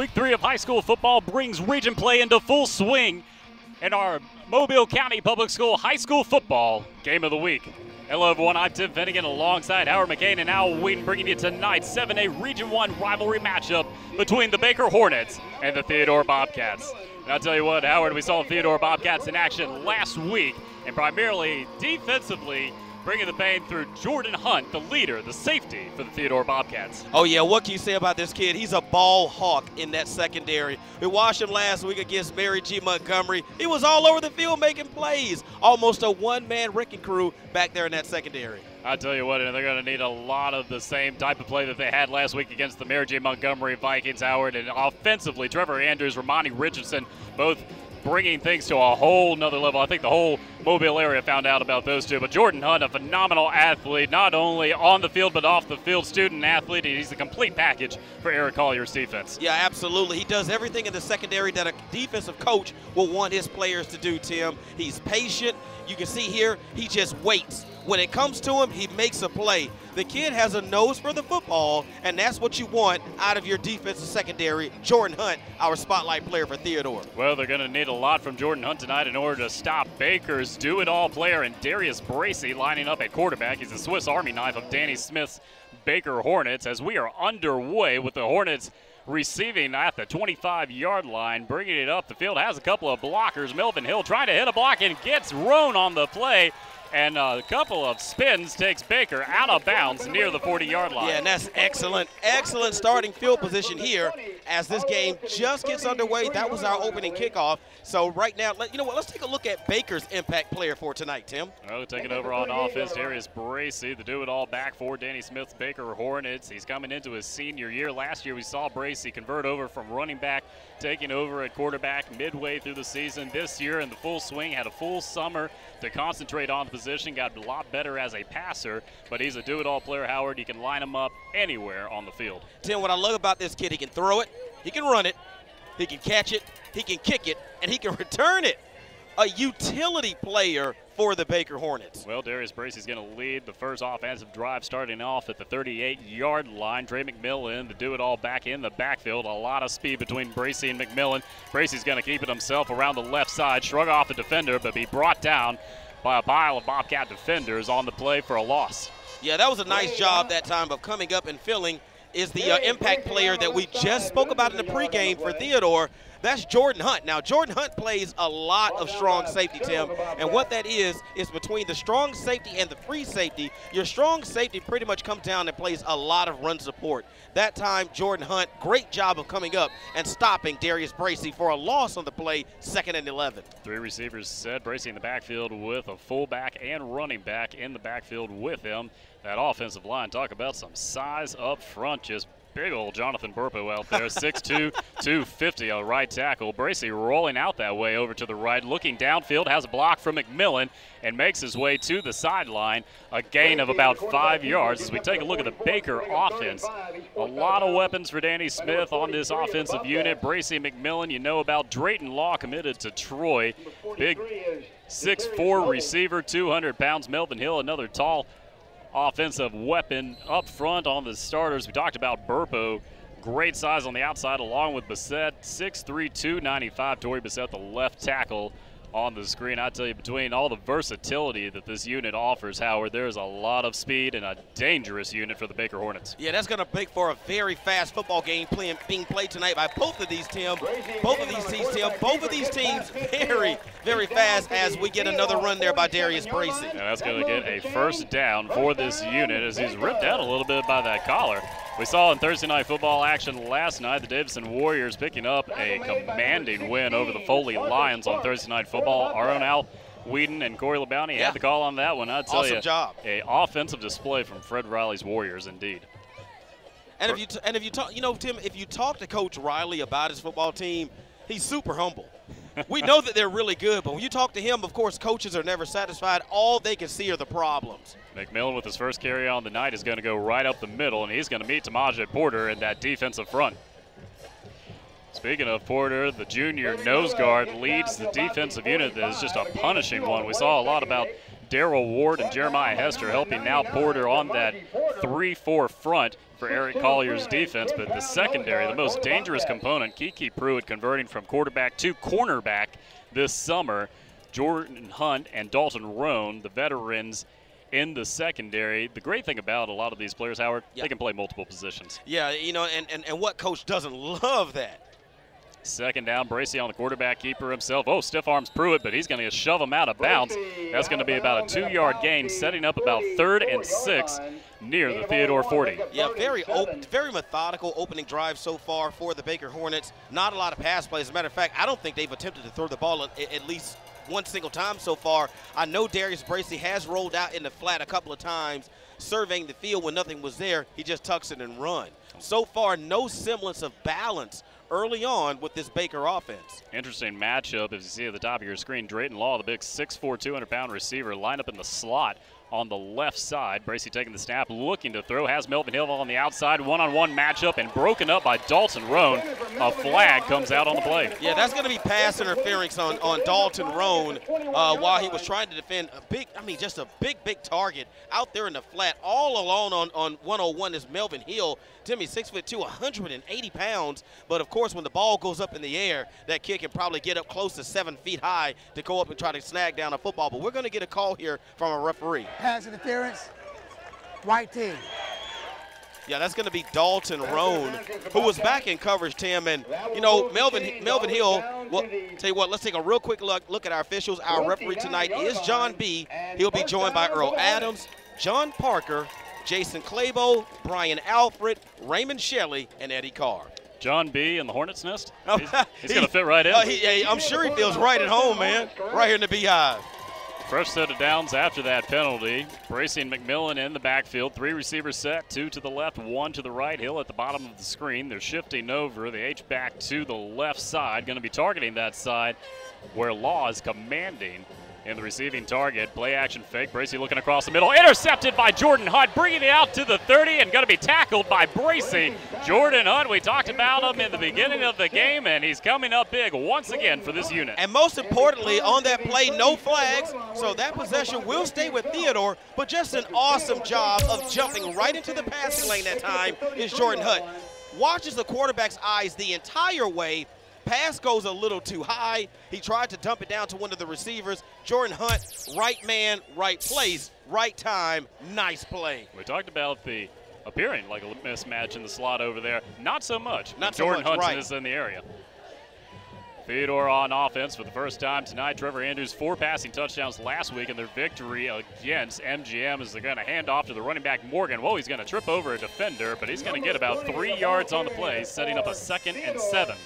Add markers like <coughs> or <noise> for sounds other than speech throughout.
Week three of high school football brings region play into full swing in our Mobile County Public School High School Football Game of the Week. Hello, everyone. I'm Tim Finnegan alongside Howard McCain and Al Whedon bringing you tonight's 7A Region 1 rivalry matchup between the Baker Hornets and the Theodore Bobcats. And I'll tell you what, Howard, we saw Theodore Bobcats in action last week, and primarily defensively, bringing the pain through Jordan Hunt, the leader, the safety for the Theodore Bobcats. Oh, yeah, what can you say about this kid? He's a ball hawk in that secondary. We watched him last week against Mary G. Montgomery. He was all over the field making plays. Almost a one man wrecking crew back there in that secondary. I tell you what, they're going to need a lot of the same type of play that they had last week against the Mary J. Montgomery Vikings, Howard. And offensively, Trevor Andrews, Romani Richardson, both bringing things to a whole nother level. I think the whole Mobile area found out about those two. But Jordan Hunt, a phenomenal athlete, not only on the field but off the field, student athlete. He's a complete package for Eric Collier's defense. Yeah, absolutely. He does everything in the secondary that a defensive coach will want his players to do, Tim. He's patient. You can see here, he just waits. When it comes to him, he makes a play. The kid has a nose for the football, and that's what you want out of your defensive secondary. Jordan Hunt, our spotlight player for Theodore. Well, they're going to need a lot from Jordan Hunt tonight in order to stop Baker's do-it-all player and Darius Bracy lining up at quarterback. He's the Swiss Army knife of Danny Smith's Baker Hornets as we are underway with the Hornets receiving at the 25 yard line, bringing it up the field. Has a couple of blockers. Melvin Hill trying to hit a block and gets Roan on the play and a couple of spins takes Baker out of bounds near the 40 yard line. Yeah, and that's excellent, excellent starting field position here as this game just gets underway. That was our opening kickoff. So right now, let, you know what, let's take a look at Baker's impact player for tonight, Tim. Oh, taking over on offense, Darius Bracy, the do-it-all back for Danny Smith's Baker Hornets. He's coming into his senior year. Last year we saw Bracy convert over from running back, taking over at quarterback midway through the season. This year in the full swing, had a full summer to concentrate on the position, got a lot better as a passer, but he's a do-it-all player, Howard. You can line him up anywhere on the field. Tim, what I love about this kid, he can throw it, he can run it, he can catch it, he can kick it, and he can <laughs> return it. A utility player for the Baker Hornets. Well, Darius Bracy's going to lead the first offensive drive starting off at the 38-yard line. Trey McMillan to do it all back in the backfield. A lot of speed between Bracy and McMillan. Bracy's going to keep it himself around the left side, shrug off the defender, but be brought down by a pile of Bobcat defenders on the play for a loss. Yeah, that was a nice job that time of coming up and filling is the uh, impact player that we just spoke about in the pregame for Theodore. That's Jordan Hunt. Now, Jordan Hunt plays a lot of strong safety, Tim. And what that is, is between the strong safety and the free safety, your strong safety pretty much comes down and plays a lot of run support. That time, Jordan Hunt, great job of coming up and stopping Darius Bracy for a loss on the play, second and 11. Three receivers set. Bracy in the backfield with a fullback and running back in the backfield with him. That offensive line, talk about some size up front, just Big old Jonathan Burpo out there, <laughs> 6'2", 250, a right tackle. Bracy rolling out that way over to the right, looking downfield, has a block from McMillan, and makes his way to the sideline. A gain of about five yards as we take a look at the Baker offense. A lot of weapons for Danny Smith on this offensive unit. Bracy McMillan, you know about Drayton Law committed to Troy. Big 6'4 receiver, 200 pounds. Melvin Hill, another tall offensive weapon up front on the starters. We talked about Burpo. Great size on the outside, along with Bassett, 6'3", 295. Tori Bassett, the left tackle on the screen. I tell you, between all the versatility that this unit offers, Howard, there's a lot of speed and a dangerous unit for the Baker Hornets. Yeah, that's going to make for a very fast football game playing, being played tonight by both of these teams. Both of these teams, Tim. Both of these teams very, very fast as we get another run there by Darius Bracy. And that's going to get a first down for this unit as he's ripped out a little bit by that collar. We saw in Thursday night football action last night the Davidson Warriors picking up a commanding win over the Foley Lions on Thursday night football. Our own Al Whedon and Corey Labonte yeah. had the call on that one. I tell awesome you, job. a offensive display from Fred Riley's Warriors, indeed. And if you and if you talk, you know, Tim, if you talk to Coach Riley about his football team, he's super humble. We know that they're really good, but when you talk to him, of course, coaches are never satisfied. All they can see are the problems. McMillan with his first carry on the night is going to go right up the middle, and he's going to meet Tamaja Porter in that defensive front. Speaking of Porter, the junior nose guard leads the defensive unit that is just a punishing one. We saw a lot about Daryl Ward and Jeremiah Hester helping now Porter on that 3-4 front for Eric Collier's defense, but the secondary, the most dangerous component, Kiki Pruitt converting from quarterback to cornerback this summer. Jordan Hunt and Dalton Roan, the veterans in the secondary. The great thing about a lot of these players, Howard, Yeah. they can play multiple positions. Yeah, you know, and, and, and what coach doesn't love that? Second down, Bracy on the quarterback keeper himself. Oh, stiff arms Pruitt, but he's going to shove him out of bounds. That's going to be about a two-yard gain, setting up about third and six near the Theodore 40. Yeah, very open, very methodical opening drive so far for the Baker Hornets. Not a lot of pass plays. As a matter of fact, I don't think they've attempted to throw the ball at, at least one single time so far. I know Darius Bracy has rolled out in the flat a couple of times, surveying the field when nothing was there. He just tucks it and run. So far, no semblance of balance early on with this Baker offense. Interesting matchup, as you see at the top of your screen. Drayton Law, the big 6'4", 200-pound receiver, lined up in the slot on the left side. Bracy taking the snap, looking to throw. Has Melvin Hill on the outside. One-on-one matchup and broken up by Dalton Roan. A flag comes out on the play. Yeah, that's going to be pass interference on, on Dalton Roan uh, while he was trying to defend a big, I mean, just a big, big target out there in the flat. All alone on, on 101 is Melvin Hill. Timmy, 6'2", 180 pounds. But, of course, when the ball goes up in the air, that kid can probably get up close to seven feet high to go up and try to snag down a football. But we're going to get a call here from a referee. Pass interference, white team. Yeah, that's going to be Dalton Roan, who was back in coverage, Tim. And, you know, Melvin Melvin Hill, well, tell you what, let's take a real quick look, look at our officials. Our referee tonight is John B. He'll be joined by Earl Adams, John Parker, Jason Clabo, Brian Alfred, Raymond Shelley, and Eddie Carr. John B. in the Hornet's Nest. Oh, He's, he's going <laughs> to fit right in. Uh, he, yeah, I'm sure he feels right at home, man. Right here in the Beehive. Fresh set of downs after that penalty. Bracy and McMillan in the backfield. Three receivers set, two to the left, one to the right. Hill at the bottom of the screen. They're shifting over. The H back to the left side. Going to be targeting that side where Law is commanding in the receiving target. Play action fake. Bracy looking across the middle. Intercepted by Jordan Hunt, bringing it out to the 30 and going to be tackled by Bracy. Jordan Hunt, we talked about him in the beginning of the game, and he's coming up big once again for this unit. And most importantly, on that play, no flags. So that possession will stay with Theodore, but just an awesome job of jumping right into the passing lane that time is Jordan Hunt. Watches the quarterback's eyes the entire way. Pass goes a little too high. He tried to dump it down to one of the receivers. Jordan Hunt, right man, right place, right time. Nice play. We talked about the appearing like a mismatch in the slot over there. Not so much. Not so Jordan much, Hudson right. is in the area. Theodore on offense for the first time tonight. Trevor Andrews, four passing touchdowns last week in their victory against MGM as they're going to hand off to the running back Morgan. Whoa, he's going to trip over a defender, but he's going to get about three yards on the play, setting up a second and seven.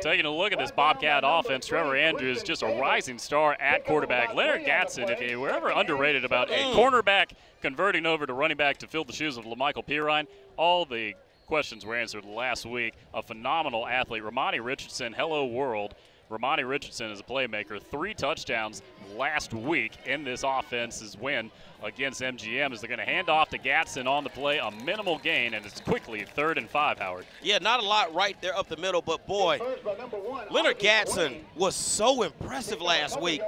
Taking a look at this Bobcat offense, Trevor Andrews just a rising star at quarterback. Leonard Gatson, if you were ever underrated about a cornerback converting over to running back to fill the shoes of LaMichael Pirine, all the questions were answered last week. A phenomenal athlete, Ramani Richardson, hello world. Ramani Richardson is a playmaker. Three touchdowns last week in this offense's win against MGM as they're going to hand off to Gatson on the play, a minimal gain, and it's quickly third and five, Howard. Yeah, not a lot right there up the middle, but boy, Leonard Gatson was so impressive last week.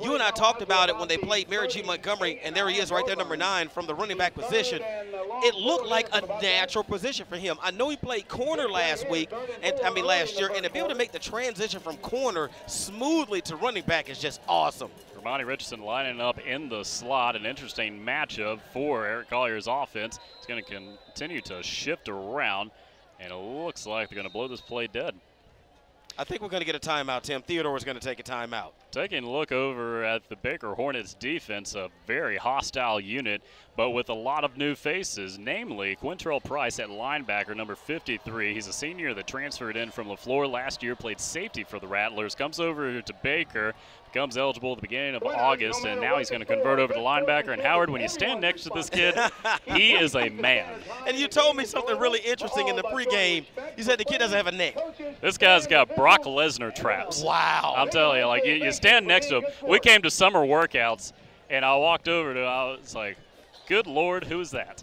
You and I talked about it when they played Mary G. Montgomery, and there he is right there, number nine, from the running back position. It looked like a natural position for him. I know he played corner last week, and I mean last year, and to be able to make the transition from corner smoothly to running back is just awesome. Ramani Richardson lining up in the slot. An interesting matchup for Eric Collier's offense. It's going to continue to shift around, and it looks like they're going to blow this play dead. I think we're going to get a timeout, Tim. Theodore is going to take a timeout. Taking a look over at the Baker Hornets defense, a very hostile unit, but with a lot of new faces, namely Quintrell Price at linebacker, number 53. He's a senior that transferred in from LeFlore last year, played safety for the Rattlers, comes over to Baker, becomes eligible at the beginning of August, and now he's going to convert over to linebacker. And Howard, when you stand next to this kid, <laughs> he is a man. And you told me something really interesting in the pregame. You said the kid doesn't have a neck. This guy's got Brock Lesnar traps. Wow. I'm telling you, like you, you stand next to him. We came to summer workouts, and I walked over to. him. I was like, "Good Lord, who is that?"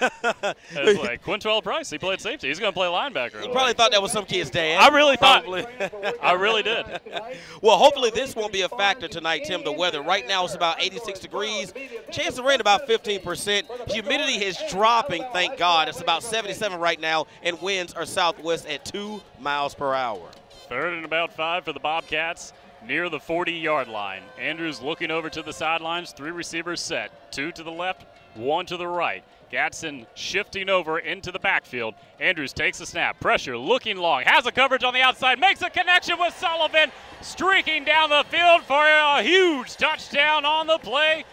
It's like Quintrell Price. He played safety. He's going to play linebacker. You probably thought that was some kid's dad. I really thought. I really did. well, hopefully this won't be a factor tonight, Tim. The weather right now is about 86 degrees. Chance of rain about 15%. Humidity is dropping. Thank God. It's about 77 right now, and winds are southwest at two miles per hour. Third and about five for the Bobcats near the 40 yard line. Andrews looking over to the sidelines. Three receivers set. Two to the left, one to the right. Gatson shifting over into the backfield. Andrews takes a snap. Pressure looking long. Has a coverage on the outside. Makes a connection with Sullivan. Streaking down the field for a huge touchdown on the play.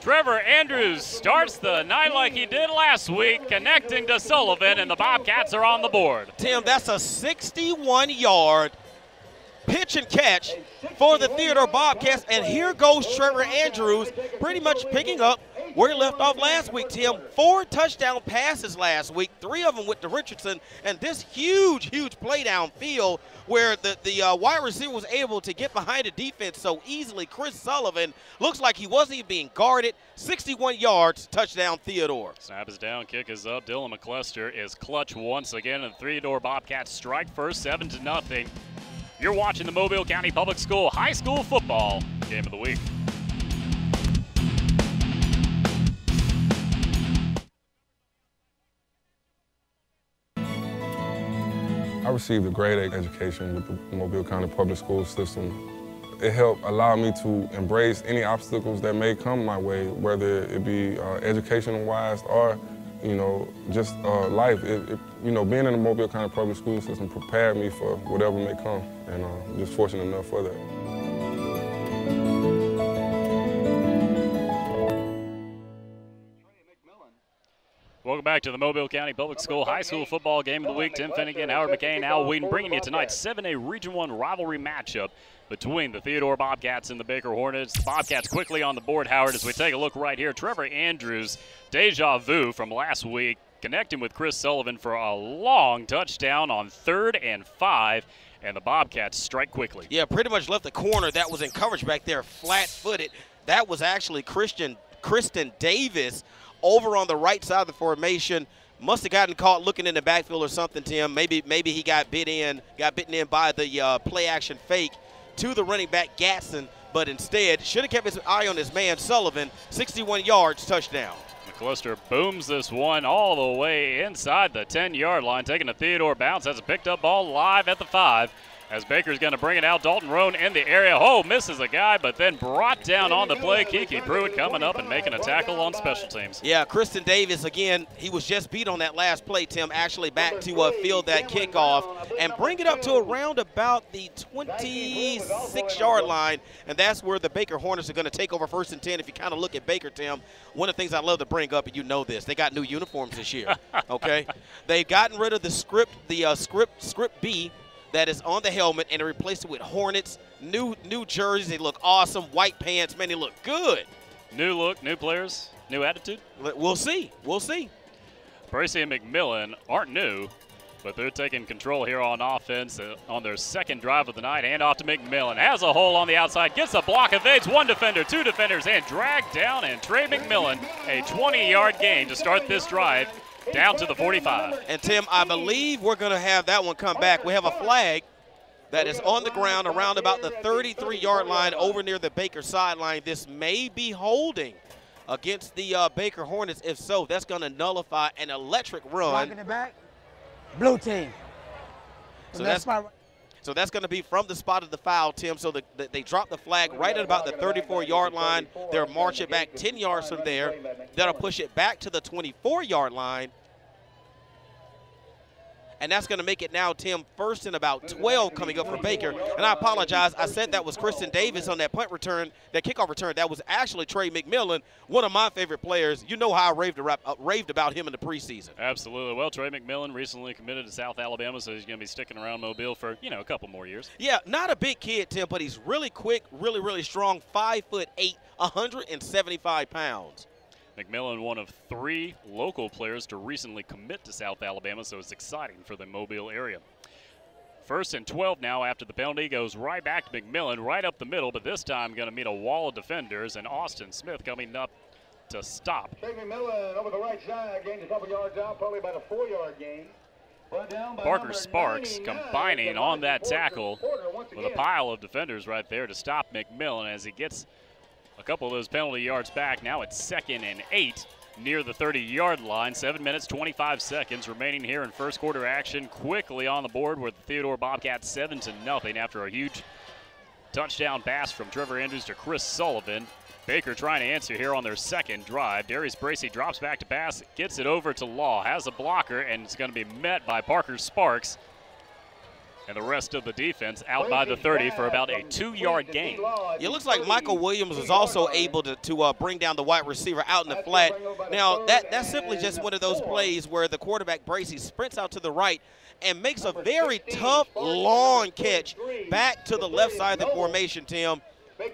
Trevor Andrews starts the night like he did last week, connecting to Sullivan, and the Bobcats are on the board. Tim, that's a 61 yard pitch and catch for the Theodore Bobcats. And here goes Trevor Andrews pretty much picking up where he left off last week, Tim. Four touchdown passes last week, three of them with the Richardson, and this huge, huge play downfield where the, the uh, wide receiver was able to get behind the defense so easily. Chris Sullivan looks like he wasn't even being guarded. 61 yards, touchdown Theodore. Snap is down, kick is up. Dylan McCluster is clutch once again, and Theodore Bobcats strike first, 7 to nothing. You're watching the Mobile County Public School High School Football Game of the Week. I received a great education with the Mobile County Public School System. It helped allow me to embrace any obstacles that may come my way, whether it be uh, educational-wise or, you know, just uh, life. It, it, you know, being in the Mobile County Public School System prepared me for whatever may come, and uh, I'm just fortunate enough for that. Welcome back to the Mobile County Public School High School Football Game of the Week. Tim Finnegan, Howard McCain, Al Whedon bringing you tonight's 7A Region 1 rivalry matchup between the Theodore Bobcats and the Baker Hornets. The Bobcats quickly on the board, Howard, as we take a look right here. Trevor Andrews, deja vu from last week, connecting with Chris Sullivan for a long touchdown on third and five and the Bobcats strike quickly. Yeah, pretty much left the corner that was in coverage back there flat-footed. That was actually Christian Kristen Davis over on the right side of the formation. Must have gotten caught looking in the backfield or something, Tim. Maybe maybe he got bit in, got bitten in by the uh, play action fake to the running back Gatson, but instead should have kept his eye on his man Sullivan. 61 yards, touchdown. McCluster booms this one all the way inside the 10-yard line, taking a Theodore bounce. Has a picked up ball live at the five. As Baker's going to bring it out, Dalton Roan in the area. Oh, misses a guy, but then brought down on the play. Kiki Pruitt coming up and making a tackle on special teams. Yeah, Kristen Davis, again, he was just beat on that last play, Tim, actually back to uh, field that kickoff and bring it up to around about the 26-yard line, and that's where the Baker Hornets are going to take over first and 10. If you kind of look at Baker, Tim, one of the things I love to bring up, and you know this, they got new uniforms this year, <laughs> okay? They've gotten rid of the script, the uh, script, script B, that is on the helmet and replaced it with Hornets. New new jerseys. They look awesome. White pants. Man, they look good. New look, new players, new attitude. We'll see. We'll see. Bracy and McMillan aren't new, but they're taking control here on offense uh, on their second drive of the night. Hand off to McMillan. Has a hole on the outside. Gets a block. Evades one defender, two defenders, and dragged down. And Trey McMillan, a 20-yard gain to start this drive down to the 45. And Tim, I believe we're going to have that one come back. We have a flag that is on the ground around about the 33-yard line over near the Baker sideline. This may be holding against the uh, Baker Hornets. If so, that's going to nullify an electric run. Blocking it back. Blue team. So that's, my, so that's going to be from the spot of the foul, Tim. So the, the, they drop the flag right at about the 34-yard line. They'll march it back 10 yards from there. That'll push it back to the 24-yard line. And that's going to make it now, Tim, first and about 12 coming up for Baker. And I apologize. I said that was Kristen Davis on that punt return, that kickoff return. That was actually Trey McMillan, one of my favorite players. You know how I raved, uh, raved about him in the preseason. Absolutely. Well, Trey McMillan recently committed to South Alabama, so he's going to be sticking around Mobile for, you know, a couple more years. Yeah, not a big kid, Tim, but he's really quick, really, really strong, 5 foot 8, 175 pounds. McMillan, one of three local players to recently commit to South Alabama, so it's exciting for the Mobile area. First and 12 now after the penalty goes right back to McMillan, right up the middle, but this time going to meet a wall of defenders, and Austin Smith coming up to stop. Trey McMillan over the right side, gained a couple yards out, probably about a four-yard gain. Brought down by Parker Sparks combining on that tackle with a pile of defenders right there to stop McMillan as he gets a couple of those penalty yards back. Now it's second and eight near the 30 yard line. Seven minutes, 25 seconds remaining here in first quarter action. Quickly on the board with the Theodore Bobcats seven to nothing after a huge touchdown pass from Trevor Andrews to Chris Sullivan. Baker trying to answer here on their second drive. Darius Bracy drops back to pass, gets it over to Law, has a blocker, and it's going to be met by Parker Sparks. And the rest of the defense out by the 30 for about a two yard gain. It looks like Michael Williams was also able to, to uh, bring down the wide receiver out in the flat. Now, that, that's simply just one of those plays where the quarterback Bracy sprints out to the right and makes a very tough, long catch back to the left side of the formation, Tim.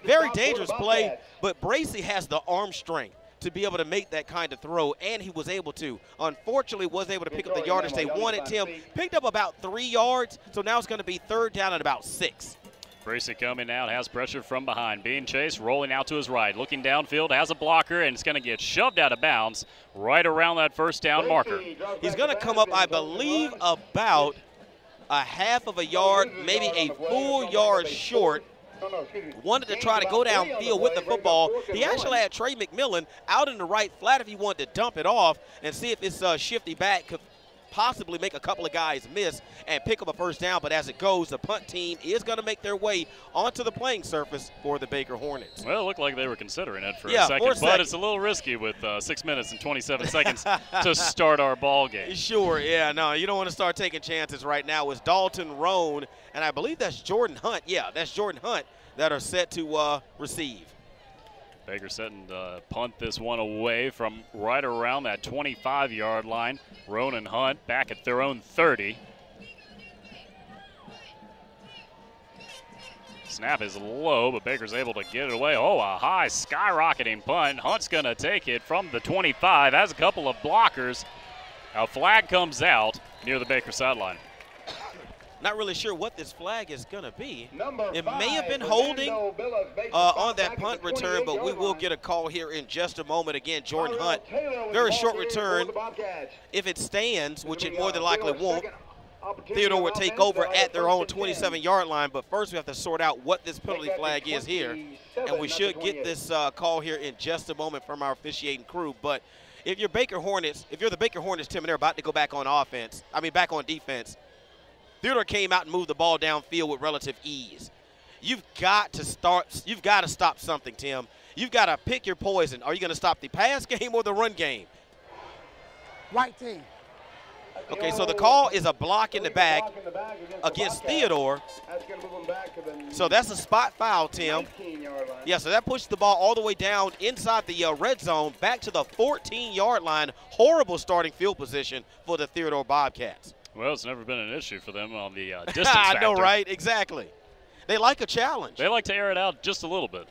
Very dangerous play, but Bracy has the arm strength to be able to make that kind of throw, and he was able to. Unfortunately, was able to pick up the yardage they wanted. Tim picked up about three yards, so now it's going to be third down at about six. Bracy coming out, has pressure from behind. Being chased, rolling out to his right. Looking downfield, has a blocker, and it's going to get shoved out of bounds right around that first down marker. He's going to come up, I believe, about a half of a yard, maybe a full yard short. Wanted to try to go downfield with the football. He actually had Trey McMillan out in the right flat if he wanted to dump it off and see if this uh, shifty back could possibly make a couple of guys miss and pick up a first down. But as it goes, the punt team is going to make their way onto the playing surface for the Baker Hornets. Well, it looked like they were considering it for Yeah, a second, for a but second. it's a little risky with uh, six minutes and 27 <laughs> seconds to start our ball game. Sure, yeah, no, you don't want to start taking chances right now. It's Dalton Roan, and I believe that's Jordan Hunt. Yeah, that's Jordan Hunt that are set to uh, receive. Baker setting to punt this one away from right around that 25 yard line. Ronan Hunt back at their own 30. Snap is low, but Baker's able to get it away. Oh, a high skyrocketing punt. Hunt's going to take it from the 25. Has a couple of blockers. A flag comes out near the Baker sideline. Not really sure what this flag is going to be. Number It may have been holding Fernando Villas makes uh, on that punt return, but we will get a call here in just a moment. Again, Jordan Hunt, very short return. for the Bobcats. If it stands, which it more uh, than likely won't, Theodore would take over at their own 27 yard line. But first, we have to sort out what this penalty flag is here. And we should get this uh, call here in just a moment from our officiating crew. But if you're Baker Hornets, if you're the Baker Hornets, Tim, and they're about to go back on offense, I mean, back on defense, Theodore came out and moved the ball downfield with relative ease. You've got to start, you've got to stop something, Tim. You've got to pick your poison. Are you going to stop the pass <laughs> game or the run game? White team. Okay, so the call is a block in the back Block in the back against the against Bobcats. Theodore. That's going to move them back to the So that's a spot foul, Tim. Yeah, so that pushed the ball all the way down inside the uh, red zone, back to the 14-yard line. Horrible starting field position for the Theodore Bobcats. Well, it's never been an issue for them on the uh, <laughs> distance I know, right? Exactly. They like a challenge. They like to air it out just a little bit.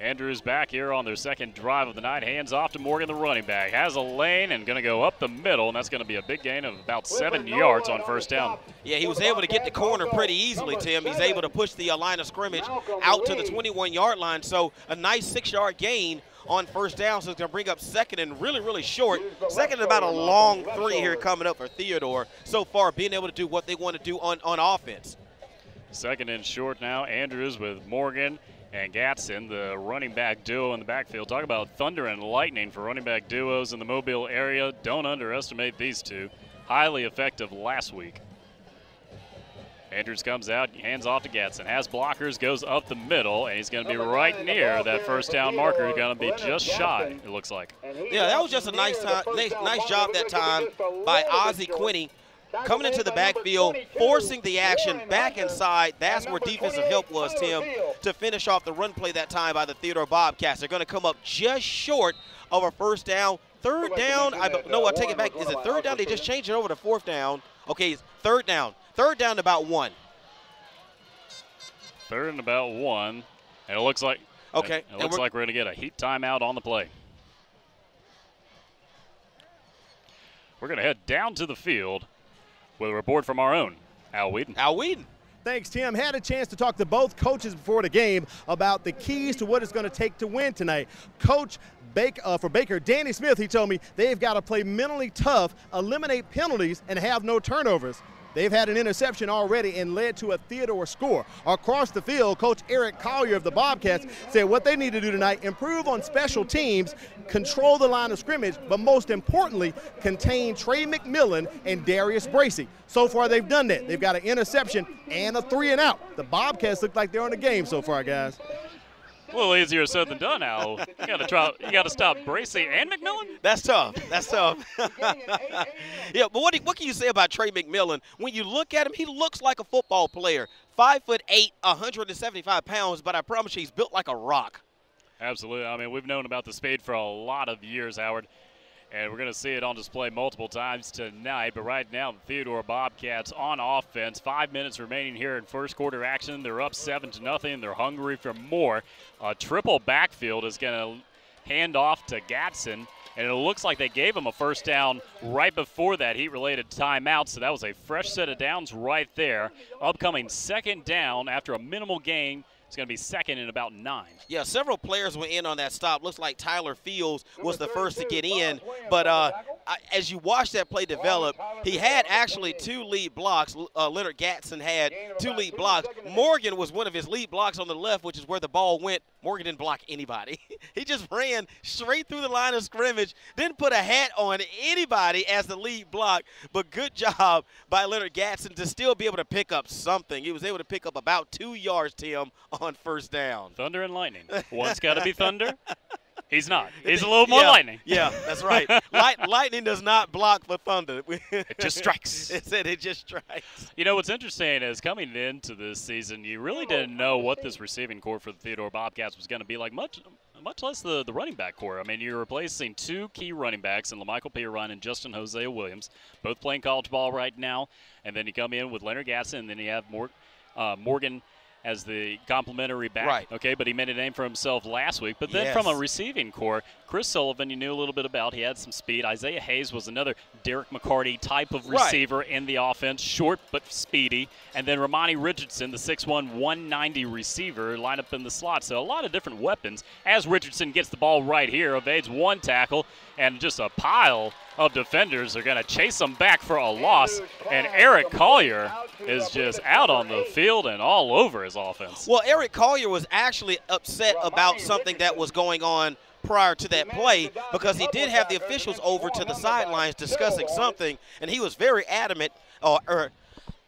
Andrews back here on their second drive of the night. Hands off to Morgan, the running back. Has a lane and going to go up the middle, and that's going to be a big gain of about seven yards on first down. Yeah, he was able to get the corner pretty easily, Tim. He's able to push the uh, line of scrimmage out to the 21-yard line. So a nice six-yard gain on first down. So it's going to bring up second and really, really short. Second and about a long three here coming up for Theodore. So far, being able to do what they want to do on, on offense. Second and short now. Andrews with Morgan and Gatson, the running back duo in the backfield. Talk about thunder and lightning for running back duos in the Mobile area. Don't underestimate these two. Highly effective last week. Andrews comes out, hands off to Gatson, has blockers, goes up the middle, and he's going to be right near that first down marker. Going to be just shy, it looks like. Yeah, that was just a nice time, nice, nice job that time by Ozzie Quinney coming into the backfield, forcing the action back inside. That's where defensive help was, Tim, to finish off the run play that time by the Theodore Bobcats. They're going to come up just short of a first down. Third down, I no, I take it back. Is it third down? They just changed it over to fourth down. Okay, it's third down. Third down to about one. Third and about one, and it looks like Okay, It and looks we're- like we're going to get a heat timeout on the play. We're going to head down to the field with a report from our own Al Whedon. Al Whedon. Thanks, Tim. Had a chance to talk to both coaches before the game about the keys to what it's going to take to win tonight. Coach Baker, uh, for Baker, Danny Smith, he told me they've got to play mentally tough, eliminate penalties, and have no turnovers. They've had an interception already and led to a Theodore score. Across the field, Coach Eric Collier of the Bobcats said what they need to do tonight, improve on special teams, control the line of scrimmage, but most importantly, contain Trey McMillan and Darius Bracy. So far, they've done that. They've got an interception and a three and out. The Bobcats look like they're on the game so far, guys. A little easier said than done, Al. You got to try. You got to stop Bracy and McMillan. That's tough. That's tough. <laughs> yeah, but what, what can you say about Trey McMillan? When you look at him, he looks like a football player. Five foot eight, 175 pounds, but I promise you, he's built like a rock. Absolutely. I mean, we've known about the spade for a lot of years, Howard and we're going to see it on display multiple times tonight. But right now, the Theodore Bobcats on offense. Five minutes remaining here in first quarter action. They're up seven to nothing. They're hungry for more. A triple backfield is going to hand off to Gatson. And it looks like they gave him a first down right before that heat related timeout. So that was a fresh set of downs right there. Upcoming second down after a minimal gain it's going to be second in about nine. Yeah, several players went in on that stop. Looks like Tyler Fields was the first to get in. But uh, as you watch that play develop, he had actually two lead blocks. Uh, Leonard Gatson had two lead blocks. Morgan was one of his lead blocks on the left, which is where the ball went. Morgan didn't block anybody. <laughs> he just ran straight through the line of scrimmage, didn't put a hat on anybody as the lead block. But good <laughs> job by Leonard Gatson to still be able to pick up something. He was able to pick up about two yards, Tim, on first down. Thunder and lightning. One's got to be thunder. <laughs> He's not. <laughs> He's a little more yeah, lightning. Yeah, that's right. Light, <laughs> lightning does not block for thunder. <laughs> it just strikes. It said it just strikes. You know what's interesting is coming into this season, you really didn't know what this receiving corps for the Theodore Bobcats was going to be like. Much, much less the the running back corps. I mean, you're replacing two key running backs in Lamichael Pirine and Justin Hosea Williams, both playing college ball right now. And then you come in with Leonard Gatson, and then you have Mor- uh, Morgan as the complementary back. Right. Okay, but he made a name for himself last week. But then Yes. from a receiving corps, Chris Sullivan, you knew a little bit about. He had some speed. Isaiah Hayes was another Derek McCarty type of Right. receiver in the offense, short but speedy. And then Romani Richardson, the 6'1", 190 receiver, line up in the slot. So a lot of different weapons. As Richardson gets the ball right here, evades one tackle, and just a pile of defenders are going to chase him back for a loss. And Eric Collier is just out on the field and all over his offense. Well, Eric Collier was actually upset about something that was going on prior to that play because he did have the officials over to the sidelines discussing something, and he was very adamant, uh, or, or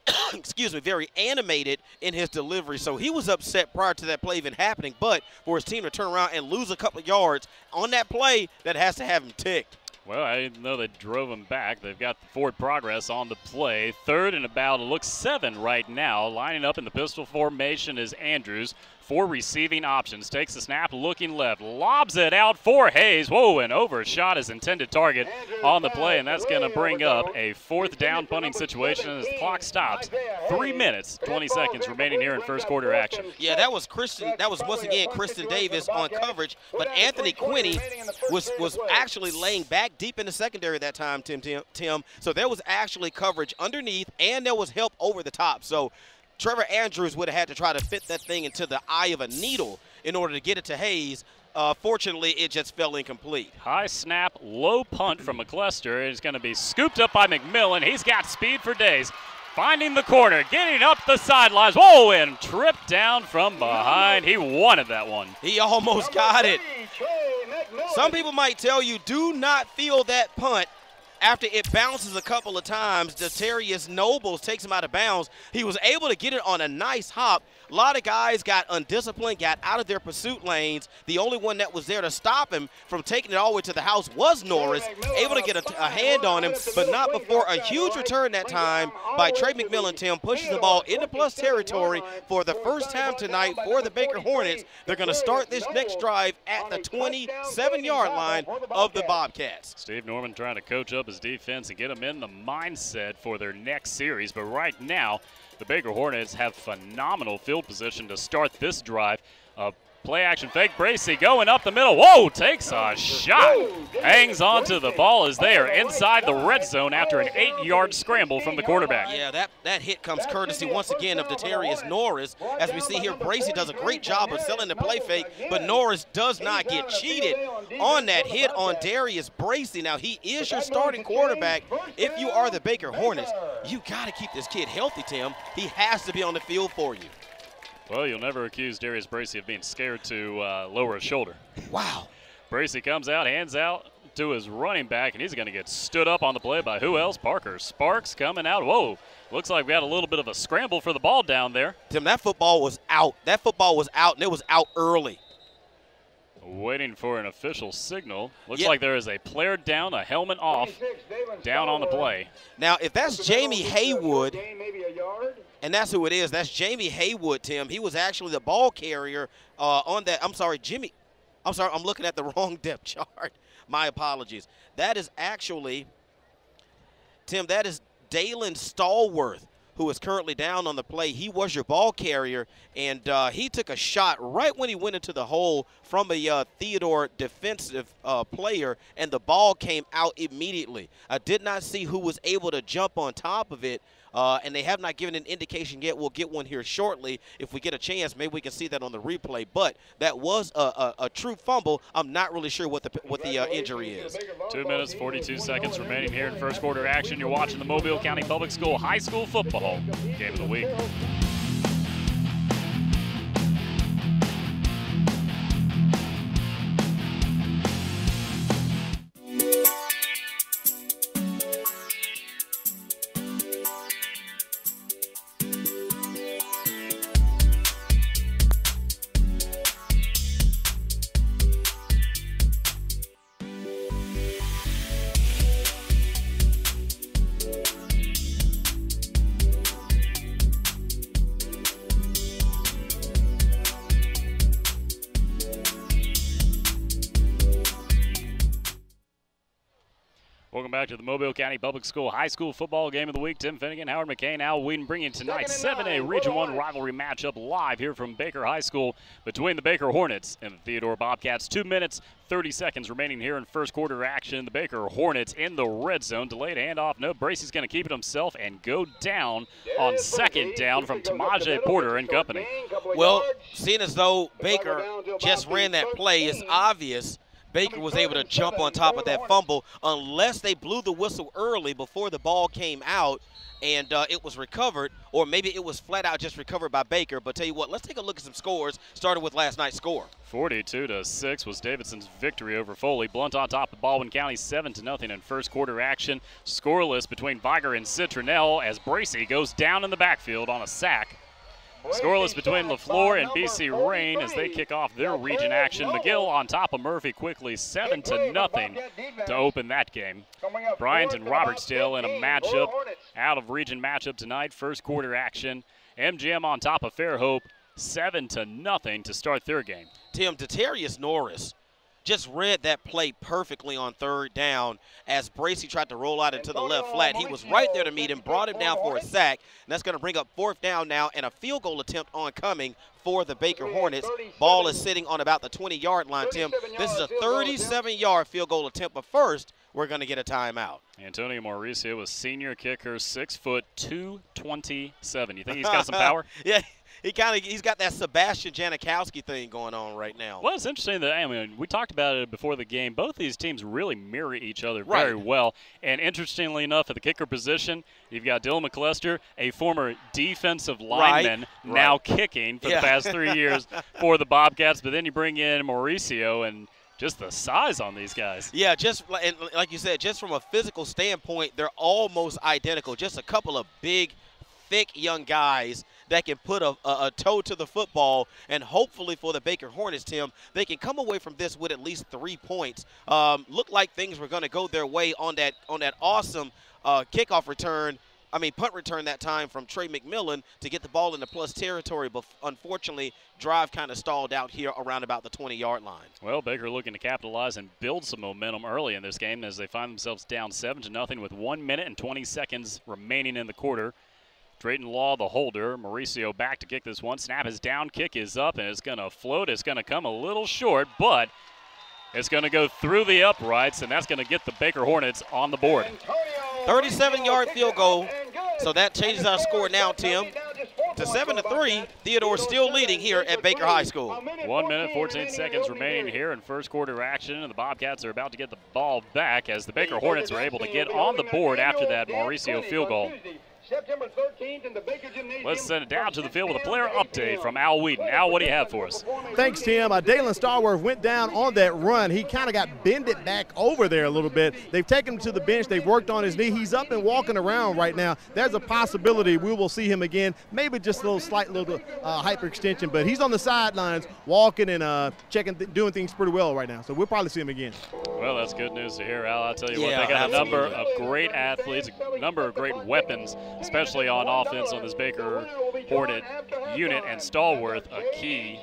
<coughs> excuse me, very animated in his delivery. So he was upset prior to that play even happening. But for his team to turn around and lose a couple of yards on that play, that has to have him ticked. Well, I didn't know they drove him back. They've got the forward progress on the play. Third and about, looks seven right now. Lining up in the pistol formation is Andrews. Four receiving options. Takes the snap, looking left. Lobs it out for Hayes. Whoa, and overshot his intended target on the play, and that's going to bring up a fourth down punting situation as the clock stops. Three minutes, 20 seconds remaining here in first quarter action. Yeah, that was Christian. That was once again Kristen Davis on coverage, but Anthony Quinney was was actually laying back deep in the secondary that time. Tim, Tim, Tim. So there was actually coverage underneath, and there was help over the top. So Trevor Andrews would have had to try to fit that thing into the eye of a needle in order to get it to Hayes. Uh, fortunately, it just fell incomplete. High snap, low punt from McCluster. It's going to be scooped up by McMillan. He's got speed for days. Finding the corner, getting up the sidelines. Whoa, and tripped down from behind. He wanted that one. He almost got it. Some people might tell you, do not feel that punt after it bounces a couple of times. Deterius Nobles takes him out of bounds. He was able to get it on a nice hop. A lot of guys got undisciplined, got out of their pursuit lanes. The only one that was there to stop him from taking it all the way to the house was Norris, able to get a, a hand on him, but not before a huge return that time by Trey McMillan. Tim pushes the ball into plus territory for the first time tonight for the Baker Hornets. They're going to start this next drive at the 27-yard line of the Bobcats. Steve Norman trying to coach up his defense and get them in the mindset for their next series. But right now, the Baker Hornets have phenomenal field position to start this drive. A Play action fake. Bracy going up the middle. Whoa, takes a shot. Hangs on to the ball as they are inside the red zone after an eight yard scramble from the quarterback. Yeah, that, that hit comes courtesy once again of Detarius Norris. As we see here, Bracy does a great job of selling the play fake, but Norris does not get cheated on that hit on Darius Bracy. Now, he is your starting quarterback. If you are the Baker Hornets, you got to keep this kid healthy, Tim. He has to be on the field for you. Well, you'll never accuse Darius Bracy of being scared to uh, lower his shoulder. Wow. Bracy comes out, hands out to his running back, and he's going to get stood up on the play by who else? Parker Sparks coming out. Whoa, looks like we got a little bit of a scramble for the ball down there. Tim, that football was out. That football was out, and it was out early. Waiting for an official signal. Looks yep. like there is a player down, a helmet off, down on the play. Now, if that's Jamie Haywood, and that's who it is, that's Jamie Haywood, Tim. He was actually the ball carrier uh, on that. I'm sorry, Jimmy. I'm sorry, I'm looking at the <laughs> wrong depth chart. My apologies. That is actually, Tim, that is Dalen Stallworth who is currently down on the play. He was your ball carrier, and uh, he took a shot right when he went into the hole from a uh, Theodore defensive uh, player, and the ball came out immediately. I did not see who was able to jump on top of it, uh, and they have not given an indication yet. We'll get one here shortly. If we get a chance, maybe we can see that on the replay. But that was a, a, a true fumble. I'm not really sure what the what the uh, injury is. Two minutes, 42 seconds remaining here in first quarter action. You're watching the Mobile County Public School High School Football Game of the Week. Mobile County Public School High School Football Game of the Week. Tim Finnegan, Howard McCain, Al Whedon bringing tonight's 7A Region 1 rivalry matchup live here from Baker High School between the Baker Hornets and the Theodore Bobcats. Two minutes, 30 seconds remaining here in first quarter action. The Baker Hornets in the red zone. Delayed handoff. No, Bracy's going to keep it himself and go down on second down from Tamaje Porter and company. Well, seeing as though Baker just ran that play, it's obvious – Baker was able to jump on top of that fumble unless they blew the whistle early before the ball came out and uh, it was recovered, or maybe it was flat out just recovered by Baker. But tell you what, let's take a look at some scores, starting with last night's score. 42 to 6 was Davidson's victory over Foley. Blunt on top of Baldwin County 7 to nothing in first quarter action. Scoreless between Vigor and Citronelle as Bracy goes down in the backfield on a sack. Scoreless between LeFlore and BC Rain as they kick off their region action. McGill on top of Murphy quickly, 7 to nothing to open that game. Bryant and Robertsdale in a matchup, out of region matchup tonight, first quarter action. MGM on top of Fairhope, 7 to nothing to start their game. Tim, Detarius Norris just read that play perfectly on third down as Bracy tried to roll out into the left flat. He was right there to meet him, brought him down for a sack, and that's going to bring up fourth down now and a field goal attempt oncoming for the Baker Hornets. Ball is sitting on about the 20-yard line, Tim. This is a 37-yard field goal attempt, but first we're going to get a timeout. Antonio Mauricio was senior kicker, six foot two twenty seven. You think he's got some <laughs> power? yeah, he kind of he's got that Sebastian Janikowski thing going on right now. Well, it's interesting that I mean we talked about it before the game. Both these teams really mirror each other very well. And interestingly enough, at the kicker position, you've got Dylan McClester, a former defensive lineman, right. now right. kicking for yeah. the past three years <laughs> for the Bobcats. But then you bring in Mauricio and just the size on these guys. Yeah, just and like you said, just from a physical standpoint, they're almost identical. Just a couple of big, thick young guys that can put a, a, a, toe to the football. And hopefully for the Baker Hornets, Tim, they can come away from this with at least three points. Um, looked like things were going to go their way on that on that awesome uh, kickoff return. I mean, punt return that time from Trey McMillan to get the ball in the plus territory, but unfortunately, drive kind of stalled out here around about the 20-yard line. Well, Baker looking to capitalize and build some momentum early in this game as they find themselves down seven to nothing with one minute and 20 seconds remaining in the quarter. Drayton Law, the holder. Mauricio back to kick this one. Snap is down, kick is up, and it's going to float. It's going to come a little short, but it's going to go through the uprights, and that's going to get the Baker Hornets on the board. 37 yard field goal. So that changes our score now, Tim, to 7 to 3. Theodore still leading here at Baker High School. One minute, 14 seconds remaining here in first quarter action, and the Bobcats are about to get the ball back as the Baker Hornets are able to get on the board after that Mauricio field goal. September 13th in the Baker Gymnasium. Let's send it down to the field with a player update from Al Whedon. Al, what do you have for us? Thanks, Tim. Uh, Dalen Stallworth went down on that run. He kind of got bended back over there a little bit. They've taken him to the bench. They've worked on his knee. He's up and walking around right now. There's a possibility we will see him again. Maybe just a little slight little uh, hyperextension, but he's on the sidelines walking and uh, checking, th- doing things pretty well right now. So we'll probably see him again. Well, that's good news to hear, Al. I'll tell you Yeah, what, they got a number of great athletes, a number of great weapons, especially on offense on this Baker Hornet unit, and Stallworth, a key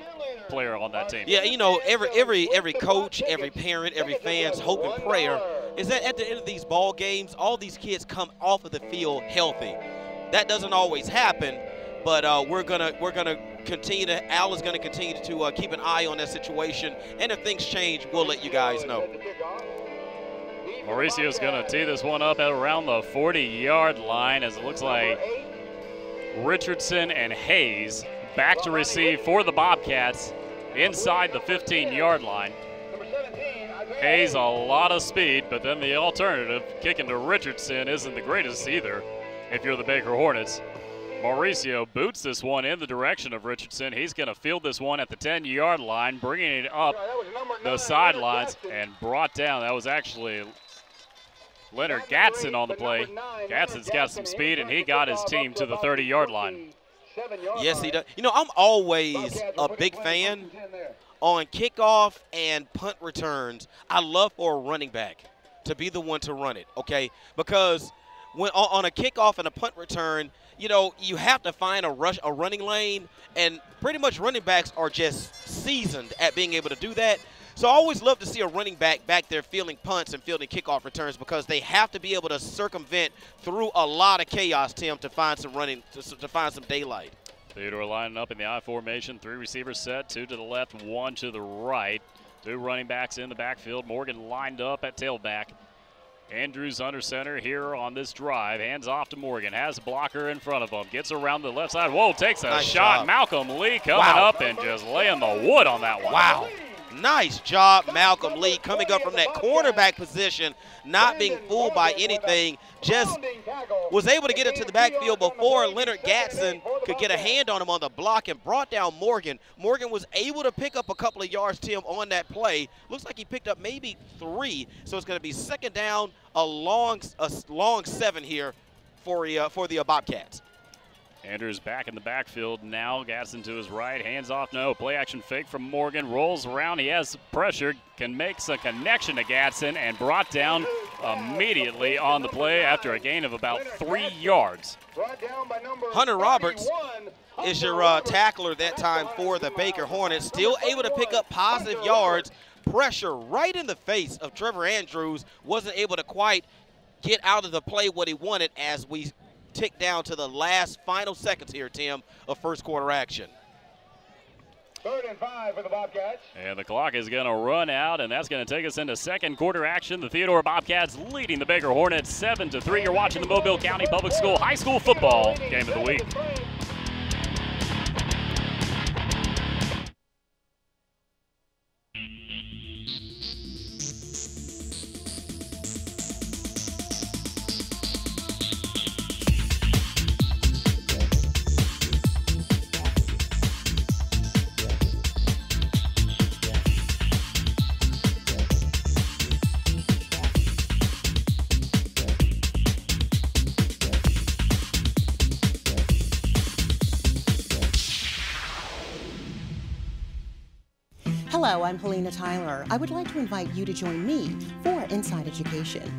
player on that team. Yeah, you know, every every every coach, every parent, every fan's hope and prayer is that at the end of these ball games, all these kids come off of the field healthy. That doesn't always happen, but uh, we're gonna we're gonna continue to. Al is gonna continue to uh, keep an eye on that situation, and if things change, we'll let you guys know. Mauricio's going to tee this one up at around the 40-yard line as it looks like Richardson and Hayes back to receive for the Bobcats inside the 15-yard line. Hayes a lot of speed, but then the alternative, kicking to Richardson, isn't the greatest either if you're the Baker Hornets. Mauricio boots this one in the direction of Richardson. He's going to field this one at the 10-yard line, bringing it up the sidelines and brought down. That was actually Leonard Gatson on the play. Gatson's got some speed, and he got his team to the 30-yard line. Yes, he does. You know, I'm always a big fan on kickoff and punt returns. I love for a running back to be the one to run it, okay? Because when on a kickoff and a punt return, you know, you have to find a rush a running lane and pretty much running backs are just seasoned at being able to do that. So I always love to see a running back back there fielding punts and fielding kickoff returns because they have to be able to circumvent through a lot of chaos, Tim, to find some running to, to find some daylight. Theodore lining up in the I formation. Three receivers set, two to the left, one to the right. Two running backs in the backfield. Morgan lined up at tailback. Andrews under center here on this drive. Hands off to Morgan. Has a blocker in front of him. Gets around the left side. Whoa, takes a Nice shot. job. Malcolm Lee coming Wow. up and just laying the wood on that one. Wow. Nice job, Malcolm Lee, coming up from that cornerback position, not being fooled by anything. Just was able to get into the backfield before Leonard Gatson could get a hand on him on the block and brought down Morgan. Morgan was able to pick up a couple of yards, Tim, on that play. Looks like he picked up maybe three. So it's going to be second down, a long, a long seven here for, the, uh, for the uh, Bobcats. Andrews back in the backfield now. Gatson to his right. Hands off. No. Play action fake from Morgan. Rolls around. He has pressure. Can make a connection to Gatson and brought down immediately on the play after a gain of about three yards. Hunter Roberts is your uh, tackler that time for the Baker Hornets. Still able to pick up positive yards. Pressure right in the face of Trevor Andrews. Wasn't able to quite get out of the play what he wanted as we tick down to the last final seconds here, Tim, of first quarter action. Third and five for the Bobcats. And the clock is going to run out, and that's going to take us into second quarter action. The Theodore Bobcats leading the Baker Hornets 7 to 3. You're watching the Mobile County Public School High School Football Game of the Week. I'm Helena Tyler. I would like to invite you to join me for Inside Education.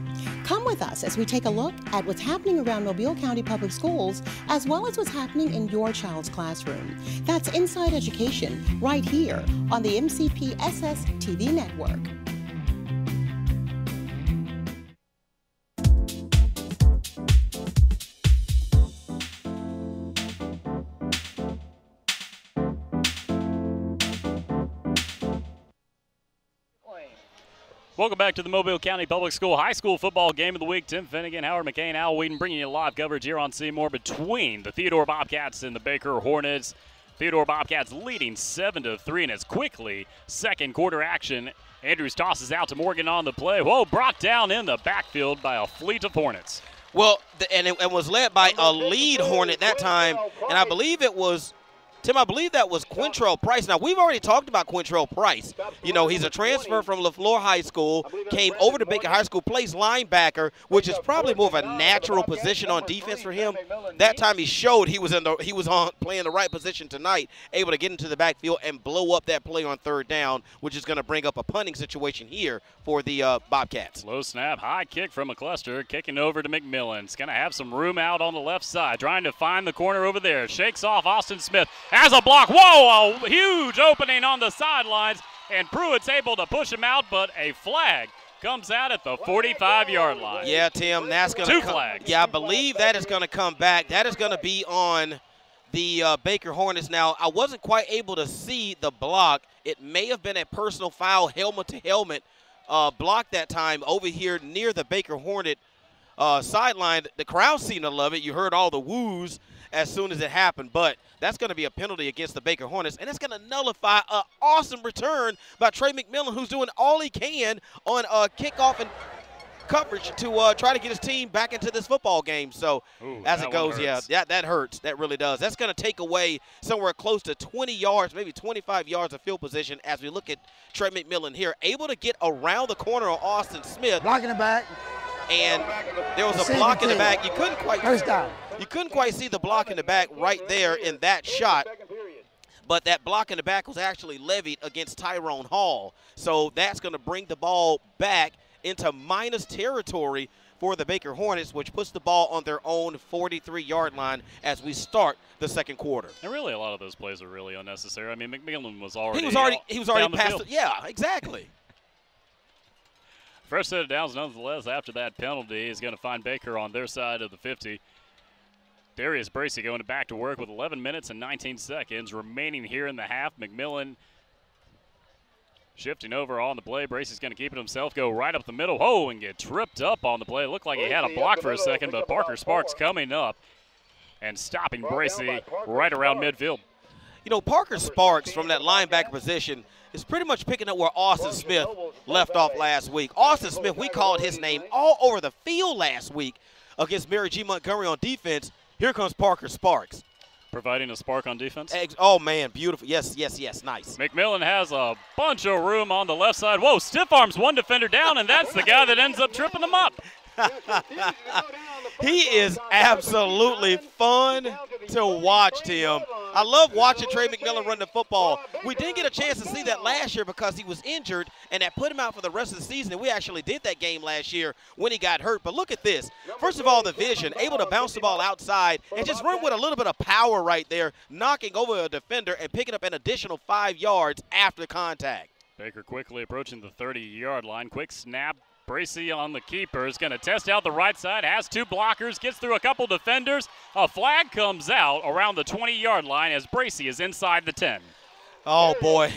Come with us as we take a look at what's happening around Mobile County Public Schools as well as what's happening in your child's classroom. That's Inside Education right here on the MCPSS TV network. Welcome back to the Mobile County Public School High School Football Game of the Week. Tim Finnegan, Howard McCain, Al Whedon bringing you live coverage here on Seymour between the Theodore Bobcats and the Baker Hornets. Theodore Bobcats leading 7 to 3, and it's quickly second quarter action. Andrews tosses out to Morgan on the play. Whoa, brought down in the backfield by a fleet of Hornets. Well, and it and was led by a lead Hornet that time, and I believe it was Tim, I believe that was Quintrell Price. Now, we've already talked about Quintrell Price. You know, he's a transfer from LeFlore High School, came over to Baker High School, plays linebacker, which is probably more of a natural position on defense for him. That time he showed he was in the he was on playing the right position tonight, able to get into the backfield and blow up that play on third down, which is going to bring up a punting situation here for the uh, Bobcats. Low snap, high kick from McCluster, kicking over to McMillan. It's going to have some room out on the left side, trying to find the corner over there. Shakes off Austin Smith as a block. Whoa, a huge opening on the sidelines, and Pruitt's able to push him out, but a flag comes out at the 45 yard line. Yeah, Tim, that's going to Two flags. Yeah, I believe that is going to come back. That is going to be on the uh, Baker Hornets. Now, I wasn't quite able to see the block. It may have been a personal foul, helmet to helmet uh, block that time over here near the Baker Hornet uh, sideline. The crowd seemed to love it. You heard all the woos as soon as it happened. But that's going to be a penalty against the Baker Hornets, and it's going to nullify an awesome return by Trey McMillan, who's doing all he can on uh, kickoff and coverage to uh, try to get his team back into this football game. So Ooh, as it goes, yeah, yeah, that hurts. That really does. That's going to take away somewhere close to 20 yards, maybe 25 yards of field position as we look at Trey McMillan here, able to get around the corner of Austin Smith. Blocking the back. And there was a block in the back. You couldn't quite. First down. You couldn't quite see the block in the back right there in that shot. But that block in the back was actually levied against Tyrone Hall. So that's going to bring the ball back into minus territory for the Baker Hornets, which puts the ball on their own 43-yard line as we start the second quarter. And really, a lot of those plays are really unnecessary. I mean, McMillan was already he was already he was already past. The it. Yeah, exactly. First set of downs, nonetheless, after that penalty, is going to find Baker on their side of the 50. Darius Bracy going back to work with 11 minutes and 19 seconds remaining here in the half. McMillan shifting over on the play. Bracy's going to keep it himself, go right up the middle. Oh, and get tripped up on the play. Looked like he had a block for a second, but Parker Sparks coming up and stopping Bracy right around midfield. You know, Parker Sparks from that linebacker position is pretty much picking up where Austin Smith left off last week. Austin Smith, we called his name all over the field last week against Mary G. Montgomery on defense. Here comes Parker Sparks. Providing a spark on defense. Oh, man, beautiful. Yes, yes, yes, nice. McMillan has a bunch of room on the left side. Whoa, stiff arms one defender down, and that's the guy that ends up tripping them up. He is absolutely fun to watch, Tim. I love watching Trey McMillan run the football. We didn't get a chance to see that last year because he was injured, and that put him out for the rest of the season. And we actually did that game last year when he got hurt. But look at this. First of all, the vision, able to bounce the ball outside and just run with a little bit of power right there, knocking over a defender and picking up an additional five yards after contact. Baker quickly approaching the 30-yard line. Quick snap, Bracy on the keeper is going to test out the right side, has two blockers, gets through a couple defenders. A flag comes out around the 20 yard line as Bracy is inside the 10. Oh, boy.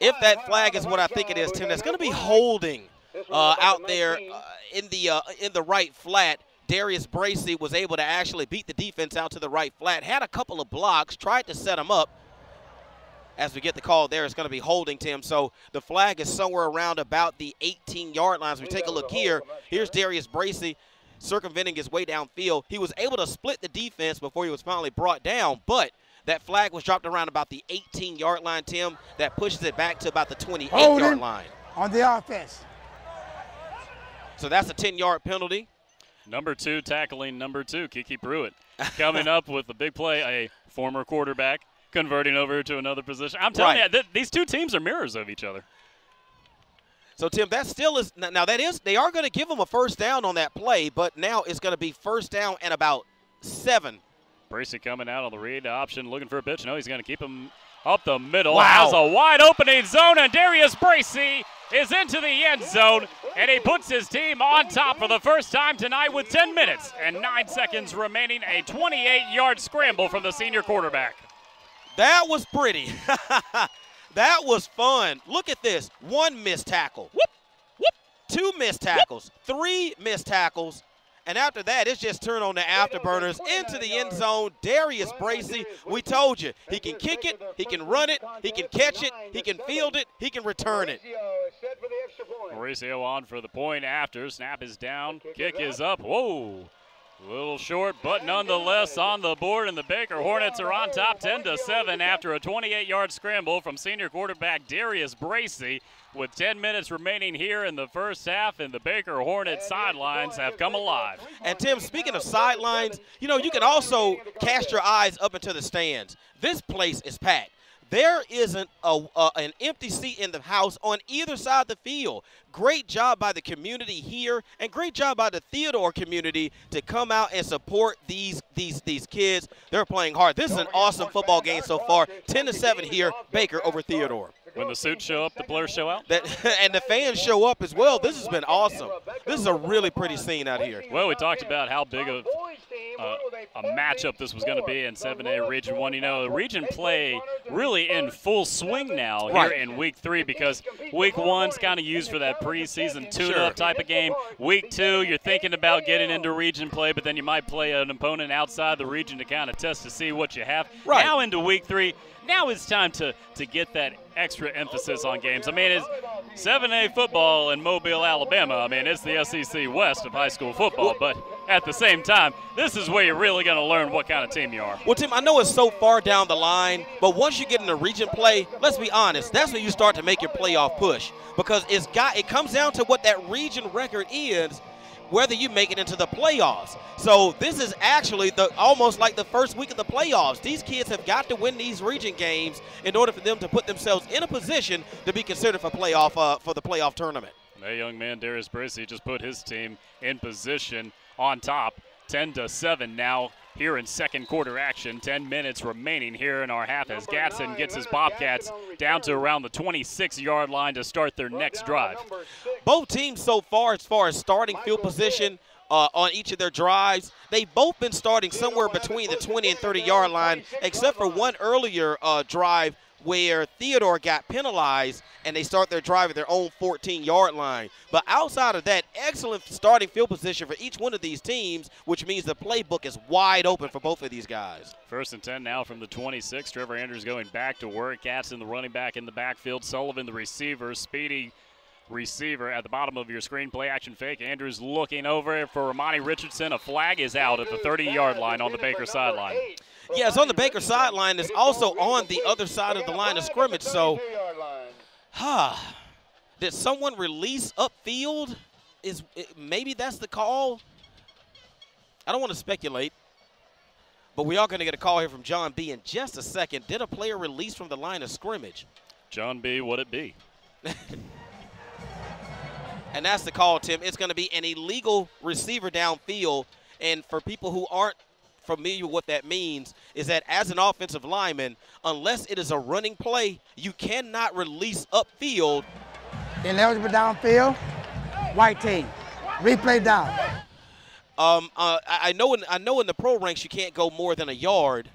If that flag is what I think it is, Tim, that's going to be holding uh, out there uh, in, the, uh, in the right flat. Darius Bracy was able to actually beat the defense out to the right flat, had a couple of blocks, tried to set him up as we get the call there, it's going to be holding, Tim. So the flag is somewhere around about the 18-yard line. As we take a look here, here's Darius Bracy circumventing his way downfield. He was able to split the defense before he was finally brought down, but that flag was dropped around about the 18-yard line, Tim. That pushes it back to about the 28-yard line. On the offense. So that's a 10-yard penalty. Number two tackling number two, Kiki Pruitt. Coming up with the big play, a former quarterback converting over to another position. I'm telling right. you, th- these two teams are mirrors of each other. So Tim, that still is now that is they are going to give them a first down on that play, but now it's going to be first down and about seven. Bracy coming out on the read option, looking for a pitch. No, he's going to keep him up the middle. Wow. Has a wide opening zone, and Darius Bracy is into the end zone, and he puts his team on top for the first time tonight with 10 minutes and nine seconds remaining. A 28-yard scramble from the senior quarterback. That was pretty. <laughs> that was fun. Look at this. One missed tackle. Whoop, whoop. two missed tackles, three missed tackles. And after that, it's just turn on the afterburners into the end zone. Darius Bracy, we told you, he can kick it, he can run it, he can catch it, he can field it, he can return it. Mauricio on for the point after. Snap is down, kick is up. Whoa. Little short, but nonetheless on the board, and the Baker Hornets are on top 10 to 7 after a 28 yard scramble from senior quarterback Darius Bracy. With 10 minutes remaining here in the first half, and the Baker Hornets sidelines have come alive. And Tim, speaking of sidelines, you know, you can also cast your eyes up into the stands. This place is packed. There isn't a, a, an empty seat in the house on either side of the field. Great job by the community here, and great job by the Theodore community to come out and support these these these kids. They're playing hard. This is an awesome football game so far. 10 to 7 here, Baker over Theodore. When the suits show up, the players show out. That <laughs> and the fans show up as well. This has been awesome. This is a really pretty scene out here. Well, we talked about how big of uh, a matchup this was going to be in 7A Region 1. You know, the region play really in full swing now here Right. in Week 3 because Week 1's kind of used for that preseason tune-up Sure. type of game. Week 2, you're thinking about getting into region play, but then you might play an opponent outside the region to kind of test to see what you have. Right. Now into Week 3, now it's time to, to get that extra emphasis on games. I mean, it's 7A football in Mobile, Alabama. I mean, it's the SEC West of high school football, but at the same time, this is where you're really going to learn what kind of team you are. Well, Tim, I know it's so far down the line, but once you get into region play, let's be honest, that's when you start to make your playoff push because it's got it comes down to what that region record is, whether you make it into the playoffs. So this is actually the almost like the first week of the playoffs. These kids have got to win these region games in order for them to put themselves in a position to be considered for playoff uh, for the playoff tournament. That young man, Darius Bracey, just put his team in position on top, 10 to 7 now here in second quarter action. 10 minutes remaining here in our half as Gatson gets his Bobcats down to around the 26 yard line to start their next drive. both teams so far, as far as starting field position uh, on each of their drives, they've both been starting somewhere between the 20 and 30 yard line, except for one earlier uh, drive where Theodore got penalized and they start their drive at their own 14 yard line. But outside of that, excellent starting field position for each one of these teams, which means the playbook is wide open for both of these guys. First and 10 now from the 26. Trevor Andrews going back to work. Gatson, the running back in the backfield. Sullivan, the receiver. Speedy receiver at the bottom of your screen. Play action fake. Andrews looking over for Ramani Richardson. A flag is out at the 30 yard line on the Baker sideline. Yeah, it's on the Baker sideline. It's also on the other side of the line of scrimmage. So, huh, did someone release upfield? Is maybe that's the call? I don't want to speculate, but we are going to get a call here from John B. in just a second. Did a player release from the line of scrimmage? John B., what it be? <laughs> And that's the call, Tim. It's going to be an illegal receiver downfield. And for people who aren't familiar with what that means, is that as an offensive lineman, unless it is a running play, you cannot release upfield. Ineligible downfield, white team. Replay down. Um, uh, I I know in I know in the pro ranks you can't go more than a yard,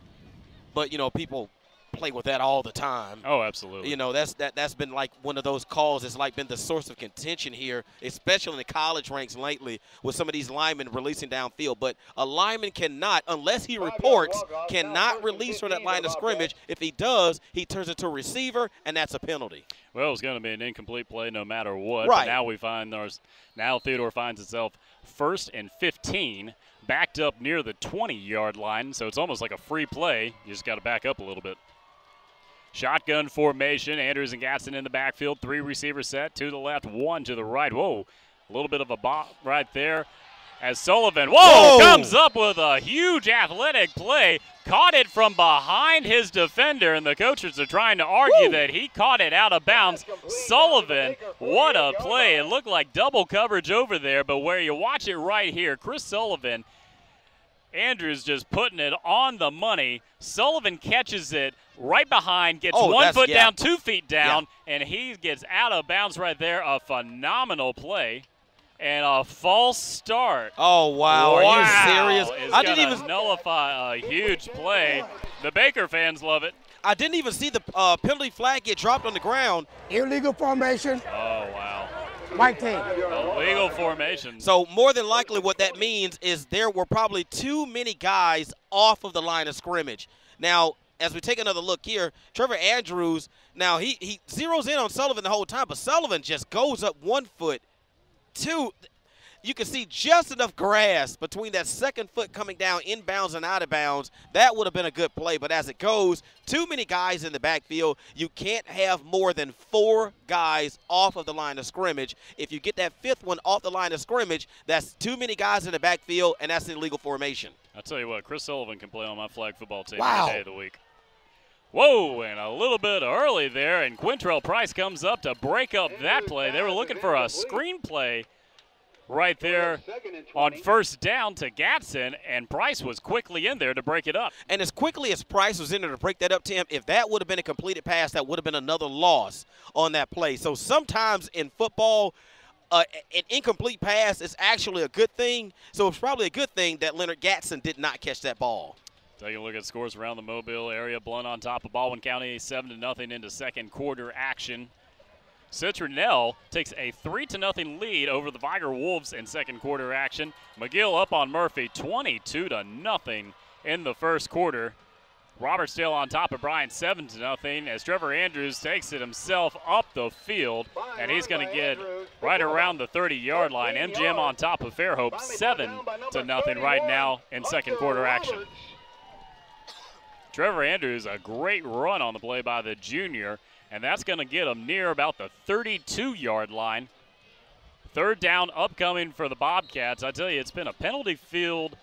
but you know people play with that all the time. Oh, absolutely. You know, that's that that's been like one of those calls that's like been the source of contention here, especially in the college ranks lately with some of these linemen releasing downfield. But a lineman cannot, unless he reports, cannot release from that line of scrimmage. If he does, he turns into a receiver, and that's a penalty. Well, it's going to be an incomplete play no matter what. Right. But now we find there's now Theodore finds itself first and 15, backed up near the 20-yard line. So it's almost like a free play. You just got to back up a little bit. Shotgun formation. Andrews and Gatson in the backfield. Three receiver set. Two to the left, one to the right. Whoa, a little bit of a bop right there. As Sullivan, whoa, Whoa. comes up with a huge athletic play, caught it from behind his defender, and the coaches are trying to argue that he caught it out of bounds. Sullivan, what a play! It looked like double coverage over there, but where you watch it right here, Chris Sullivan Andrews just putting it on the money. Sullivan catches it right behind, gets Oh, one foot yeah. down, two feet down, and he gets out of bounds right there. A phenomenal play and a false start. Oh wow, are you serious? Is I didn't even nullify a huge play. The Baker fans love it. I didn't even see the uh, penalty flag get dropped on the ground. Illegal formation, Oh wow. White team. Illegal formation. So more than likely what that means is there were probably too many guys off of the line of scrimmage. Now, as we take another look here, Trevor Andrews, now he, he zeroes in on Sullivan the whole time, but Sullivan just goes up one foot, two. You can see just enough grass between that second foot coming down inbounds and out of bounds. That would have been a good play, but as it goes, too many guys in the backfield. You can't have more than four guys off of the line of scrimmage. If you get that fifth one off the line of scrimmage, that's too many guys in the backfield, and that's an illegal formation. I'll tell you what, Chris Sullivan can play on my flag football team Wow. any day of the week. Whoa, and a little bit early there, and Quintrell Price comes up to break up that play. They were looking for a screenplay right there on first down to Gatson, and Price was quickly in there to break it up. And as quickly as Price was in there to break that up, Tim, if that would have been a completed pass, that would have been another loss on that play. So sometimes in football, uh, an incomplete pass is actually a good thing. So it's probably a good thing that Leonard Gatson did not catch that ball. Taking a look at scores around the Mobile area. Blunt on top of Baldwin County, 7 to nothing into second quarter action. Citronelle takes a 3 to nothing lead over the Vigor Wolves in second quarter action. McGill up on Murphy 22 to nothing in the first quarter. Robertsdale on top of Bryant 7 to nothing as Trevor Andrews takes it himself up the field and he's going to get right around the 30 yard line. MGM on top of Fairhope 7 to nothing right now in second quarter action. Trevor Andrews, a great run on the play by the junior, and that's going to get him near about the 32 yard line. Third down upcoming for the Bobcats. I tell you, it's been a penalty field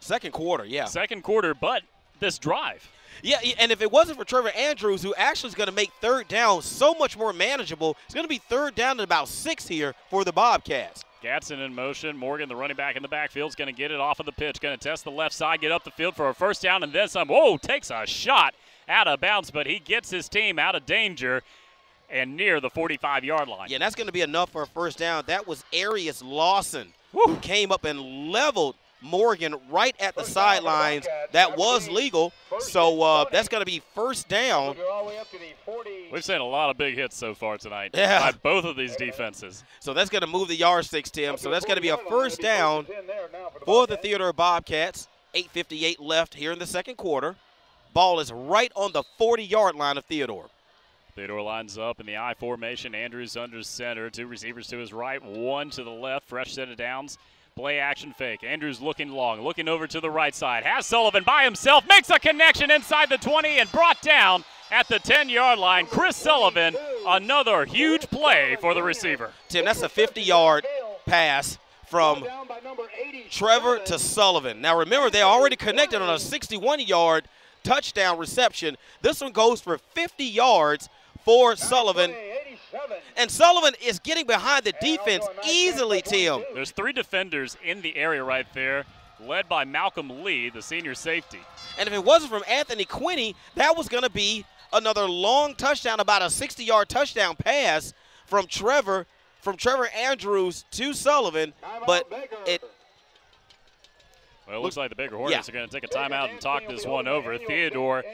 Second quarter, yeah. second quarter, but this drive. Yeah, and if it wasn't for Trevor Andrews, who actually is going to make third down so much more manageable, it's going to be third down at about six here for the Bobcats. Gatson in motion. Morgan, the running back in the backfield, is going to get it off of the pitch. Going to test the left side, get up the field for a first down, and then some. Whoa, takes a shot out of bounds, but he gets his team out of danger and near the 45 yard line. Yeah, that's going to be enough for a first down. That was Arius Lawson who came up and leveled Morgan right at the sidelines. That was legal. So uh, that's going to be first down. We've seen a lot of big hits so far tonight Yeah. by both of these defenses. So that's going to move the yardsticks, Tim. So that's going to be a first down for the Theodore Bobcats. 8.58 left here in the second quarter. Ball is right on the 40 yard line of Theodore. Theodore lines up in the I formation. Andrews under center. Two receivers to his right, one to the left. Fresh set of downs. Play action fake. Andrews looking long, looking over to the right side. Has Sullivan by himself, makes a connection inside the 20 and brought down at the 10 yard line. Chris Sullivan, another huge play for the receiver. Tim, that's a 50 yard pass from Trevor to Sullivan. Now remember, they already connected on a 61 yard touchdown reception. This one goes for 50 yards for Sullivan. And Sullivan is getting behind the defense easily, Tim. There's three defenders in the area right there, led by Malcolm Lee, the senior safety. And if it wasn't from Anthony Quinney, that was going to be another long touchdown, about a 60 yard touchdown pass from Trevor. From Trevor Andrews to Sullivan, but it Well, it looks like the Baker Hornets Yeah. are going to take a timeout and talk this one over. Theodore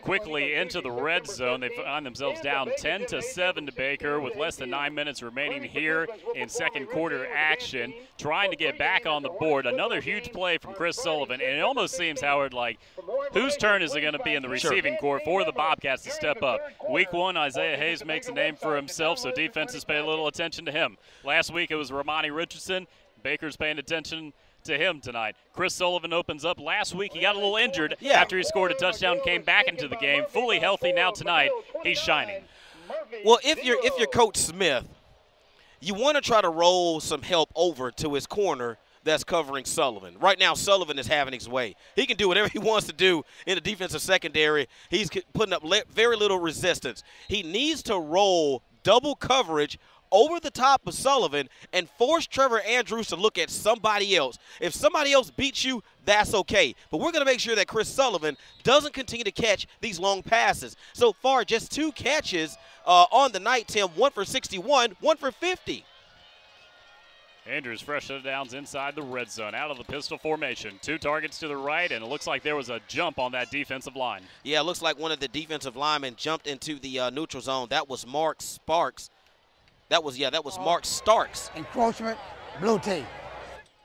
quickly into the red zone. They find themselves down 10 to 7 to Baker with less than nine minutes remaining here in second quarter action, trying to get back on the board. Another huge play from Chris Sullivan, and it almost seems Howard like whose turn is it going to be in the receiving corps for the Bobcats to step up? Week one, Isaiah Hayes makes a name for himself, so defenses pay a little attention to him. Last week it was Ramani Richardson. Baker's paying attention to him tonight. Chris Sullivan opens up. Last week he got a little injured Yeah. after he scored a touchdown, came back into the game, fully healthy now tonight. He's shining. Well, if you're if you're Coach Smith, you want to try to roll some help over to his corner that's covering Sullivan. Right now, Sullivan is having his way. He can do whatever <laughs> he wants to do in the defensive secondary. He's putting up very little resistance. He needs to roll double coverage over the top of Sullivan and force Trevor Andrews to look at somebody else. If somebody else beats you, that's okay. But we're going to make sure that Chris Sullivan doesn't continue to catch these long passes. So far, just two catches uh, on the night, Tim. One for 61, one for 50. Andrews fresh downs inside the red zone, out of the pistol formation. Two targets to the right, and it looks like there was a jump on that defensive line. Yeah, it looks like one of the defensive linemen jumped into the uh, neutral zone. That was Mark Sparks. That was yeah, that was Mark Starks. Encroachment, blue team.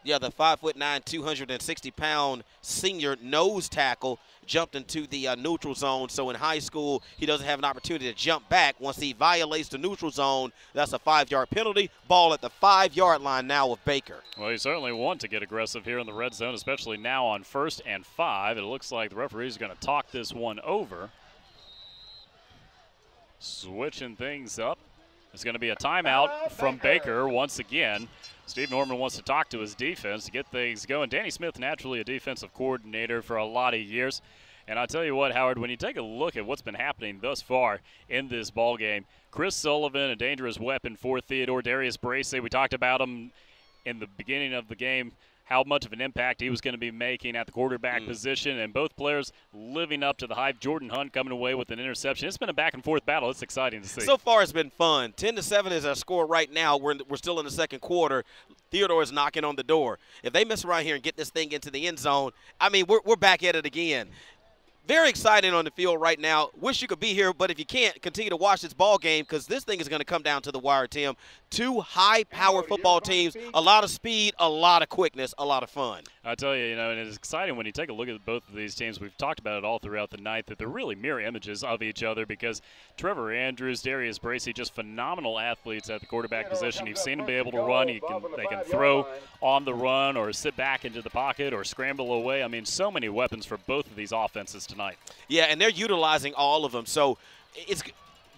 Yeah, the five foot nine, 260 pound senior nose tackle jumped into the uh, neutral zone. So in high school, he doesn't have an opportunity to jump back. Once he violates the neutral zone, that's a five yard penalty. Ball at the five yard line now with Baker. Well, you certainly want to get aggressive here in the red zone, especially now on first and five. It looks like the referee's going to talk this one over. Switching things up. It's going to be a timeout from Baker once again. Steve Norman wants to talk to his defense to get things going. Danny Smith, naturally a defensive coordinator for a lot of years. And I tell you what, Howard, when you take a look at what's been happening thus far in this ball game, Chris Sullivan, a dangerous weapon for Theodore Darius Bracey. We talked about him in the beginning of the game how much of an impact he was going to be making at the quarterback mm. position, and both players living up to the hype. Jordan Hunt coming away with an interception. It's been a back and forth battle. It's exciting to see. So far, it's been fun. Ten to seven is our score right now. We're we're still in the second quarter. Theodore is knocking on the door. If they mess around here and get this thing into the end zone, I mean, we're, we're back at it again very exciting on the field right now. Wish you could be here, but if you can't, continue to watch this ball game because this thing is going to come down to the wire, Tim. Two high-powered football teams, a lot of speed, a lot of quickness, a lot of fun. I tell you, you know, and it's exciting when you take a look at both of these teams. We've talked about it all throughout the night that they're really mirror images of each other because Trevor Andrews, Darius Bracey, just phenomenal athletes at the quarterback position. You've seen them be able to run. Can, they can throw on the run or sit back into the pocket or scramble away. I mean, so many weapons for both of these offenses tonight. Yeah, and they're utilizing all of them. So it's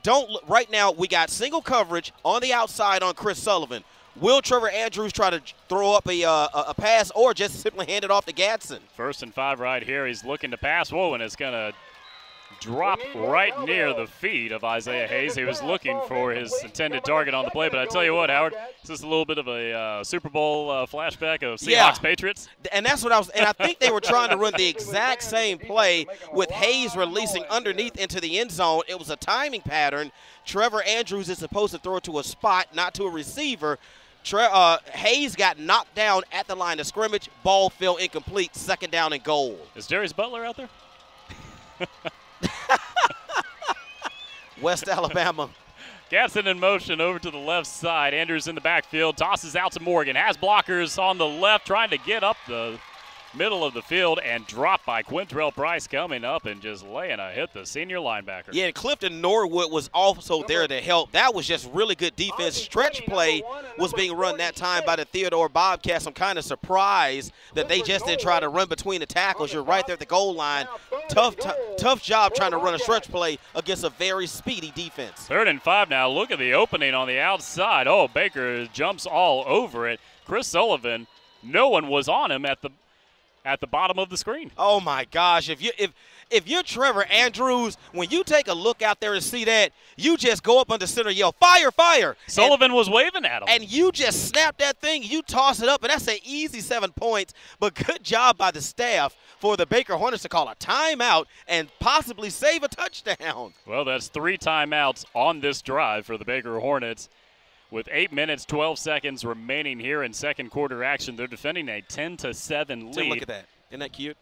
don't right now. We got single coverage on the outside on Chris Sullivan. Will Trevor Andrews try to throw up a, uh, a pass or just simply hand it off to Gatson? First and five right here. He's looking to pass. Whoa, and it's going to drop right near the feet of Isaiah Hayes. He was looking for his intended target on the play, but I tell you what, Howard, this is a little bit of a uh, Super Bowl uh, flashback of Seahawks yeah. Patriots. And that's what I was, and I think they were trying to run the exact same play with Hayes releasing underneath into the end zone. It was a timing pattern. Trevor Andrews is supposed to throw it to a spot, not to a receiver. Tre- uh, Hayes got knocked down at the line of scrimmage. Ball fell incomplete. Second down and goal. Is Darius Butler out there? <laughs> West Alabama. Gatson in motion over to the left side. Andrews in the backfield. Tosses out to Morgan. Has blockers on the left trying to get up the middle of the field and dropped by Quintrell Price coming up and just laying a hit the senior linebacker. Yeah, and Clifton Norwood was also there to help. That was just really good defense. Stretch play was being run that time by the Theodore Bobcats. I'm kind of surprised that they just didn't try to run between the tackles. You're right there at the goal line. Tough, tough job trying to run a stretch play against a very speedy defense. Third and five now. Look at the opening on the outside. Oh, Baker jumps all over it. Chris Sullivan, no one was on him at the at the bottom of the screen. Oh my gosh! If you if if you're Trevor Andrews, when you take a look out there and see that, you just go up under the center, yell fire, fire. Sullivan and, was waving at him, and you just snap that thing, you toss it up, and that's an easy seven points. But good job by the staff for the Baker Hornets to call a timeout and possibly save a touchdown. Well, that's three timeouts on this drive for the Baker Hornets. With eight minutes, 12 seconds remaining here in second quarter action, they're defending a 10 to 7 lead. Tim, look at that. Isn't that cute?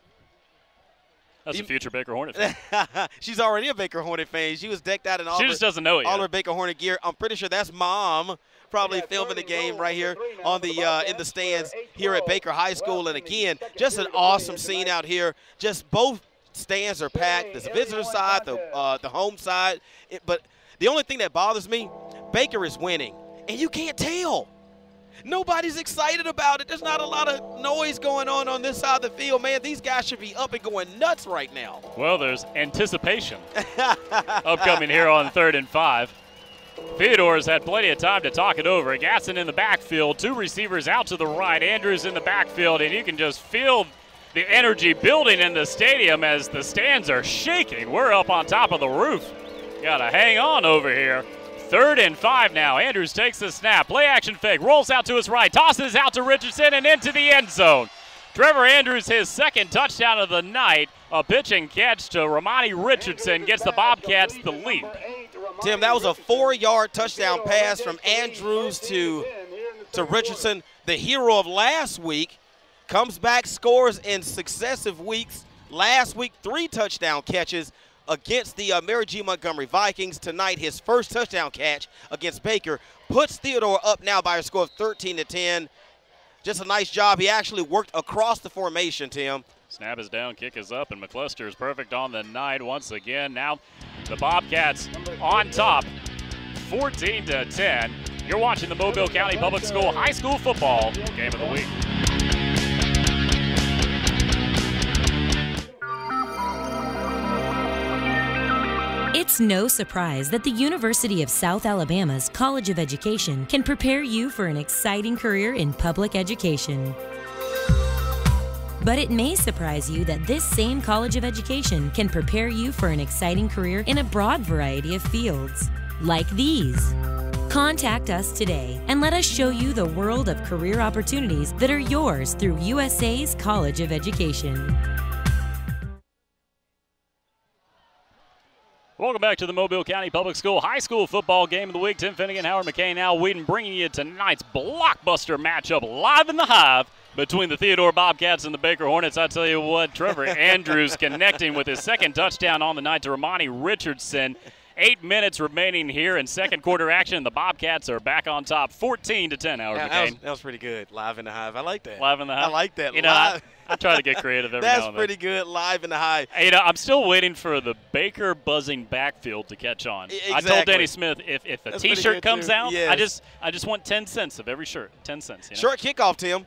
That's a future Baker Hornet fan. <laughs> She's already a Baker Hornet fan. She was decked out in all, she her, just doesn't know it all yet. her Baker Hornet gear. I'm pretty sure that's mom probably filming the game right here on the uh, in the stands here at Baker High School. And again, just an awesome scene out here. Just both stands are packed. The visitor side, the uh, the home side. It, but the only thing that bothers me, Baker is winning and you can't tell. Nobody's excited about it. There's not a lot of noise going on on this side of the field, man. These guys should be up and going nuts right now. Well, there's anticipation <laughs> upcoming here on third and five. Theodore's had plenty of time to talk it over. Gatson in the backfield, two receivers out to the right, Andrews in the backfield, and you can just feel the energy building in the stadium as the stands are shaking. We're up on top of the roof. Gotta hang on over here. Third and five now. Andrews takes the snap. Play action fake. Rolls out to his right. Tosses out to Richardson and into the end zone. Trevor Andrews, his second touchdown of the night. A pitch and catch to Romani Richardson gets the Bobcats the lead. Tim, that was a four-yard touchdown pass from Andrews to, to Richardson, the hero of last week. Comes back, scores in successive weeks. Last week, three touchdown catches against the uh, Mary G. Montgomery Vikings. Tonight, his first touchdown catch against Baker puts Theodore up now by a score of 13 to 10. Just a nice job. He actually worked across the formation, Tim. Snap is down, kick is up, and McCluster is perfect on the night once again. Now the Bobcats on top, 14 to 10. You're watching the Mobile County Public School High School Football Game of the Week. It's no surprise that the University of South Alabama's College of Education can prepare you for an exciting career in public education. But it may surprise you that this same College of Education can prepare you for an exciting career in a broad variety of fields, like these. Contact us today and let us show you the world of career opportunities that are yours through USA's College of Education. Welcome back to the Mobile County Public School High School Football Game of the Week. Tim Finnegan, Howard McKay, Al Whedon bringing you tonight's blockbuster matchup live in the Hive between the Theodore Bobcats and the Baker Hornets. I tell you what, Trevor <laughs> Andrews connecting with his second touchdown on the night to Romani Richardson. Eight minutes remaining here in second quarter action. The Bobcats are back on top, 14 to 10. Howard Yeah, McCain. that, was, that was pretty good. Live in the hive. I like that. Live in the Hive. I like that. You know, I, try to get creative every That's now and then. pretty good. Live in the hive. Hey, You know, I'm still waiting for the Baker buzzing backfield to catch on. I told. Danny Smith if, if a T-shirt comes too. out, I just I just want 10 cents of every shirt. 10 cents. You know? Short kickoff, Tim.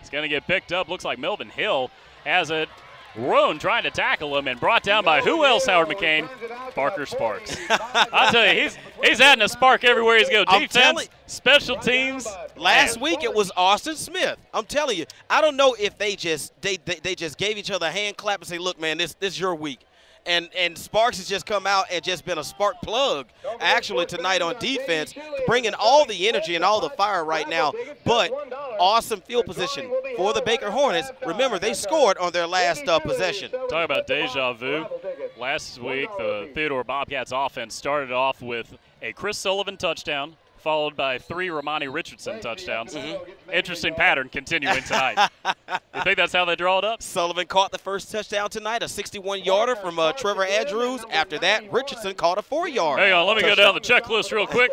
It's going to get picked up. Looks like Melvin Hill has it. Roan trying to tackle him and brought down by who else, Howard McCain? Parker Sparks. <laughs> I tell you, he's he's adding a spark everywhere he's go. I'm Defense, telling- special teams. Last week it was Austin Smith. I'm telling you, I don't know if they just they, they, they just gave each other a hand clap and say, "Look, man, this this is your week." And and Sparks has just come out and just been a spark plug actually tonight on defense, bringing all the energy and all the fire right now. But awesome field position for the Baker Hornets. Remember, they scored on their last uh, possession. Talk about deja vu. Last week, the Theodore Bobcats offense started off with a Chris Sullivan touchdown, followed by three Romani Richardson touchdowns. Interesting pattern continuing tonight. you think that's how they draw it up? <laughs> Sullivan caught the first touchdown tonight, a 61-yarder from uh, Trevor Andrews. After that, Richardson caught a four-yard. Hang on, let me go down the checklist real quick.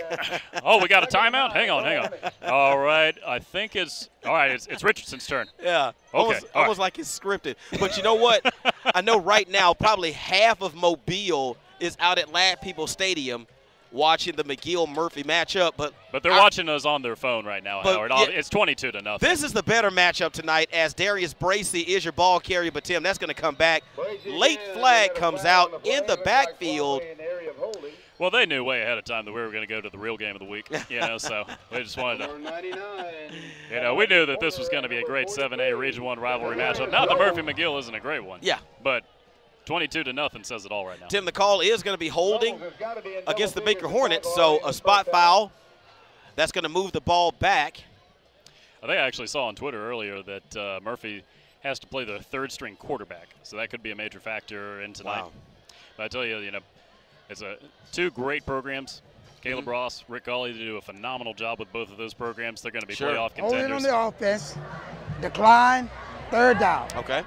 <laughs> oh, we got a timeout? Hang on, hang on. All right, I think it's all right. It's, it's Richardson's turn. Yeah, almost, all right. almost like it's scripted. But you know what? <laughs> I know right now probably half of Mobile is out at Lad People Stadium watching the McGill Murphy matchup. But But they're I- watching us on their phone right now, But, Howard. yeah. It's 22 to nothing. This is the better matchup tonight as Darius Bracy is your ball carrier, but Tim, that's going to come back. Late flag comes out in the backfield. well, they knew way ahead of time that we were going to go to the real game of the week, you know. so we just wanted to, <laughs> you know, we knew that this was going to be a great 7A Region One rivalry matchup. Not that Murphy McGill isn't a great one. Yeah. But 22 to nothing says it all right now. Tim, the call is going to be holding against the Baker Hornets, so a spot foul. That's going to move the ball back. I think I actually saw on Twitter earlier that uh, Murphy has to play the third string quarterback, so that could be a major factor in tonight. Wow. But I tell you, you know, it's a two great programs. Caleb Mm-hmm. Ross, Rick Gawley, they do a phenomenal job with both of those programs. They're going to be Sure. playoff Hold it on the offense. Decline. Third down. Okay.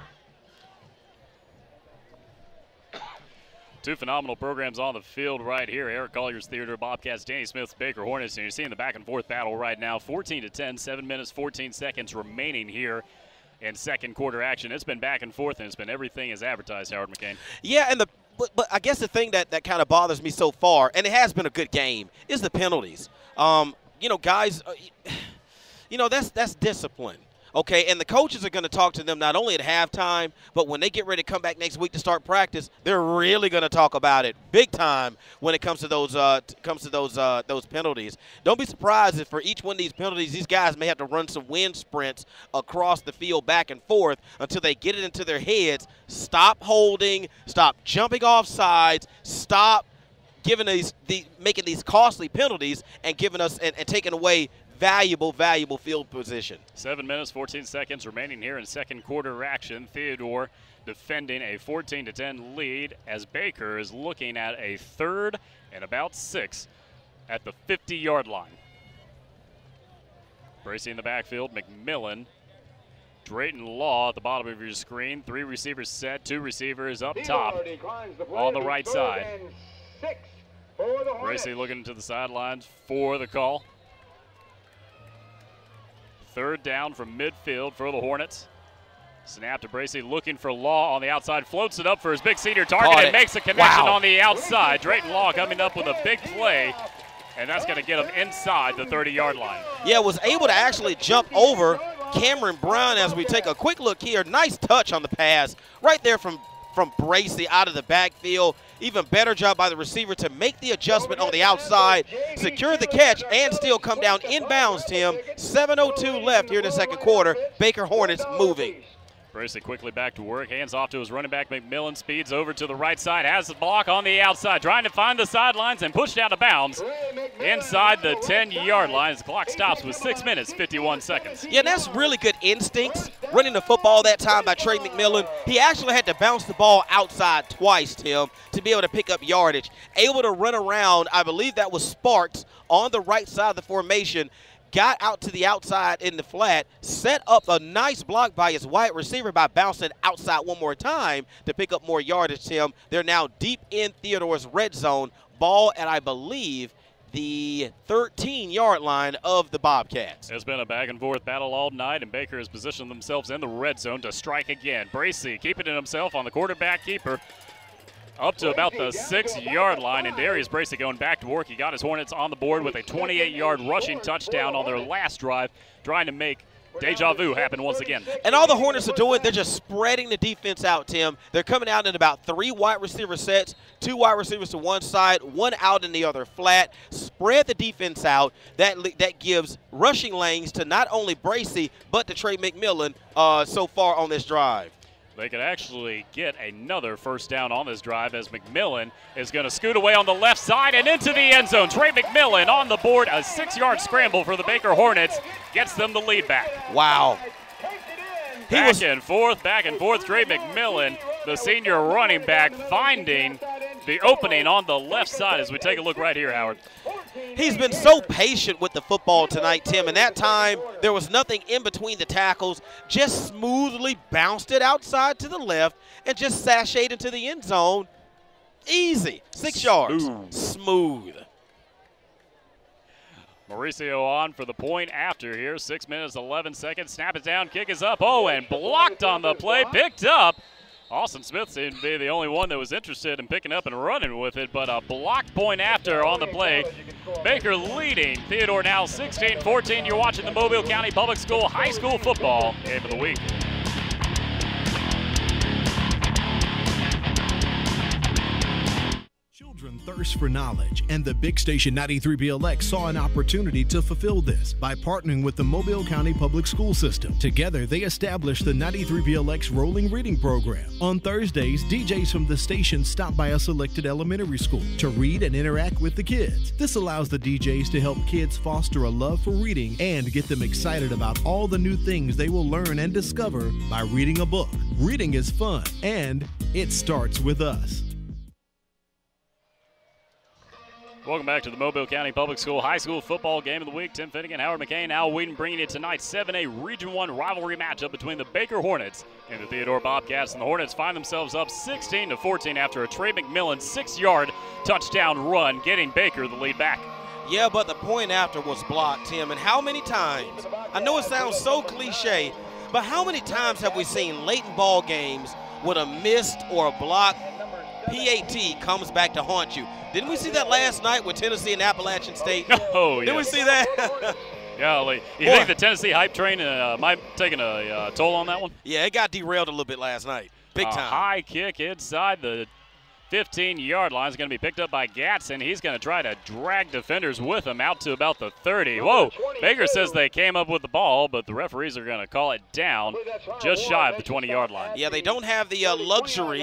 Two phenomenal programs on the field right here. Eric Collier's Theodore Bobcats, Danny Smith's Baker Hornets, and you're seeing the back and forth battle right now. 14 to 10, seven minutes, 14 seconds remaining here in second quarter action. It's been back and forth, and it's been everything as advertised. Howard McCain. Yeah, and the but, but I guess the thing that, that kind of bothers me so far, and it has been a good game, is the penalties. Um, you know, guys, uh, <sighs> you know that's that's discipline. Okay, and the coaches are going to talk to them not only at halftime, but when they get ready to come back next week to start practice, they're really going to talk about it big time when it comes to those uh, comes to those uh, those penalties. Don't be surprised if for each one of these penalties, these guys may have to run some wind sprints across the field back and forth until they get it into their heads. Stop holding, stop jumping off sides, stop giving these the making these costly penalties and giving us and, and taking away valuable valuable field position. Seven minutes, 14 seconds remaining here in second quarter action. Theodore defending a 14 to 10 lead as Baker is looking at a third and about six at the 50 yard line. Bracing in the backfield, McMillan Drayton Law at the bottom of your screen. Three receivers set, two receivers up top on the right side. Bracy looking to the sidelines for the call. Third down from midfield for the Hornets. Snap to Bracey looking for Law on the outside. Floats it up for his big senior target and makes a connection Wow. on the outside. Drayton Law coming up with a big play, and that's going to get him inside the 30 yard line. Yeah, was able to actually jump over Cameron Brown as we take a quick look here. Nice touch on the pass right there from, from Bracey out of the backfield. Even better job by the receiver to make the adjustment on the outside, secure the catch, and still come down inbounds, Tim. 7.02 left here in the second quarter. Baker Hornets moving. Bracey quickly back to work, hands off to his running back McMillan, speeds over to the right side, has the block on the outside, trying to find the sidelines and pushed out of bounds inside the 10 yard line. As the clock stops with 6 minutes, 51 seconds. Yeah, that's really good instincts. Running the football that time by Trey McMillan. He actually had to bounce the ball outside twice, Tim, to be able to pick up yardage. Able to run around, I believe that was Sparks on the right side of the formation. Got out to the outside in the flat, set up a nice block by his wide receiver by bouncing outside one more time to pick up more yardage, Tim. They're now deep in Theodore's red zone. Ball at, I believe, the 13 yard line of the Bobcats. It's been a back and forth battle all night, and Baker has positioned themselves in the red zone to strike again. Bracey keeping it himself on the quarterback keeper up to about the six yard line, and Darius Bracey going back to work. He got his Hornets on the board with a 28 yard rushing touchdown on their last drive, trying to make deja vu happen once again. And all the Hornets are doing, they're just spreading the defense out, Tim. They're coming out in about three wide receiver sets, two wide receivers to one side, one out in the other flat. Spread the defense out. That that gives rushing lanes to not only Bracey, but to Trey McMillan uh, so far on this drive. They could actually get another first down on this drive as McMillan is going to scoot away on the left side and into the end zone. Trey McMillan on the board, a six yard scramble for the Baker Hornets, gets them the lead back. Wow. He back was and forth, back and forth. Trey McMillan, the senior running back, finding the opening on the left side as we take a look right here, Howard. He's been so patient with the football tonight, Tim. And that time, there was nothing in between the tackles. Just smoothly bounced it outside to the left and just sashayed into the end zone. Easy. Six yards. Smooth. Mauricio on for the point after here. Six minutes, 11 seconds. Snap it down, kick is up. Oh, and blocked on the play, picked up. Austin Smith seemed to be the only one that was interested in picking up and running with it, but a blocked point after on the play. Baker leading. Theodore now 16 14. You're watching the Mobile County Public School High School Football Game of the Week. Thirst for knowledge, and the Big Station 93 BLX saw an opportunity to fulfill this by partnering with the Mobile County Public School System. Together, they established the 93 BLX Rolling Reading Program. On Thursdays, DJs from the station stop by a selected elementary school to read and interact with the kids. This allows the DJs to help kids foster a love for reading and get them excited about all the new things they will learn and discover by reading a book. Reading is fun, and it starts with us. Welcome back to the Mobile County Public School High School Football Game of the Week. Tim Finnegan, Howard McCain, Al Whedon bringing you tonight's 7A Region 1 rivalry matchup between the Baker Hornets and the Theodore Bobcats. And the Hornets find themselves up 16 to 14 after a Trey McMillan six-yard touchdown run, getting Baker the lead back. Yeah, but the point after was blocked, Tim. And how many times? I know it sounds so cliche, but how many times have we seen late in ball games with a missed or a block PAT comes back to haunt you? Didn't we see that last night with Tennessee and Appalachian State? <laughs> Oh, Did we see that? <laughs> Golly. You Boy. think the Tennessee hype train uh, might taking a uh, toll on that one? yeah, it got derailed a little bit last night. Big A time. high kick inside the 15 yard line is going to be picked up by Gatson. He's going to try to drag defenders with him out to about the 30. Whoa! Baker says they came up with the ball, but the referees are going to call it down just shy of the 20 yard line. Yeah, they don't have the uh, luxury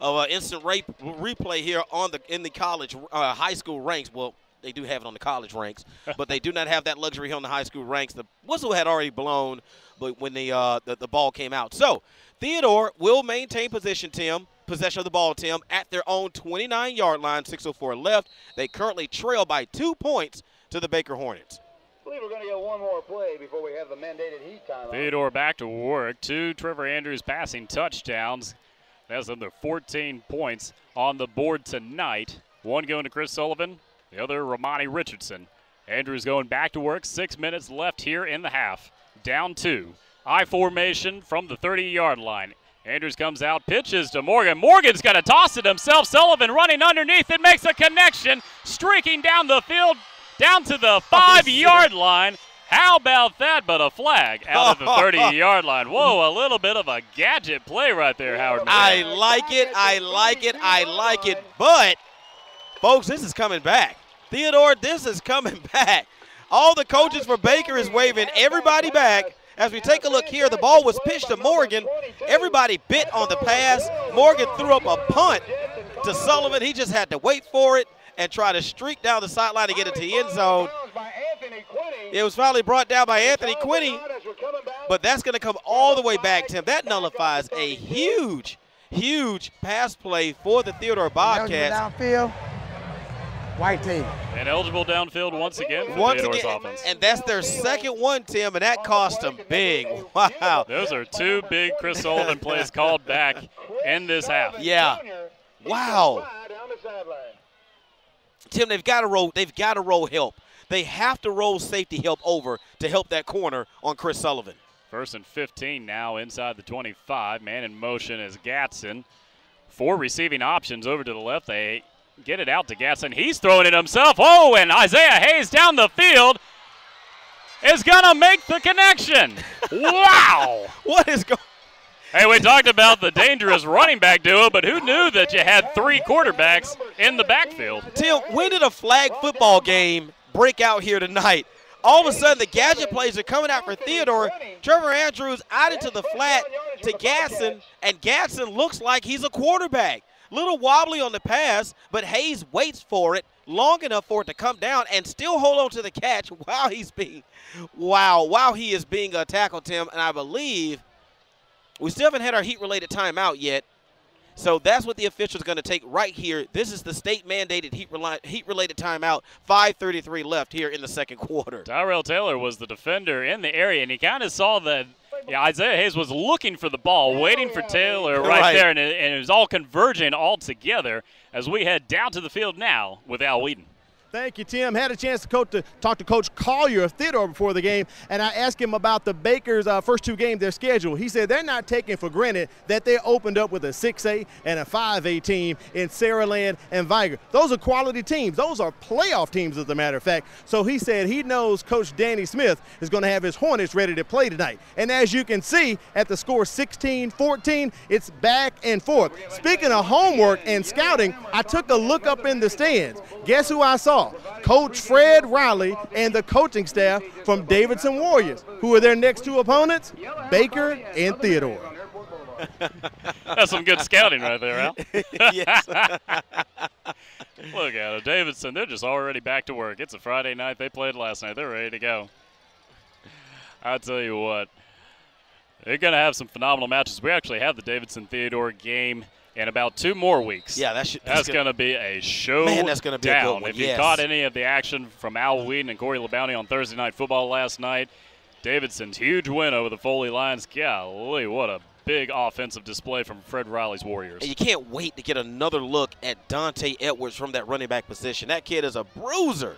of uh, instant rape replay here on the in the college uh, high school ranks. Well, they do have it on the college ranks, <laughs> but they do not have that luxury here on the high school ranks. The whistle had already blown, but when the uh, the, the ball came out, so Theodore will maintain position, Tim. Possession of the ball, Tim, at their own 29-yard line, 6:04 left. They currently trail by two points to the Baker Hornets. believe we're going to get one more play before we have the mandated heat time. Theodore back to work. Two Trevor Andrews passing touchdowns. That's under 14 points on the board tonight. One going to Chris Sullivan, the other Ramani Richardson. Andrews going back to work. Six minutes left here in the half. Down two. I formation from the 30 yard line. Andrews comes out, pitches to Morgan. Morgan's going to toss it himself. Sullivan running underneath it, makes a connection, streaking down the field, down to the oh, five yard line. How about that? But a flag out of the <laughs> 30 yard line. Whoa, a little bit of a gadget play right there, Howard. I like it. I like it. I like it. But, folks, this is coming back. Theodore, this is coming <laughs> back. All the coaches for Baker is waving everybody back. As we take a look here, the ball was pitched to Morgan. Everybody bit on the pass. Morgan threw up a punt to Sullivan. He just had to wait for it and try to streak down the sideline to get into the end zone. It was finally brought down by Anthony Quinney, but that's going to come all the way back, Tim. That nullifies a huge, huge pass play for the Theodore Bobcats. Downfield, white team. And eligible downfield once again for Once Theodore's again, offense. and that's their second one, Tim, and that cost them big. <laughs> Wow. Those are two big Chris Sullivan plays called back in this half. Yeah. Wow. Tim, they've got to roll. They've got to roll help. They have to roll safety help over to help that corner on Chris Sullivan. First and 15 now inside the 25. Man in motion is Gatson. Four receiving options over to the left. They get it out to Gatson. He's throwing it himself. Oh, and Isaiah Hayes down the field is going to make the connection. <laughs> wow. What is going Hey, we talked about the dangerous running back duo, but who knew that you had three quarterbacks in the backfield? Tim, when did a flag football game break out here tonight? All of a sudden, the gadget plays are coming out for Theodore. Trevor Andrews out into the flat to Gatson, and Gatson looks like he's a quarterback. Little wobbly on the pass, but Hayes waits for it long enough for it to come down and still hold on to the catch <laughs> while he's being, wow, while he is being uh, tackled, Tim. And I believe we still haven't had our heat-related timeout yet. So that's what the official's going to take right here. This is the state-mandated heat-related heat timeout. 5:33 left here in the second <laughs> quarter. Tyrell Taylor was the defender in the area, and he kind of saw that yeah, Isaiah Hayes was looking for the ball, oh, waiting for Taylor right, Right. there, and it, and it was all converging all together as we head down to the field now with Al Whedon. Thank you, Tim. Had a chance to, coach, to talk to Coach Collier of Theodore before the game, and I asked him about the Bakers' uh, first two games, their schedule. He said they're not taking for granted that they opened up with a 6A and a 5A team in Saraland and Vigor. Those are quality teams. Those are playoff teams, as a matter of fact. So he said he knows Coach Danny Smith is going to have his Hornets ready to play tonight. And as you can see at the score 16 14, it's back and forth. Speaking of homework and scouting, I took a look up in the stands. Guess who I saw? Coach Fred Riley and the coaching staff from Davidson Warriors. Who are their next two opponents? Baker and Theodore. <laughs> That's some good scouting right there, Al. <laughs> yes. <laughs> Look at it. Davidson, they're just already back to work. It's a Friday night. They played last night. They're ready to go. I'll tell you what. They're going to have some phenomenal matches. We actually have the Davidson Theodore game in about two more weeks. Yeah, that should- that's that's going to be a show. Man, that's gonna be a good one, If you caught any of the action from Al Whedon and Corey LeBounty on Thursday Night Football last night, Davidson's huge win over the Foley Lions. Golly, what a big offensive display from Fred Riley's Warriors. And you can't wait to get another look at Dante Edwards from that running back position. That kid is a bruiser.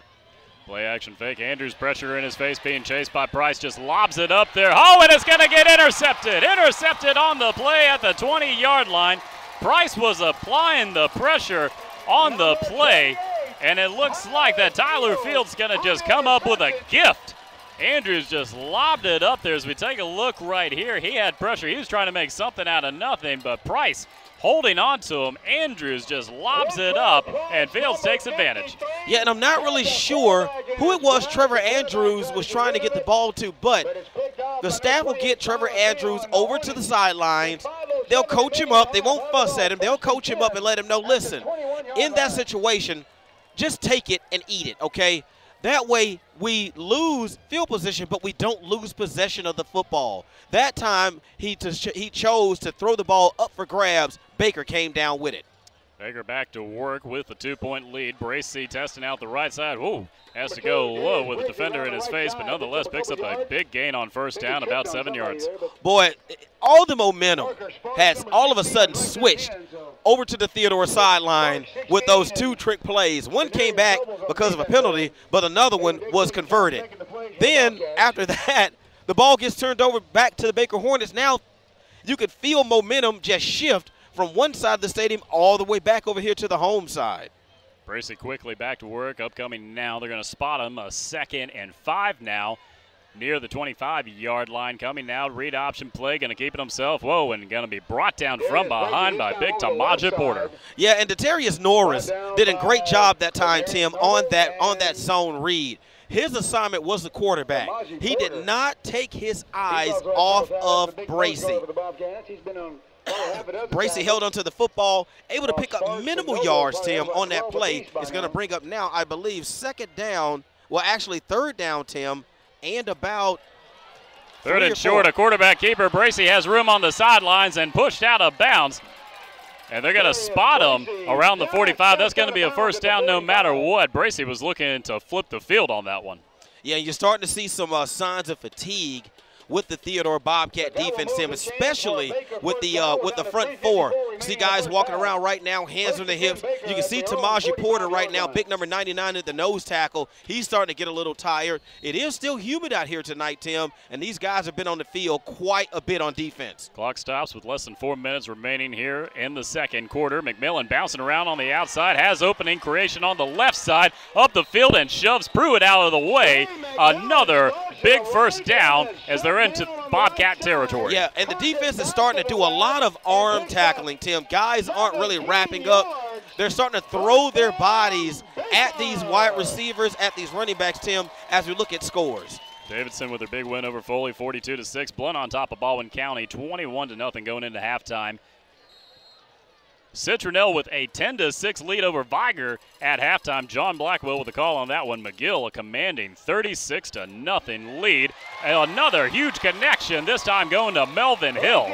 Play action fake. Andrews pressure in his face, being chased by Price. Just lobs it up there. Oh, and it's going to get intercepted. Intercepted on the play at the 20 yard line. Price was applying the pressure on the play, and it looks like that Tyler Fields going to just come up with a gift. Andrews just lobbed it up there as we take a look right here. He had pressure. He was trying to make something out of nothing, but Price holding on to him. Andrews just lobs it up, and Fields takes advantage. Yeah, and I'm not really sure who it was Trevor Andrews was trying to get the ball to, but the staff will get Trevor Andrews over to the sidelines. They'll coach him up. They won't fuss at him. They'll coach him up and let him know, listen, in that situation, just take it and eat it, okay? That way we lose field position, but we don't lose possession of the football. That time he, he chose to throw the ball up for grabs. Baker came down with it. Baker back to work with the two-point lead. Bracy testing out the right side. Ooh, has to go low with the defender in his face, but nonetheless picks up a big gain on first down, about seven yards. Boy, all the momentum has all of a sudden switched over to the Theodore sideline with those two trick plays. One came back because of a penalty, but another one was converted. Then after <laughs> that, the ball gets turned over back to the Baker Hornets. Now you could feel momentum just shift from one side of the stadium all the way back over here to the home side. Bracy quickly back to work. Upcoming now. They're going to spot him a second and five now near the 25 yard line. Coming now, read option play, going to keep it himself. Whoa, and going to be brought down from behind by big Tamaja Porter. Yeah, and Darius Norris did a great job that time, Tim, on that on that zone read. His assignment was the quarterback. He did not take his eyes off of Bracy. Bracy held onto the football, able to pick up minimal yards, Tim, on that play. It's going to bring up now, I believe, second down, well, actually third down, Tim, and about Third and short, a quarterback keeper. Bracy has room on the sidelines and pushed out of bounds. And they're going to spot him around the 45. That's going to be a first down no matter what. Bracy was looking to flip the field on that one. Yeah, you're starting to see some uh, signs of fatigue with the Theodore Bobcat defense, Tim, especially with the uh, with the front four. See guys walking around right now, hands on the hips. You can see Tamaji Porter right now, big number 99 at the nose tackle. He's starting to get a little tired. It is still humid out here tonight, Tim, and these guys have been on the field quite a bit on defense. Clock stops with less than four minutes remaining here in the second quarter. McMillan bouncing around on the outside, has opening creation on the left side, up the field and shoves Pruitt out of the way. Another big first down as they're into Bobcat territory. Yeah, and the defense is starting to do a lot of arm tackling, Tim. Guys aren't really wrapping up. They're starting to throw their bodies at these wide receivers, at these running backs, Tim, as we look at scores. Davidson with a big win over Foley, 42 to 6. Blount on top of Baldwin County, 21 to nothing going into halftime. Citronelle with a 10 to 6 lead over Vigor at halftime. John Blackwell with the call on that one. McGill a commanding 36 to nothing lead. And another huge connection, this time going to Melvin Hill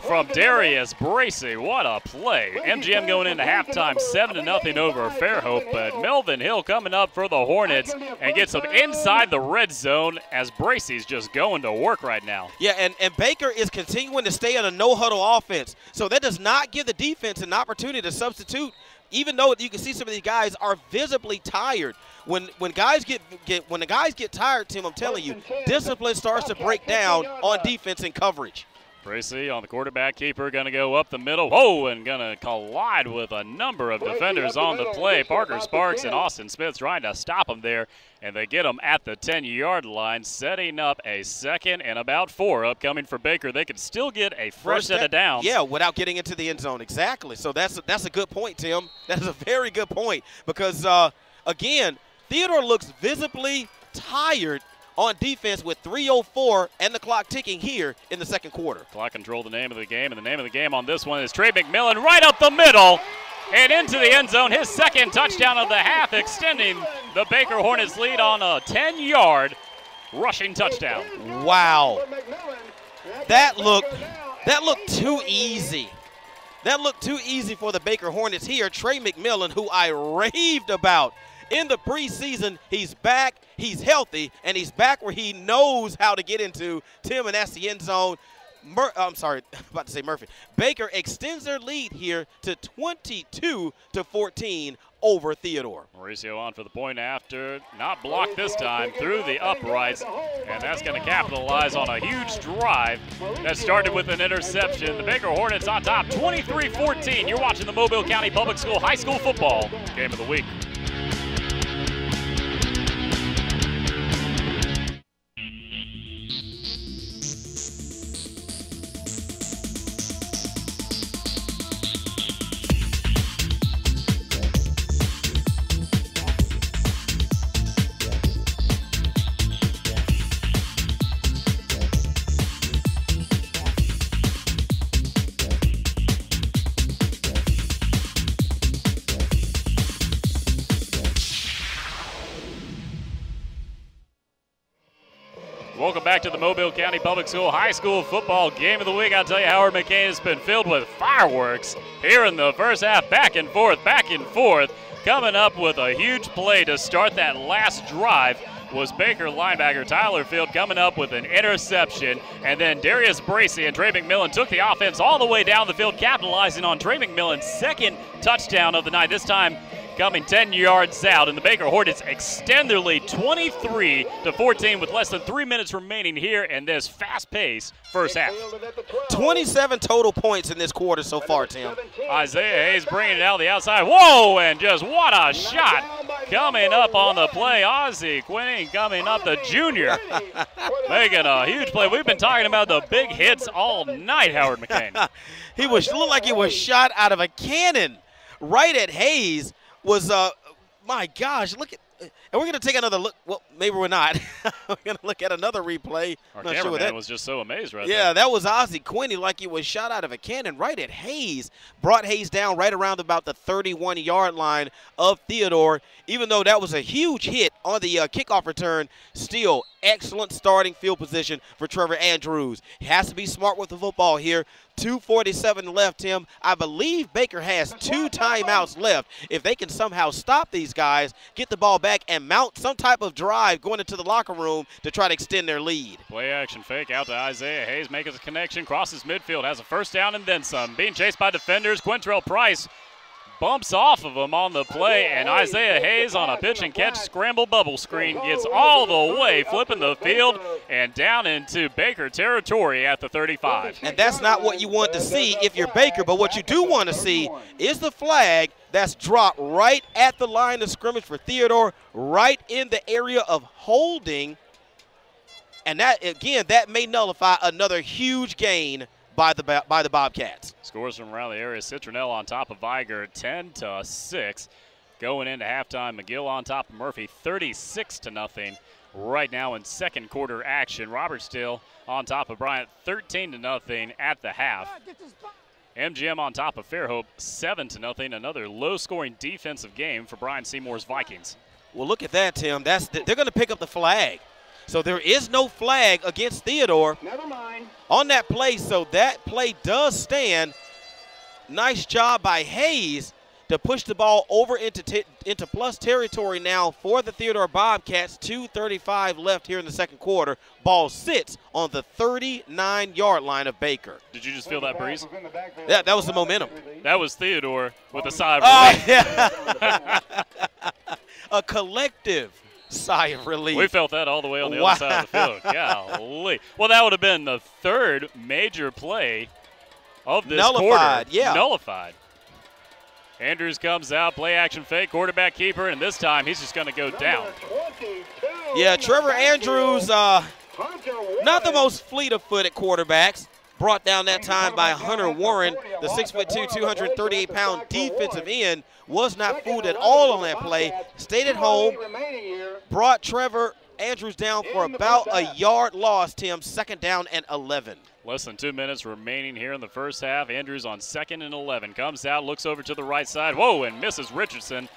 from Darius Bracy. What a play. MGM going into halftime 7 to nothing over Fairhope, but Melvin Hill coming up for the Hornets and gets them inside the red zone as Bracy's just going to work right now. Yeah, and, and Baker is continuing to stay on a no huddle offense. So that does not give the defense an opportunity to substitute even though you can see some of these guys are visibly tired. When when guys get get when the guys get tired, Tim, I'm telling you, discipline starts to break down on defense and coverage. Bracy on the quarterback keeper, going to go up the middle. Whoa, and going to collide with a number of defenders on the play. Parker Sparks and Austin Smith trying to stop him there, and they get him at the 10 yard line, setting up a second and about four upcoming for Baker. They could still get a fresh set of downs. Yeah, without getting into the end zone. Exactly. So that's, that's a good point, Tim. <laughs> That is a very good point because, uh, again, Theodore looks visibly tired on defense with 3.04 and the clock ticking here in the second quarter. Clock control the name of the game, and the name of the game on this one is Trey McMillan right up the middle and into the end zone. His second touchdown of the half, extending the Baker Hornets lead on a 10 yard rushing touchdown. Wow. That looked that looked too easy. That looked too easy for the Baker Hornets here. Trey McMillan, who I raved about in the preseason, he's back, he's healthy, and he's back where he knows how to get into. Tim, and that's the end zone. Mur- I'm sorry, <laughs> about to say Murphy. Baker extends their lead here to 22 to 14 over Theodore. Mauricio on for the point after, not blocked this time, through the uprights, and that's going to capitalize on a huge drive that started with an interception. The Baker Hornets on top, 23-14. You're watching the Mobile County Public School High School Football Game of the Week. Public School High School Football Game of the Week. I'll tell you, Howard McCain has been filled with fireworks here in the first half, back and forth, back and forth. Coming up with a huge play to start that last drive was Baker linebacker Tyler Field coming up with an interception. And then Darius Bracy and Trey McMillan took the offense all the way down the field, capitalizing on Trey McMillan's second touchdown of the night. This time coming 10 yards out, and the Baker Hornets extend their lead 23 to 14 with less than three minutes remaining here in this fast-paced first half. 27 total points in this quarter so far, Tim. Isaiah Hayes bringing it out the outside. Whoa, and just what a shot coming up on the play. Ozzie Quinn coming up, the junior, <laughs> making a huge play. We've been talking about the big hits all night, Howard McCain. <laughs> he was looked like he was shot out of a cannon right at Hayes was uh, my gosh, look at. And we're going to take another look. Well, maybe we're not. <laughs> we're going to look at another replay. Our not cameraman sure that, was just so amazed right there. Yeah, there. that was Ozzie Quinney like he was shot out of a cannon right at Hayes. Brought Hayes down right around about the 31-yard line of Theodore. Even though that was a huge hit on the uh, kickoff return, still excellent starting field position for Trevor Andrews. He has to be smart with the football here. 247 left, Tim. I believe Baker has two timeouts left. If they can somehow stop these guys, get the ball back, and mount some type of drive going into the locker room to try to extend their lead. Play action fake out to Isaiah Hayes, makes a connection, crosses midfield, has a first down and then some. Being chased by defenders, Quintrell Price bumps off of him on the play, and Isaiah Hayes on a pitch and catch scramble bubble screen gets all the way, flipping the field and down into Baker territory at the 35. And that's not what you want to see if you're Baker, but what you do want to see is the flag that's dropped right at the line of scrimmage for Theodore, right in the area of holding. And that, again, that may nullify another huge gain by the by the Bobcats. Scores from around the area. Citronelle on top of Vigor, 10 to 6. Going into halftime, McGill on top of Murphy, 36 to nothing. Right now in second quarter action, Robertsdale on top of Bryant, 13 to nothing at the half. MGM on top of Fairhope, 7 to nothing. Another low-scoring defensive game for Brian Seymour's Vikings. Well, look at that, Tim. That's they're going to pick up the flag. So there is no flag against Theodore on that play. So that play does stand. Nice job by Hayes to push the ball over into into plus territory now for the Theodore Bobcats. 2:35 left here in the second quarter. Ball sits on the 39-yard line of Baker. Did you just feel that breeze? Yeah, that was the momentum. That was Theodore with a side. of. Oh, yeah. <laughs> <laughs> a collective sigh of relief. We felt that all the way on the wow. other side of the field. <laughs> Golly. Well, that would have been the third major play of this Nullified, quarter. yeah. Nullified. Andrews comes out, play action fake, quarterback keeper, and this time he's just going to go down. Yeah, Trevor Andrews, uh, not the most fleet of foot at quarterbacks. Brought down that time by Hunter Warren, the 6'2", 238 pound defensive end was not fooled at all on that play. Stayed at home, brought Trevor Andrews down for about a yard loss, Tim. Second down and 11. Less than two minutes remaining here in the first half. Andrews on second and 11. Comes out, looks over to the right side. Whoa, and misses Richardson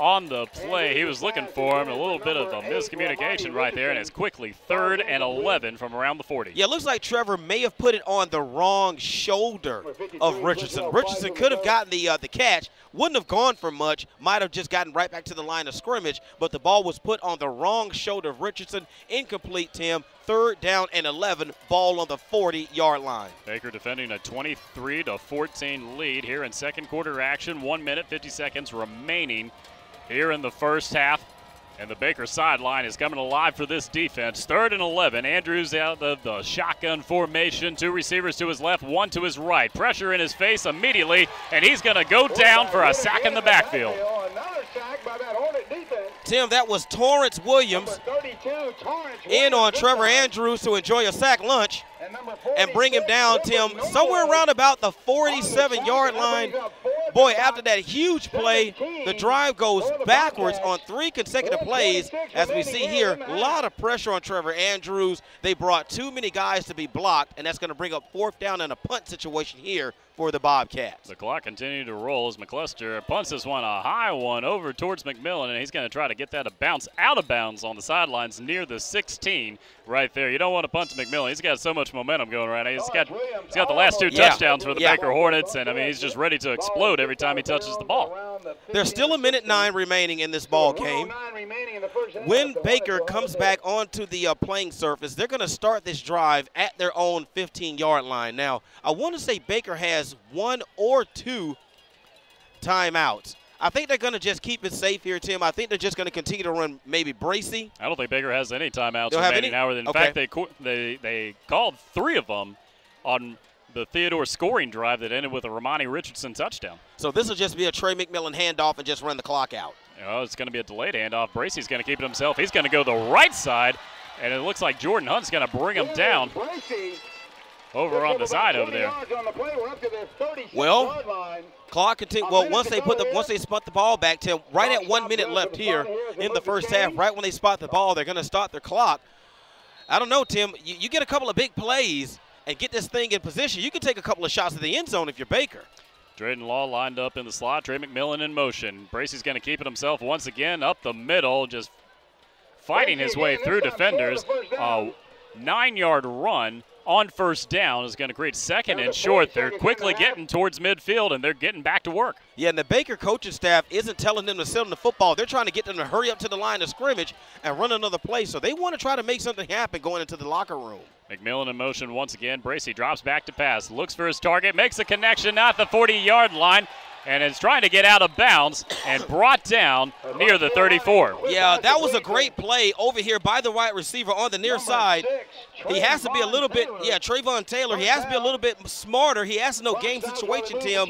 on the play. He was looking for him. A little bit of a miscommunication right there, and it's quickly third and 11 from around the 40. Yeah, it looks like Trevor may have put it on the wrong shoulder of Richardson. Richardson could have gotten the uh, the catch, wouldn't have gone for much, might have just gotten right back to the line of scrimmage, but the ball was put on the wrong shoulder of Richardson. Incomplete, Tim. Third down and 11, ball on the 40-yard line. Baker defending a 23 to 14 lead here in second quarter action. One minute, 50 seconds remaining here in the first half. And the Baker sideline is coming alive for this defense. Third and 11. Andrews out of the shotgun formation. Two receivers to his left, one to his right. Pressure in his face immediately, and he's going to go down for a sack in the backfield. Tim, that was Torrance Williams in on Trevor Andrews to enjoy a sack lunch and bring him down, Tim, somewhere around about the 47 yard line. Boy, after that huge play, the drive goes backwards on three consecutive plays. As we see here, a lot of pressure on Trevor Andrews. They brought too many guys to be blocked, and that's going to bring up fourth down and a punt situation here for the Bobcats. The clock continued to roll as McCluster punts this one a high one over towards McMillan, and he's going to try to get that to bounce out of bounds on the sidelines near the 16 right there. You don't want to punt to McMillan. He's got so much momentum going right now. He's got he's got the last two Yeah. touchdowns for the Yeah. Baker Hornets, and I mean he's just ready to explode every time he touches the ball. There's still a minute nine remaining in this ball game. When Baker comes back onto the uh, playing surface, they're going to start this drive at their own 15-yard line. Now, I want to say Baker has one or two timeouts. I think they're going to just keep it safe here, Tim. I think they're just going to continue to run maybe Bracy. I don't think Baker has any timeouts Don't have remaining any? now. In Okay. fact, they they they called three of them on the Theodore scoring drive that ended with a Romani Richardson touchdown. So this will just be a Trey McMillan handoff and just run the clock out. Oh, it's going to be a delayed handoff. Bracy's going to keep it himself. He's going to go the right side, and it looks like Jordan Hunt's going to bring him down over on the side over there. Well, clock continue. Well, once they put the once they spot the ball back, Tim, right at one minute left here in the first half, right when they spot the ball, they're going to start their clock. I don't know, Tim. You, you get a couple of big plays and get this thing in position. You can take a couple of shots at the end zone if you're Baker. Drayton Law lined up in the slot. Trey McMillan in motion. Bracy's going to keep it himself once again up the middle, just fighting his way through defenders. A nine-yard run on first down is going to create second and short. They're quickly getting towards midfield, and they're getting back to work. Yeah, and the Baker coaching staff isn't telling them to sit on the football. They're trying to get them to hurry up to the line of scrimmage and run another play. So they want to try to make something happen going into the locker room. McMillan in motion once again. Bracy drops back to pass, looks for his target, makes a connection at the 40-yard line, and is trying to get out of bounds and brought down near the 34. Yeah, that was a great play over here by the wide receiver on the near side. He has to be a little bit, yeah, Trayvon Taylor. He has to be a little bit smarter. He has to know game situation, Tim.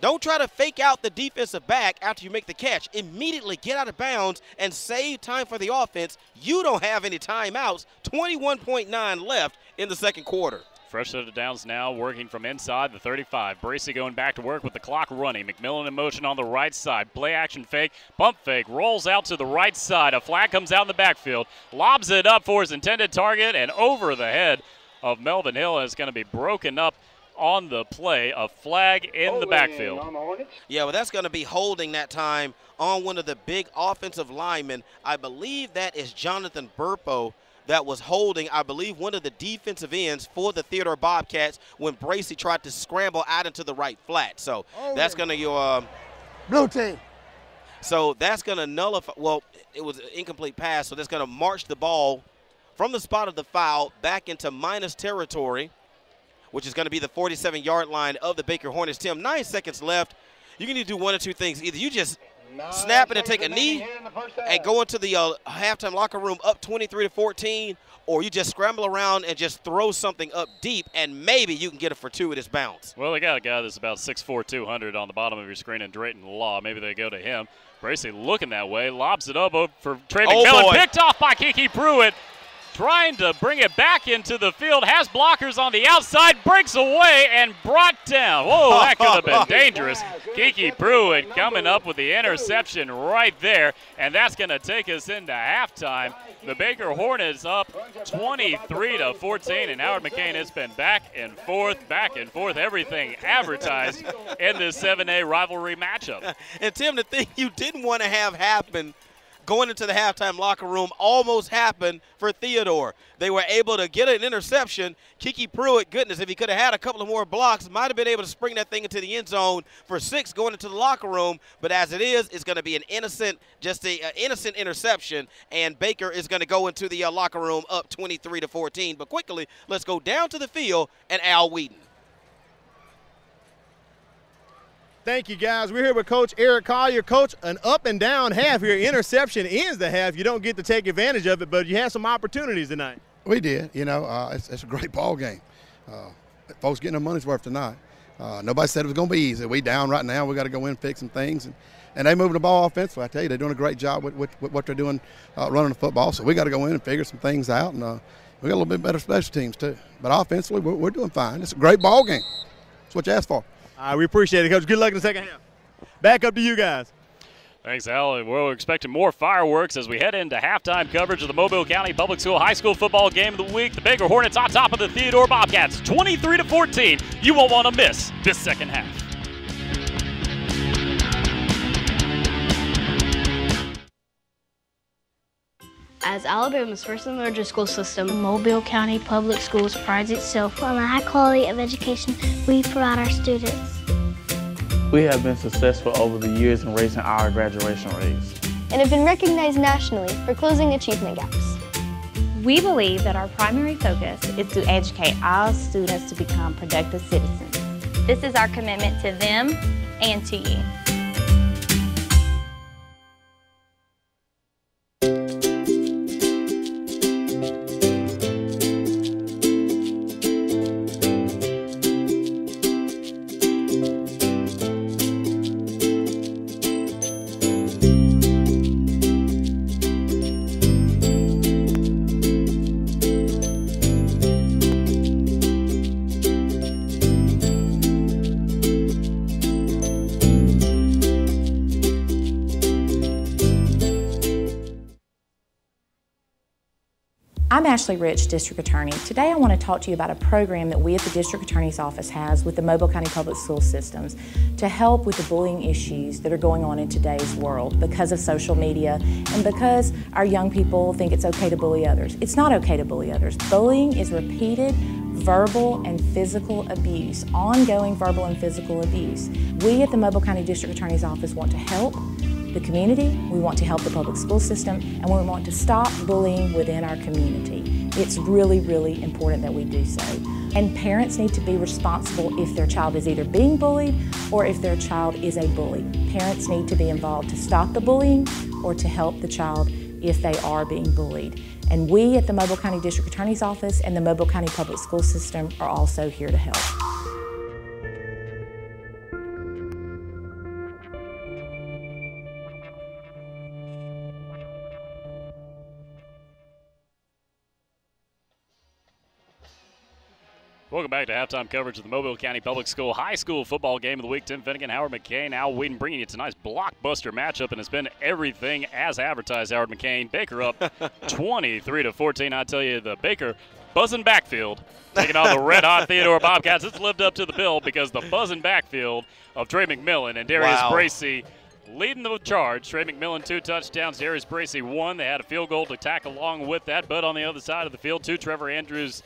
Don't try to fake out the defensive back after you make the catch. Immediately get out of bounds and save time for the offense. You don't have any timeouts. 21.9 left in the second quarter. Fresh set of downs now, working from inside the 35. Bracy going back to work with the clock running. McMillan in motion on the right side. Play action fake, bump fake, rolls out to the right side. A flag comes out in the backfield, lobs it up for his intended target, and over the head of Melvin Hill. It's going to be broken up on the play. A flag in the backfield. Yeah, well, that's going to be holding that time on one of the big offensive linemen. I believe that is Jonathan Burpo that was holding, I believe, one of the defensive ends for the Theodore Bobcats when Bracy tried to scramble out into the right flat. So that's going to um, Blue team. so that's going to nullify. Well, it was an incomplete pass, so that's going to march the ball from the spot of the foul back into minus territory, which is going to be the 47-yard line of the Baker Hornets. Tim, nine seconds left. You can either do one or two things. Either you just snap it and take a knee and go into the uh, halftime locker room up 23 to 14, or you just scramble around and just throw something up deep, and maybe you can get a fortuitous bounce. Well, they got a guy that's about 6'4", 200 on the bottom of your screen in Drayton Law. Maybe they go to him. Bracy looking that way, lobs it up for Trey Oh, McMillan. boy. Picked off by Kiki Pruitt. Trying to bring it back into the field, has blockers on the outside, breaks away and brought down. Whoa, <laughs> that could have been dangerous. Kiki Pruitt coming up with the interception right there, and that's going to take us into halftime. The Baker Hornets up 23 to 14, and Howard McCain has been back and forth, back and forth, everything advertised in this 7A rivalry matchup. <laughs> And Tim, the thing you didn't want to have happen going into the halftime locker room almost happened for Theodore. They were able to get an interception. Kiki Pruitt, goodness, if he could have had a couple of more blocks, might have been able to spring that thing into the end zone for six going into the locker room. But as it is, it's going to be an innocent, just a uh, innocent interception, and Baker is going to go into the uh, locker room up 23 to 14. But quickly, let's go down to the field and Al Whedon. Thank you, guys. We're here with Coach Eric Collier. Coach, an up and down half here. Interception ends the half. You don't get to take advantage of it, but you had some opportunities tonight. We did. You know, uh, it's, it's a great ball game. Uh, folks getting their money's worth tonight. Uh, nobody said it was going to be easy. We down right now. We got to go in and fix some things, and, and they moving the ball offensively. I tell you, they're doing a great job with, with, with what they're doing uh, running the football. So we got to go in and figure some things out, and uh, we got a little bit better special teams too. But offensively, we're, we're doing fine. It's a great ball game. That's what you asked for. All right, we appreciate it, Coach. Good luck in the second half. Back up to you guys. Thanks, Al. We're expecting more fireworks as we head into halftime coverage of the Mobile County Public School High School Football Game of the Week. The Baker Hornets on top of the Theodore Bobcats, 23 to 14. You won't want to miss this second half. As Alabama's first and largest school system, Mobile County Public Schools prides itself on the high quality of education we provide our students. We have been successful over the years in raising our graduation rates. And have been recognized nationally for closing achievement gaps. We believe that our primary focus is to educate all students to become productive citizens. This is our commitment to them and to you. I'm Ashley Rich, District Attorney. Today I want to talk to you about a program that we at the District Attorney's Office has with the Mobile County Public School Systems to help with the bullying issues that are going on in today's world because of social media and because our young people think it's okay to bully others. It's not okay to bully others. Bullying is repeated verbal and physical abuse, ongoing verbal and physical abuse. We at the Mobile County District Attorney's Office want to help the community, we want to help the public school system, and we want to stop bullying within our community. It's really, really important that we do so. And parents need to be responsible if their child is either being bullied or if their child is a bully. Parents need to be involved to stop the bullying or to help the child if they are being bullied. And we at the Mobile County District Attorney's Office and the Mobile County Public School System are also here to help. Welcome back to halftime coverage of the Mobile County Public School High School Football Game of the Week. Tim Finnegan, Howard McCain, Al Whedon bringing you tonight's blockbuster matchup, and it's been everything as advertised. Howard McCain, Baker up <laughs> 23 to 14. I tell you, the Baker buzzing backfield taking on the red hot Theodore Bobcats. It's lived up to the bill because the buzzing backfield of Trey McMillan and Darius wow. Bracy leading the charge. Trey McMillan, two touchdowns. Darius Bracy, one. They had a field goal to tack along with that. But on the other side of the field, two Trevor Andrews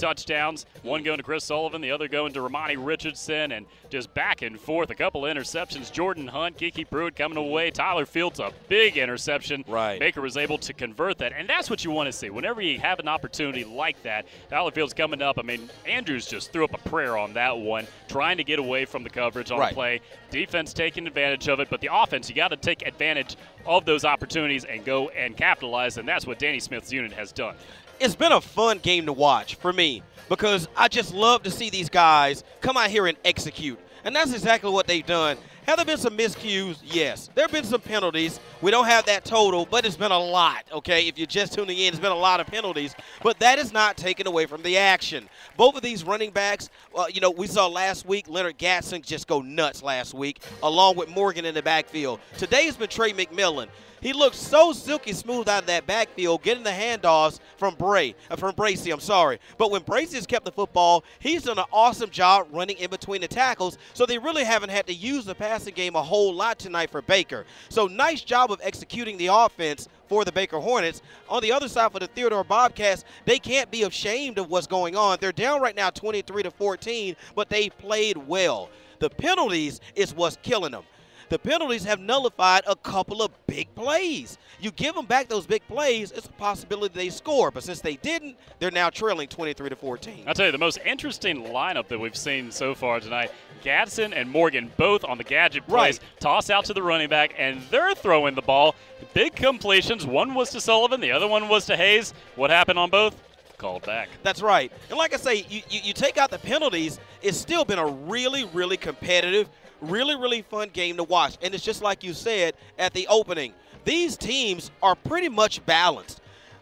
touchdowns. One going to Chris Sullivan, the other going to Ramani Richardson, and just back and forth. A couple of interceptions. Jordan Hunt, Kiki Pruitt coming away. Tyler Fields, a big interception. Right. Baker was able to convert that, and that's what you want to see. Whenever you have an opportunity like that, Tyler Fields coming up. I mean, Andrews just threw up a prayer on that one, trying to get away from the coverage on right. the play. Defense taking advantage of it, but the offense, you got to take advantage of those opportunities and go and capitalize, and that's what Danny Smith's unit has done it's been a fun game to watch for me because I just love to see these guys come out here and execute. And that's exactly what they've done. Have there been some miscues? Yes. There have been some penalties. We don't have that total, but it's been a lot, okay? If you're just tuning in, it's been a lot of penalties. But that is not taken away from the action. Both of these running backs, uh, you know, we saw last week Leonard Gatson just go nuts last week, along with Morgan in the backfield. Today's been Trey McMillan. He looked so silky smooth out of that backfield, getting the handoffs from Bray, uh, from Bracy. I'm sorry, but when Bracy has kept the football, he's done an awesome job running in between the tackles. So they really haven't had to use the passing game a whole lot tonight for Baker. So nice job of executing the offense for the Baker Hornets. On the other side for the Theodore Bobcats, they can't be ashamed of what's going on. They're down right now 23 to 14, but they played well. The penalties is what's killing them the penalties have nullified a couple of big plays. You give them back those big plays, it's a possibility they score. But since they didn't, they're now trailing 23 to 14. I'll tell you, the most interesting lineup that we've seen so far tonight Gatson and Morgan both on the gadget plays. Right. Toss out to the running back, and they're throwing the ball. Big completions. One was to Sullivan, the other one was to Hayes. What happened on both? Called back. That's right. And like I say, you, you, you take out the penalties, it's still been a really, really competitive, Really, really fun game to watch. And it's just like you said at the opening. These teams are pretty much balanced.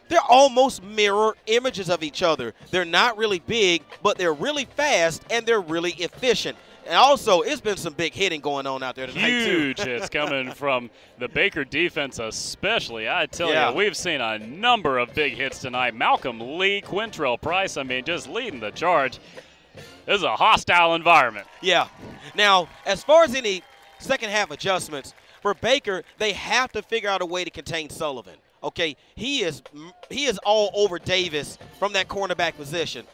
They're almost mirror images of each other. They're not really big, but they're really fast and they're really efficient. And also, it's been some big hitting going on out there tonight, Huge too. <laughs> hits coming from the Baker defense, especially. I tell Yeah. you, we've seen a number of big hits tonight. Malcolm Lee, Quintrell Price, I mean, just leading the charge. This is a hostile environment. Yeah. Now, as far as any second half adjustments for Baker, they have to figure out a way to contain Sullivan. Okay, he is he is all over Davis from that cornerback position.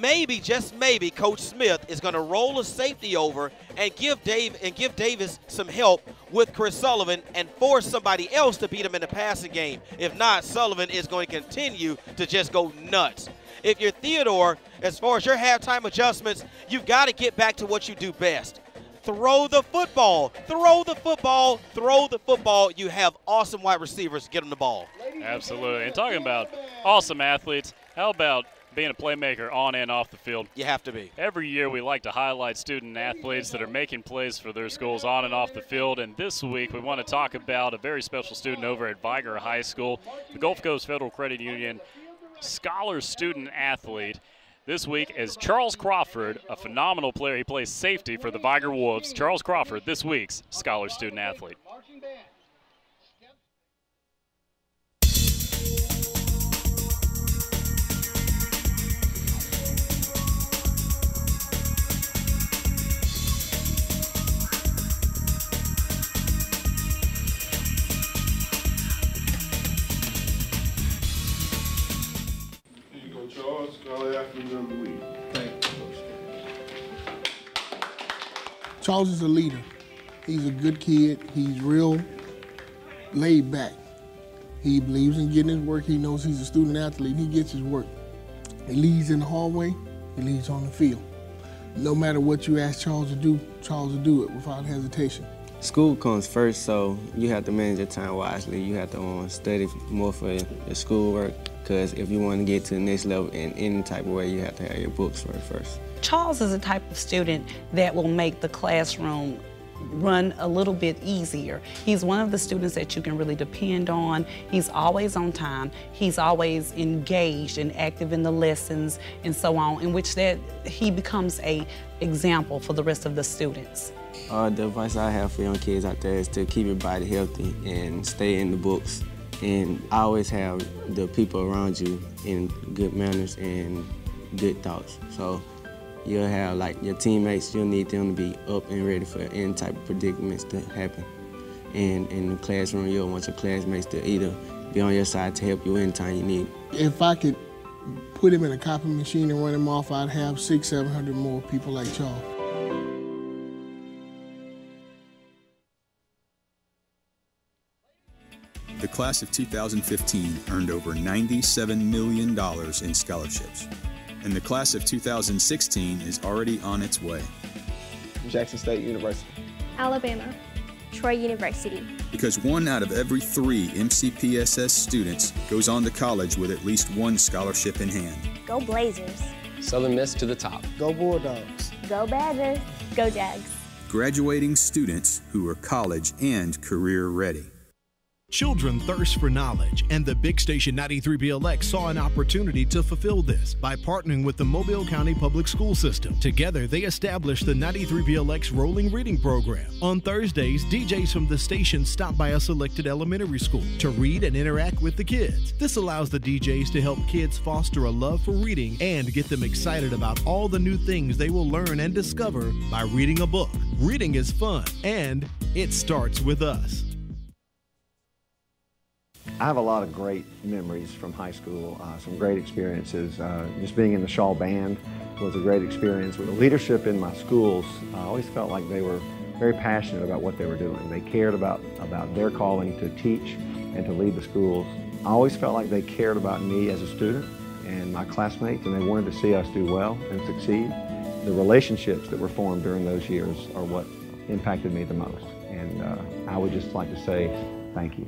Maybe, just maybe, Coach Smith is going to roll a safety over and give Dave and give Davis some help with Chris Sullivan and force somebody else to beat him in the passing game. If not, Sullivan is going to continue to just go nuts. If you're Theodore, as far as your halftime adjustments, you've got to get back to what you do best. Throw the football. Throw the football. Throw the football. You have awesome wide receivers. Get them the ball. Absolutely. And talking about awesome athletes, how about being a playmaker on and off the field? You have to be. Every year we like to highlight student athletes that are making plays for their schools on and off the field. And this week we want to talk about a very special student over at Vigor High School, the Gulf Coast Federal Credit Union Scholar Student Athlete. This week is Charles Crawford, a phenomenal player. He plays safety for the Vigor Wolves. Charles Crawford, this week's Scholar Student Athlete. Charles. Scholar the Week. Thank you. Charles is a leader. He's a good kid. He's real laid back. He believes in getting his work. He knows he's a student athlete. He gets his work. He leads in the hallway. He leads on the field. No matter what you ask Charles to do, Charles will do it without hesitation. School comes first, so you have to manage your time wisely. You have to um, study more for your schoolwork, because if you want to get to the next level in any type of way, you have to have your books right first. Charles is a type of student that will make the classroom run a little bit easier. He's one of the students that you can really depend on. He's always on time. He's always engaged and active in the lessons and so on, in which that he becomes a example for the rest of the students. Uh, the advice I have for young kids out there is to keep your body healthy and stay in the books. And always have the people around you in good manners and good thoughts. So you'll have like your teammates, you'll need them to be up and ready for any type of predicaments to happen. And in the classroom, you'll want your classmates to either be on your side to help you anytime you need. If I could put him in a copy machine and run him off, I'd have six, seven hundred more people like Charles. The class of 2015 earned over $97 million in scholarships, and the class of 2016 is already on its way. Jackson State University. Alabama. Troy University. Because one out of every three MCPSS students goes on to college with at least one scholarship in hand. Go Blazers. Southern Miss to the top. Go Bulldogs. Go Badgers. Go Jags. Graduating students who are college and career ready. Children thirst for knowledge, and the Big Station 93BLX saw an opportunity to fulfill this by partnering with the Mobile County Public School System. Together, they established the 93BLX Rolling Reading Program. On Thursdays, DJs from the station stop by a selected elementary school to read and interact with the kids. This allows the DJs to help kids foster a love for reading and get them excited about all the new things they will learn and discover by reading a book. Reading is fun, and it starts with us. I have a lot of great memories from high school, uh, some great experiences. Uh, just being in the Shaw Band was a great experience. With the leadership in my schools, I always felt like they were very passionate about what they were doing. They cared about, about their calling to teach and to lead the schools. I always felt like they cared about me as a student and my classmates, and they wanted to see us do well and succeed. The relationships that were formed during those years are what impacted me the most. And uh, I would just like to say thank you.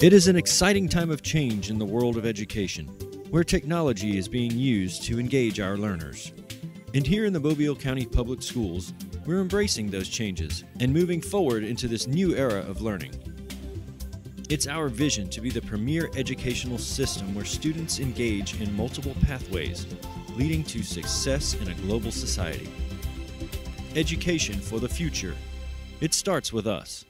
It is an exciting time of change in the world of education, where technology is being used to engage our learners. And here in the Mobile County Public Schools, we're embracing those changes and moving forward into this new era of learning. It's our vision to be the premier educational system where students engage in multiple pathways, leading to success in a global society. education for the future. It starts with us.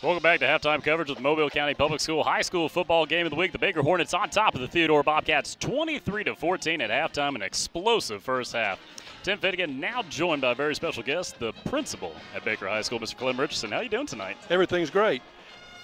Welcome back to halftime coverage the Mobile County Public School High School football game of the week. The Baker Hornets on top of the Theodore Bobcats 23 to 14 at halftime, an explosive first half. Tim Finnegan now joined by a very special guest, the principal at Baker High School, Mr. Clem Richardson. How are you doing tonight? Everything's great.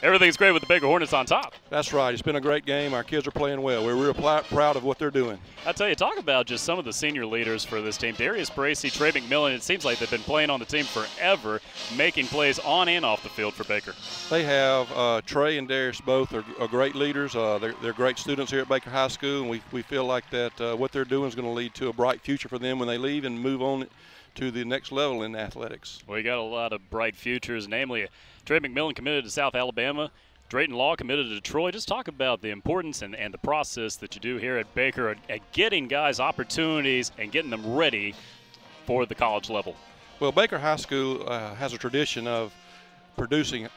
Everything's great with the Baker Hornets on top. That's right. It's been a great game. Our kids are playing well. We're real pl- proud of what they're doing. I tell you, talk about just some of the senior leaders for this team. Darius Bracey, Trey McMillan. It seems like they've been playing on the team forever, making plays on and off the field for Baker. They have uh, Trey and Darius both are, are great leaders. Uh, they're, they're, great students here at Baker High School, and we, we feel like that uh, what they're doing is going to lead to a bright future for them when they leave and move on to the next level in athletics. We got a lot of bright futures, namely Trey McMillan committed to South Alabama. Drayton Law committed to Detroit. Just talk about the importance and, and the process that you do here at Baker at, at getting guys opportunities and getting them ready for the college level. Well, Baker High School uh, has a tradition of producing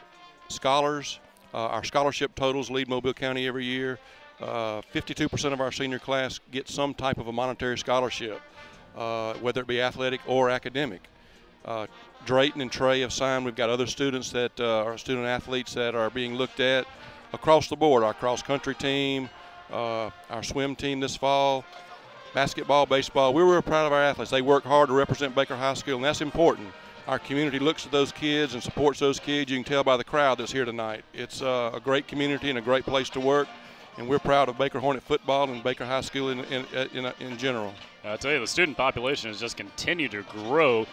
scholars. Uh, our scholarship totals lead Mobile County every year. Uh, 52% of our senior class get some type of a monetary scholarship, uh, whether it be athletic or academic. Uh, Drayton and Trey have signed. We've got other students that uh, are student athletes that are being looked at across the board. Our cross country team, uh, our swim team this fall, basketball, baseball. We're real proud of our athletes. They work hard to represent Baker High School, and that's important. Our community looks at those kids and supports those kids. You can tell by the crowd that's here tonight. It's uh, a great community and a great place to work, and we're proud of Baker Hornet football and Baker High School in, in, in, in general. I tell you, the student population has just continued to grow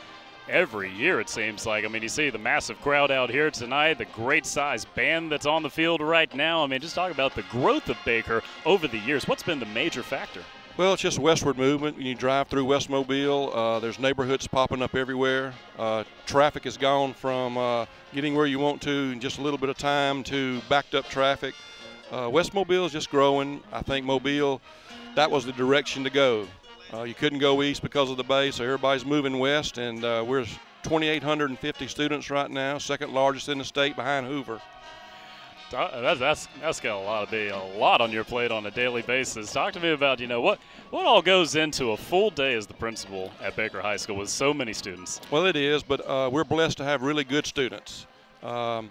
every year, it seems like. I mean, you see the massive crowd out here tonight, the great size band that's on the field right now. I mean, just talk about the growth of Baker over the years. What's been the major factor? Well, it's just westward movement. When you drive through West Mobile, uh, there's neighborhoods popping up everywhere. Uh, traffic has gone from uh, getting where you want to in just a little bit of time to backed up traffic. Uh, West Mobile is just growing. I think Mobile, that was the direction to go. Uh, you couldn't go east because of the bay, so everybody's moving west, and uh, we're 2,850 students right now, second largest in the state behind Hoover. That's, that's, that's got a lot to be a lot on your plate on a daily basis. Talk to me about you know what what all goes into a full day as the principal at Baker High School with so many students. Well, it is, but uh, we're blessed to have really good students. Um,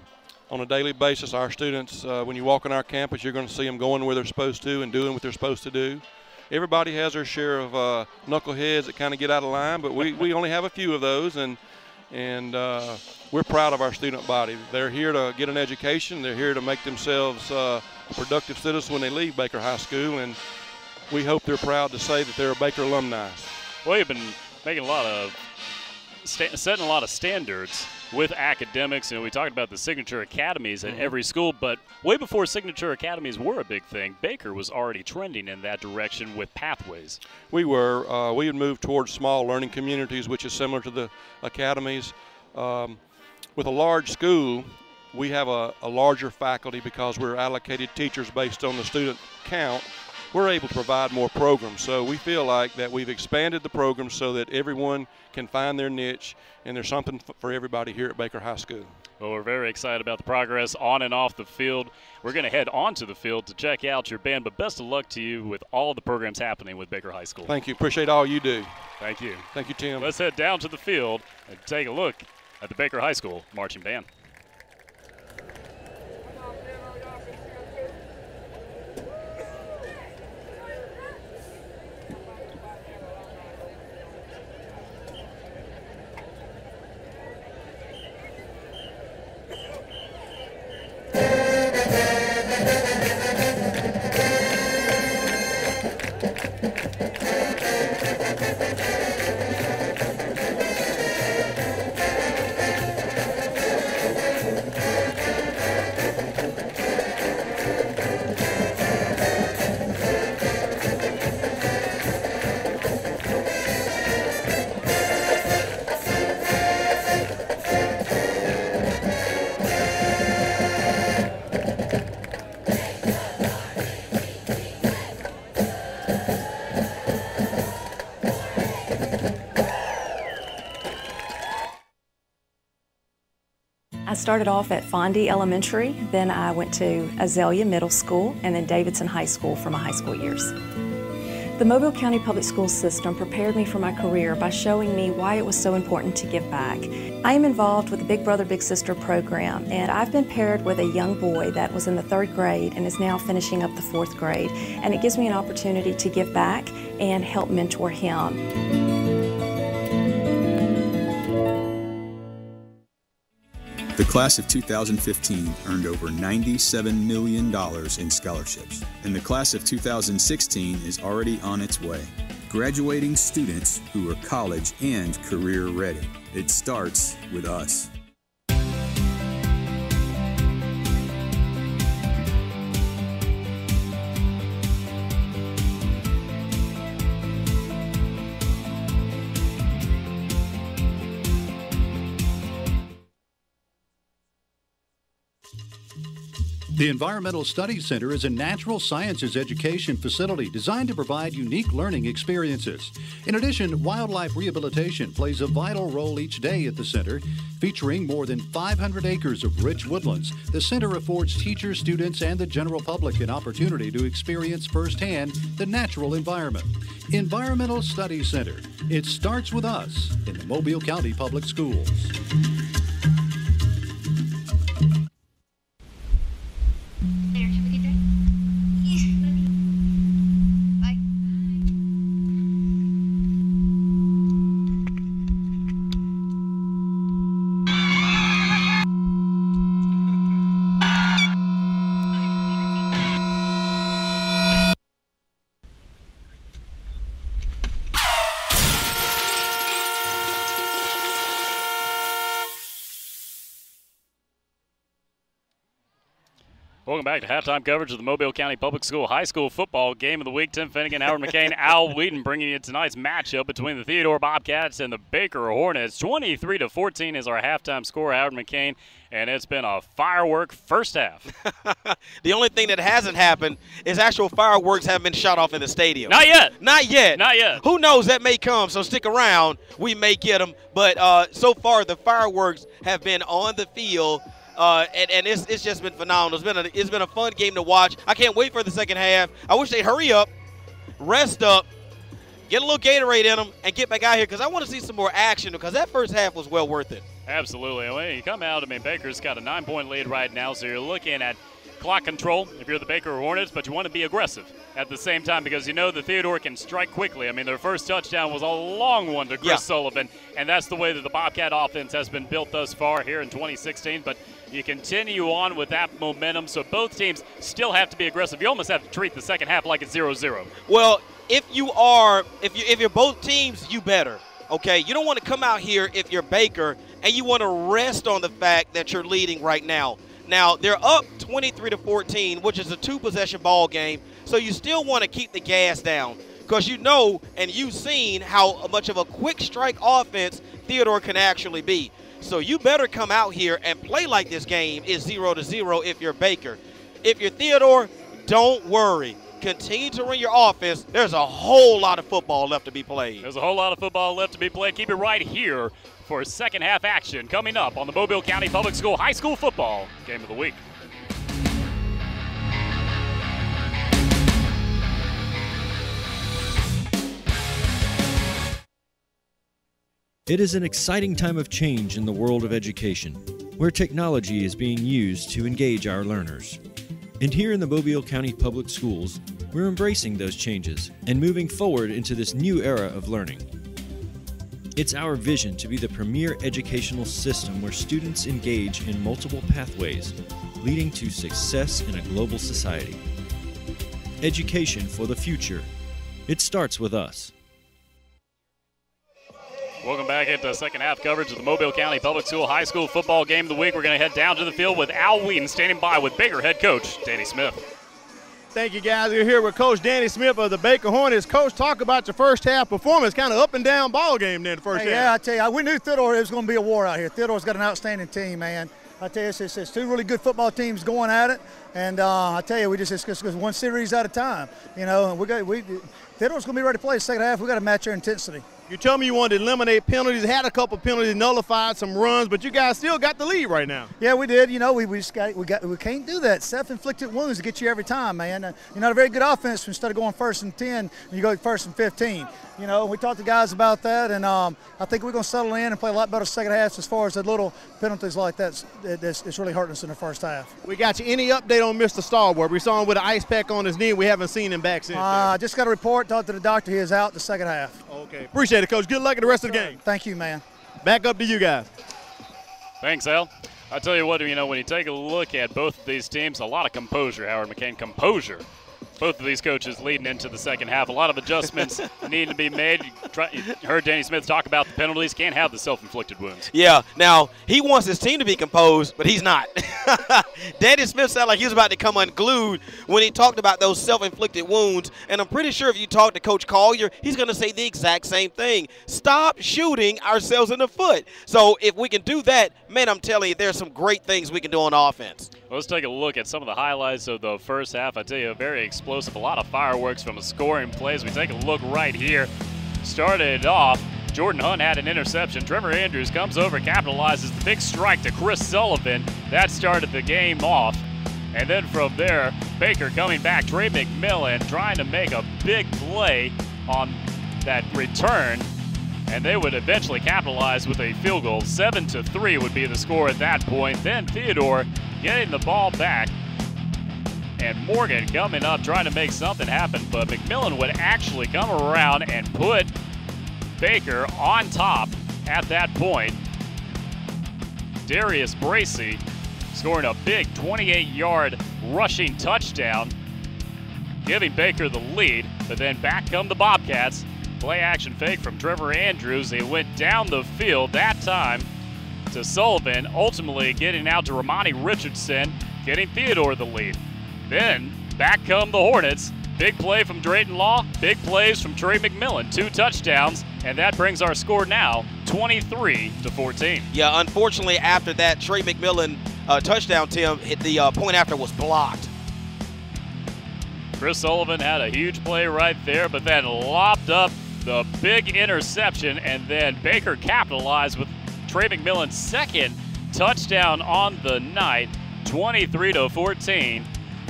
on a daily basis, our students, uh, when you walk on our campus, you're going to see them going where they're supposed to and doing what they're supposed to do everybody has their share of uh, knuckleheads that kind of get out of line, but we, we only have a few of those, and and uh, we're proud of our student body. They're here to get an education. They're here to make themselves uh, productive citizens when they leave Baker High School, and we hope they're proud to say that they're a Baker alumni. Well, you've been making a lot of setting a lot of standards with academics. You know, we talked about the signature academies at mm-hmm. every school, but way before signature academies were a big thing, Baker was already trending in that direction with pathways. We were. Uh, we had moved towards small learning communities, which is similar to the academies. Um, with a large school, we have a, a larger faculty because we're allocated teachers based on the student count we're able to provide more programs. So we feel like that we've expanded the program so that everyone can find their niche and there's something for everybody here at Baker High School. Well, we're very excited about the progress on and off the field. We're going to head onto the field to check out your band, but best of luck to you with all the programs happening with Baker High School. Thank you. Appreciate all you do. Thank you. Thank you, Tim. Let's head down to the field and take a look at the Baker High School marching band. Started off at Fonde Elementary, then I went to Azalea Middle School, and then Davidson High School for my high school years. The Mobile County Public School System prepared me for my career by showing me why it was so important to give back. I am involved with the Big Brother Big Sister program, and I've been paired with a young boy that was in the third grade and is now finishing up the fourth grade. And it gives me an opportunity to give back and help mentor him. The class of 2015 earned over $97 million in scholarships, and the class of 2016 is already on its way. Graduating students who are college and career ready. It starts with us. The Environmental Studies Center is a natural sciences education facility designed to provide unique learning experiences. In addition, wildlife rehabilitation plays a vital role each day at the center. Featuring more than 500 acres of rich woodlands, the center affords teachers, students, and the general public an opportunity to experience firsthand the natural environment. Environmental Studies Center. It starts with us in the Mobile County Public Schools. Welcome back to halftime coverage of the Mobile County Public School High School football game of the week. Tim Finnegan, Howard McCain, <laughs> Al Whedon bringing you tonight's matchup between the Theodore Bobcats and the Baker Hornets. 23 to 14 is our halftime score, Howard McCain, and it's been a firework first half. <laughs> the only thing that hasn't happened is actual fireworks haven't been shot off in the stadium. Not yet. Not yet. Not yet. Who knows? That may come. So stick around. We may get them. But uh, so far, the fireworks have been on the field. Uh, and, and it's, it's just been phenomenal. It's been a, it's been a fun game to watch. I can't wait for the second half. I wish they'd hurry up, rest up, get a little Gatorade in them, and get back out here because I want to see some more action because that first half was well worth it. Absolutely. When you come out, I mean, Baker's got a nine-point lead right now, so you're looking at clock control if you're the Baker Hornets, but you want to be aggressive at the same time because you know the Theodore can strike quickly. I mean, their first touchdown was a long one to Chris Yeah. Sullivan, and that's the way that the Bobcat offense has been built thus far here in 2016. But you continue on with that momentum, so both teams still have to be aggressive. You almost have to treat the second half like it's 0-0. Well, if you are, if you if you're both teams, you better. Okay, you don't want to come out here if you're Baker and you want to rest on the fact that you're leading right now. Now they're up 23 to 14, which is a two-possession ball game. So you still want to keep the gas down because you know and you've seen how much of a quick strike offense Theodore can actually be. So you better come out here and play like this game is zero to zero if you're Baker. If you're Theodore, don't worry. Continue to run your offense. There's a whole lot of football left to be played. There's a whole lot of football left to be played. Keep it right here for second half action coming up on the Mobile County Public School High School Football Game of the Week. It is an exciting time of change in the world of education, where technology is being used to engage our learners. And here in the Mobile County Public Schools, we're embracing those changes and moving forward into this new era of learning. It's our vision to be the premier educational system where students engage in multiple pathways, leading to success in a global society. Education for the future. It starts with us. Welcome back into second half coverage of the Mobile County Public School High School Football Game of the Week. We're going to head down to the field with Al Whedon standing by with Baker head coach Danny Smith. Thank you, guys. We're here with Coach Danny Smith of the Baker Hornets. Coach, talk about your first half performance. Kind of up and down ball game there in the first Hey, half. yeah, I tell you, we knew Theodore it was going to be a war out here. Theodore's got an outstanding team, man. I tell you, it's, it's, it's two really good football teams going at it, and uh, I tell you, we just it's, it's one series at a time, you know. And we got we Theodore's going to be ready to play the second half. We got to match their intensity. You told me you wanted to eliminate penalties. Had a couple penalties, nullified some runs, but you guys still got the lead right now. Yeah, we did. You know, we, we just got we got we can't do that. Self-inflicted wounds get you every time, man. Uh, you're not a very good offense instead of going first and ten, you go first and fifteen. You know, we talked to guys about that, and um, I think we're going to settle in and play a lot better second half as far as the little penalties like that. It's, it's really hurting us in the first half. We got you. Any update on Mr. Stallworth? We saw him with an ice pack on his knee. We haven't seen him back since. I uh, just got a report. Talked to the doctor. He is out the second half. Okay. Appreciate it, Coach. Good luck in the rest of the game. Thank you, man. Back up to you guys. Thanks, Al. I tell you what, you know, when you take a look at both of these teams, a lot of composure, Howard McCain. Composure both of these coaches leading into the second half. A lot of adjustments <laughs> need to be made. You, heard Danny Smith talk about the penalties. Can't have the self-inflicted wounds. Yeah. Now he wants his team to be composed, but he's not. <laughs> Danny Smith sounded like he was about to come unglued when he talked about those self-inflicted wounds. And I'm pretty sure if you talk to Coach Collier, he's going to say the exact same thing. Stop shooting ourselves in the foot. So if we can do that, man, I'm telling you, there's some great things we can do on offense. Let's take a look at some of the highlights of the first half. I tell you, a very explosive, a lot of fireworks from a scoring plays. We take a look right here. Started off, Jordan Hunt had an interception. Trevor Andrews comes over, capitalizes the big strike to Chris Sullivan. That started the game off. And then from there, Baker coming back, Trey McMillan trying to make a big play on that return and they would eventually capitalize with a field goal. Seven to three would be the score at that point. Then Theodore getting the ball back, and Morgan coming up trying to make something happen, but McMillan would actually come around and put Baker on top at that point. Darius Bracy scoring a big 28-yard rushing touchdown, giving Baker the lead, but then back come the Bobcats Play action fake from Trevor Andrews. They went down the field that time to Sullivan, ultimately getting out to Romani Richardson, getting Theodore the lead. Then back come the Hornets. Big play from Drayton Law, big plays from Trey McMillan, two touchdowns, and that brings our score now 23 to 14. Yeah, unfortunately, after that Trey McMillan uh, touchdown, Tim, the uh, point after was blocked. Chris Sullivan had a huge play right there, but then lopped up the big interception, and then Baker capitalized with Trey McMillan's second touchdown on the night. 23 to 14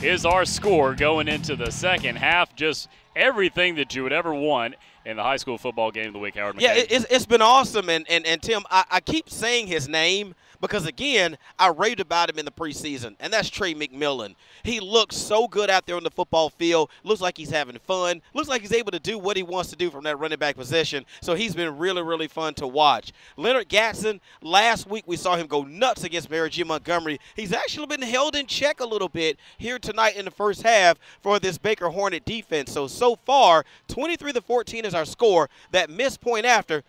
is our score going into the second half. Just everything that you would ever want in the high school football game of the week, Howard McCain. Yeah, it's, it's been awesome. And, and, and Tim, I, I keep saying his name because, again, I raved about him in the preseason, and that's Trey McMillan. He looks so good out there on the football field. Looks like he's having fun. Looks like he's able to do what he wants to do from that running back position. So he's been really, really fun to watch. Leonard Gatson, last week we saw him go nuts against Mary G. Montgomery. He's actually been held in check a little bit here tonight in the first half for this Baker Hornet defense. So, so far, 23 to 14 is our score. That missed point after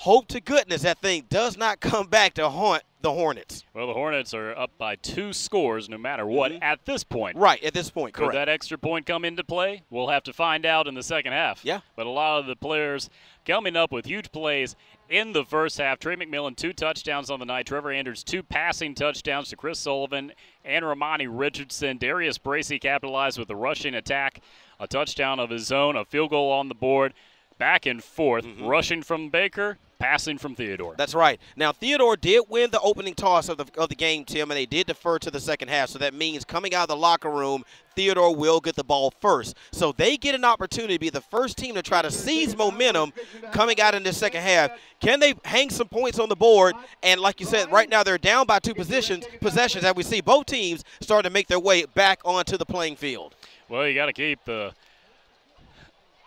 hope to goodness that thing does not come back to haunt the Hornets. Well, the Hornets are up by two scores no matter what mm-hmm. at this point. Right, at this point, Could correct. that extra point come into play? We'll have to find out in the second half. Yeah. But a lot of the players coming up with huge plays in the first half. Trey McMillan, two touchdowns on the night. Trevor Andrews, two passing touchdowns to Chris Sullivan and Romani Richardson. Darius Bracy capitalized with a rushing attack, a touchdown of his own, a field goal on the board. Back and forth, mm-hmm. rushing from Baker, passing from Theodore. That's right. Now Theodore did win the opening toss of the of the game, Tim, and they did defer to the second half. So that means coming out of the locker room, Theodore will get the ball first. So they get an opportunity to be the first team to try to seize momentum coming out in the second half. Can they hang some points on the board? And like you said, right now they're down by two positions possessions as we see both teams starting to make their way back onto the playing field. Well, you got to keep the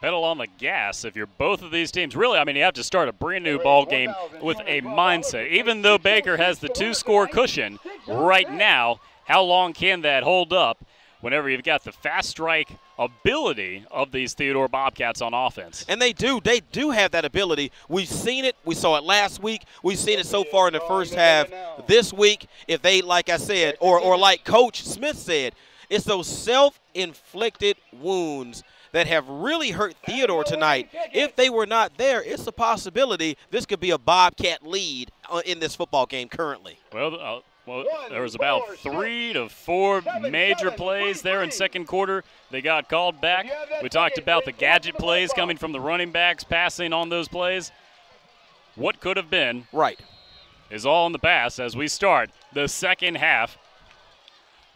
pedal on the gas if you're both of these teams. Really, I mean, you have to start a brand new ball game with a mindset. Even though Baker has the two score cushion right now, how long can that hold up whenever you've got the fast strike ability of these Theodore Bobcats on offense? And they do. They do have that ability. We've seen it. We saw it last week. We've seen it so far in the first half. This week, if they, like I said, or, or like Coach Smith said, it's those self inflicted wounds that have really hurt Theodore tonight. If they were not there, it's a possibility this could be a Bobcat lead uh, in this football game currently. Well, uh, well, there was about three to four major plays there in second quarter. They got called back. We talked about the gadget plays coming from the running backs, passing on those plays. What could have been right is all in the past as we start the second half.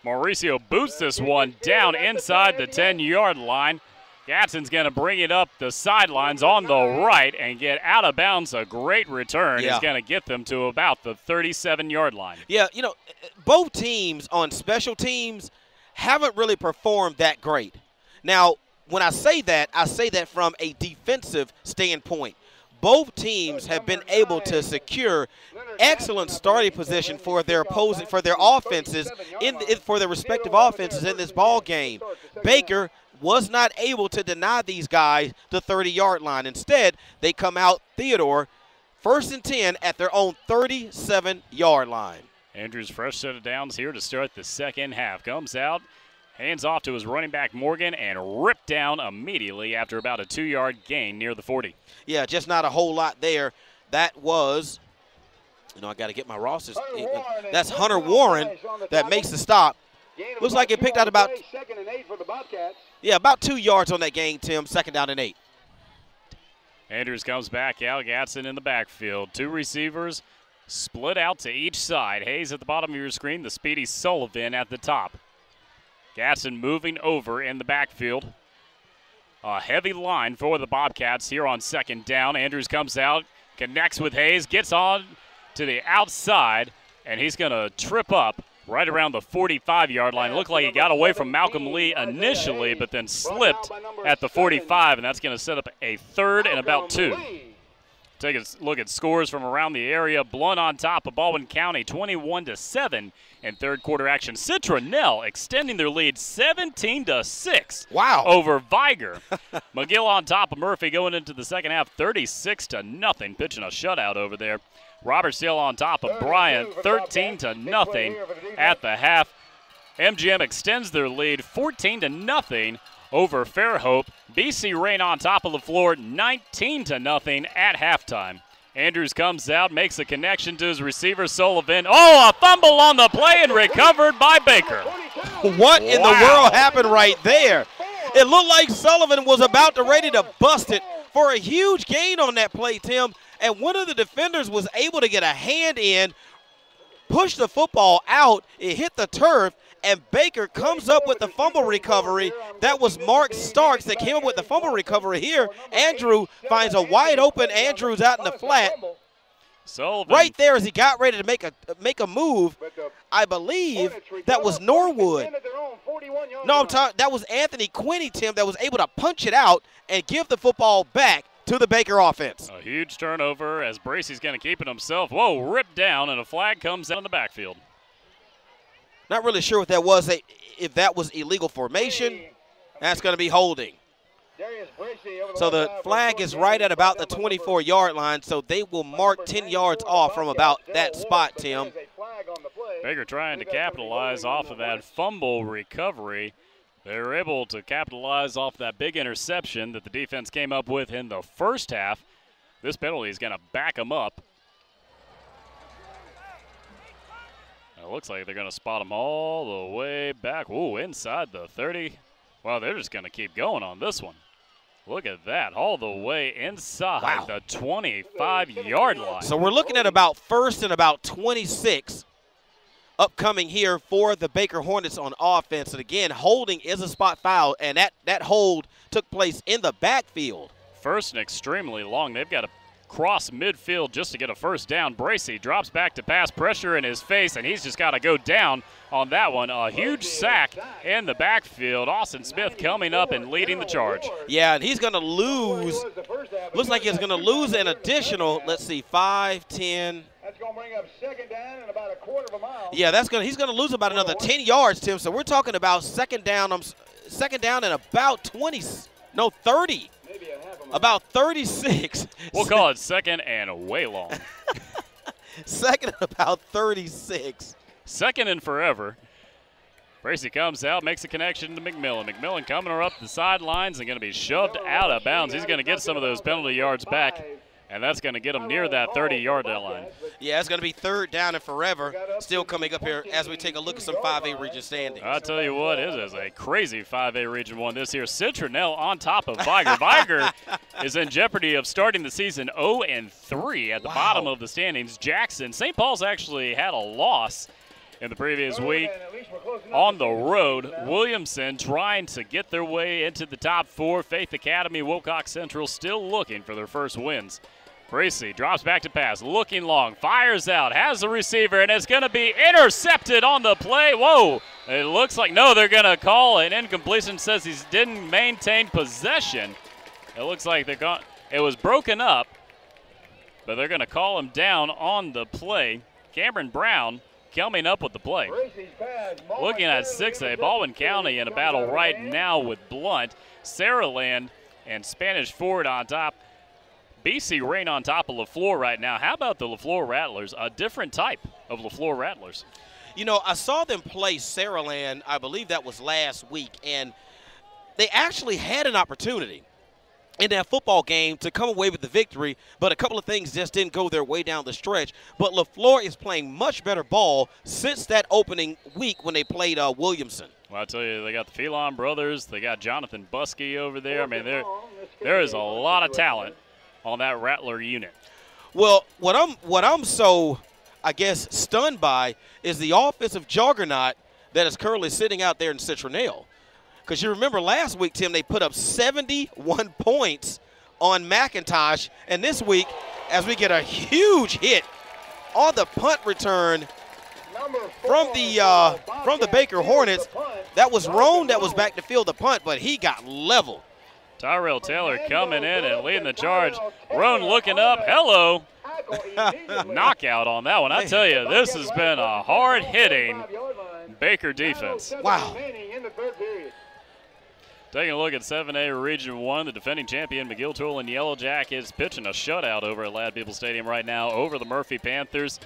Mauricio boots this one down inside the 10-yard line. Gatson's going to bring it up the sidelines on the right and get out of bounds. A great return Yeah. is going to get them to about the 37 yard line. Yeah, you know, eh, eh, both teams on special teams haven't really performed that great. Now, when I say that, I say that from a defensive standpoint. Both teams have been able to secure excellent starting position for their opposing for their offenses in, in for their respective offenses in this ball game. Baker was not able to deny these guys the 30-yard line. Instead, they come out Theodore first and 10 at their own 37-yard line. Andrews fresh set of downs here to start the second half. Comes out, hands off to his running back Morgan, and ripped down immediately after about a two yard gain near the 40. Yeah, just not a whole lot there. That was, you know, I got to get my rosters. That's Hunter Warren that makes the stop. Looks like it picked out about, Second and eight for the Bobcats. Yeah, about two yards on that gain, Tim. Second down and eight. Andrews comes back Al Gatson in the backfield. Two receivers split out to each side. Hayes at the bottom of your screen. The speedy Sullivan at the top. Gatson moving over in the backfield. A heavy line for the Bobcats here on second down. Andrews comes out, connects with Hayes, gets on to the outside, and he's going to trip up right around the 45 yard line. Looked like he got away from Malcolm Lee initially, but then slipped at the 45, and that's going to set up a third and about two. Take a look at scores from around the area. Blount on top of Baldwin County, 21 to 7 in third quarter action. Citronelle extending their lead 17 to 6. Wow. Over Vigor. <laughs> McGill on top of Murphy going into the second half, 36 to nothing, pitching a shutout over there. Robertsdale on top of Bryant, 13 to nothing at the half. MGM extends their lead 14 to nothing over Fairhope. BC Rain on top of LeFlore 19 to nothing at halftime. Andrews comes out, makes a connection to his receiver Sullivan. Oh, a fumble on the play and recovered by Baker. What in the world happened right there? It looked like Sullivan was about to ready to bust it for a huge gain on that play, Tim. And one of the defenders was able to get a hand in, push the football out. It hit the turf, and Baker comes up with the fumble recovery. That was Mark Starks that came up with the fumble recovery here. Andrew finds a wide open Andrews out in the flat. Sullivan. Right there as he got ready to make a make a move, I believe that was Norwood. No, I'm talking. That was Anthony Quinney, Tim, that was able to punch it out and give the football back to the Baker offense. A huge turnover as Bracey's going to keep it himself. Whoa, ripped down, and a flag comes out in the backfield. Not really sure what that was. If that was illegal formation, that's going to be holding. So the flag is right at about the 24 yard line, so they will mark 10 yards off from about that spot, Tim. Baker trying to capitalize off of that fumble recovery. They were able to capitalize off that big interception that the defense came up with in the first half. This penalty is going to back them up. It looks like they're going to spot them all the way back. Ooh, inside the 30. Well, they're just going to keep going on this one. Look at that, all the way inside the 25 yard line. So we're looking at about first and about 26 upcoming here for the Baker Hornets on offense. And again, holding is a spot foul, and that, that hold took place in the backfield. First and extremely long. They've got to cross midfield just to get a first down. Bracey drops back to pass pressure in his face, and he's just got to go down on that one. A huge sack in the backfield. Austin Smith coming up and leading the charge. Yeah, and he's going to lose. Looks like he's going to lose an additional, let's see, 5, 10. That's going to bring up second down and about a quarter of a mile. Yeah, that's going to he's going to lose about another 10 yards, Tim. So we're talking about second down, um, second down and about 20, no, 30. About 36. We'll <laughs> call it second and way long. <laughs> second and about 36. Second and forever. Bracy comes out, makes a connection to McMillan. McMillan coming up the sidelines and going to be shoved out of bounds. He's going to get some of those penalty yards back and that's going to get them near that 30-yard line. Yeah, it's going to be third down and forever. Still coming up here as we take a look at some 5A region standings. I tell you what, it is a crazy 5A Region 1 this year. Citronelle on top of Vigor. <laughs> Vigor is in jeopardy of starting the season 0 and 3 at the Wow. bottom of the standings. Jackson, St. Paul's actually had a loss in the previous week on the road. Williamson trying to get their way into the top four. Faith Academy, Wilcox Central still looking for their first wins. Bracy drops back to pass, looking long, fires out, has the receiver, and it's going to be intercepted on the play. Whoa! It looks like no, they're going to call an incompletion. Says he didn't maintain possession. It looks like they're going. It was broken up, but they're going to call him down on the play. Cameron Brown coming up with the play. Looking at 6A, Baldwin County in a battle right now with Blount, Saraland, and Spanish Fort on top. BC Rain on top of LeFlore right now. How about the LeFlore Rattlers? A different type of LeFlore Rattlers. You know, I saw them play Saraland, I believe that was last week, and they actually had an opportunity in that football game to come away with the victory, but a couple of things just didn't go their way down the stretch. But LeFlore is playing much better ball since that opening week when they played uh, Williamson. Well, I tell you, they got the Phelan brothers. They got Jonathan Buskey over there. I mean, there there is a lot of talent on that Rattler unit. Well, what I'm what I'm so I guess stunned by is the offensive juggernaut that is currently sitting out there in Citronelle. Because you remember last week, Tim, they put up 71 points on McIntosh, and this week, as we get a huge hit on the punt return from the uh, from the Baker Hornets, that was Roan that was back to field the punt, but he got leveled. Tyrell Taylor coming in and leading the charge. Roan looking up. Hello. <laughs> Knockout on that one. I tell you, this has been a hard hitting Baker defense. Wow. Taking a look at 7A Region 1, the defending champion McGill-Toolen Yellow Jackets pitching a shutout over at Ladd-Peebles Stadium right now over the Murphy Panthers.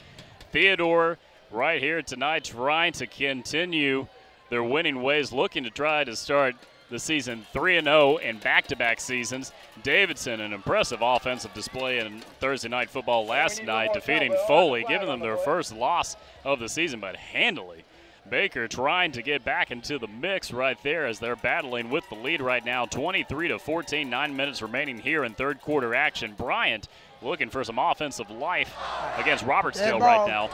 Theodore right here tonight trying to continue their winning ways, looking to try to start the season 3 0 in back to back seasons. Davidson, an impressive offensive display in Thursday night football last night, defeating Foley, giving them their first loss of the season, but handily. Baker trying to get back into the mix right there as they're battling with the lead right now, 23 to 14. Nine minutes remaining here in third quarter action. Bryant looking for some offensive life against Robertsdale right now.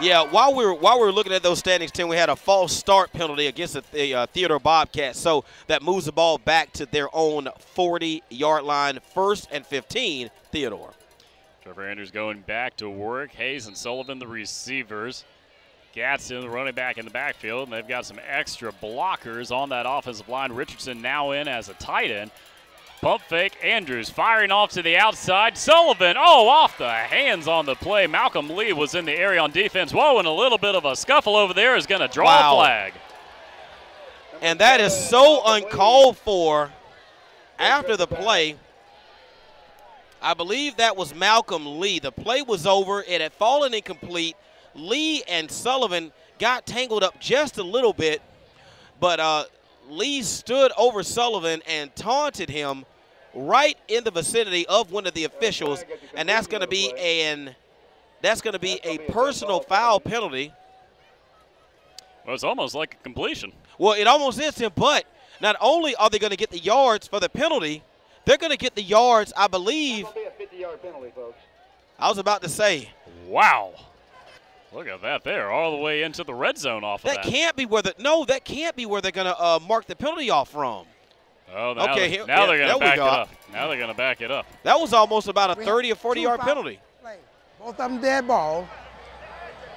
Yeah, while we were while we were looking at those standings, Tim, we had a false start penalty against the, the uh, Theodore Bobcats, so that moves the ball back to their own 40-yard line, first and 15, Theodore. Trevor Andrews going back to work. Hayes and Sullivan, the receivers. Gatson, the running back in the backfield, and they've got some extra blockers on that offensive line. Richardson now in as a tight end. Pump fake, Andrews firing off to the outside. Sullivan, oh, off the hands on the play. Malcolm Lee was in the area on defense. Whoa, and a little bit of a scuffle over there is going to draw Wow. a flag. And that is so uncalled for after the play. I believe that was Malcolm Lee. The play was over. It had fallen incomplete. Lee and Sullivan got tangled up just a little bit, but uh, Lee stood over Sullivan and taunted him right in the vicinity of one of the officials, and that's going to be an that's going to be a personal foul penalty. Well, it's almost like a completion. Well, it almost is him, but not only are they going to get the yards for the penalty, they're going to get the yards, I believe. Be a 50-yard penalty. I was about to say. Wow. Look at that there, all the way into the red zone off of That that. can't be where the no, that can't be where they're going to uh, mark the penalty off from. Oh, now, Okay, they- here- now yeah, they're going there to we back it go. up. Now they're going to back it up. That was almost about a 30 or 40 yard penalty. Both of them dead ball.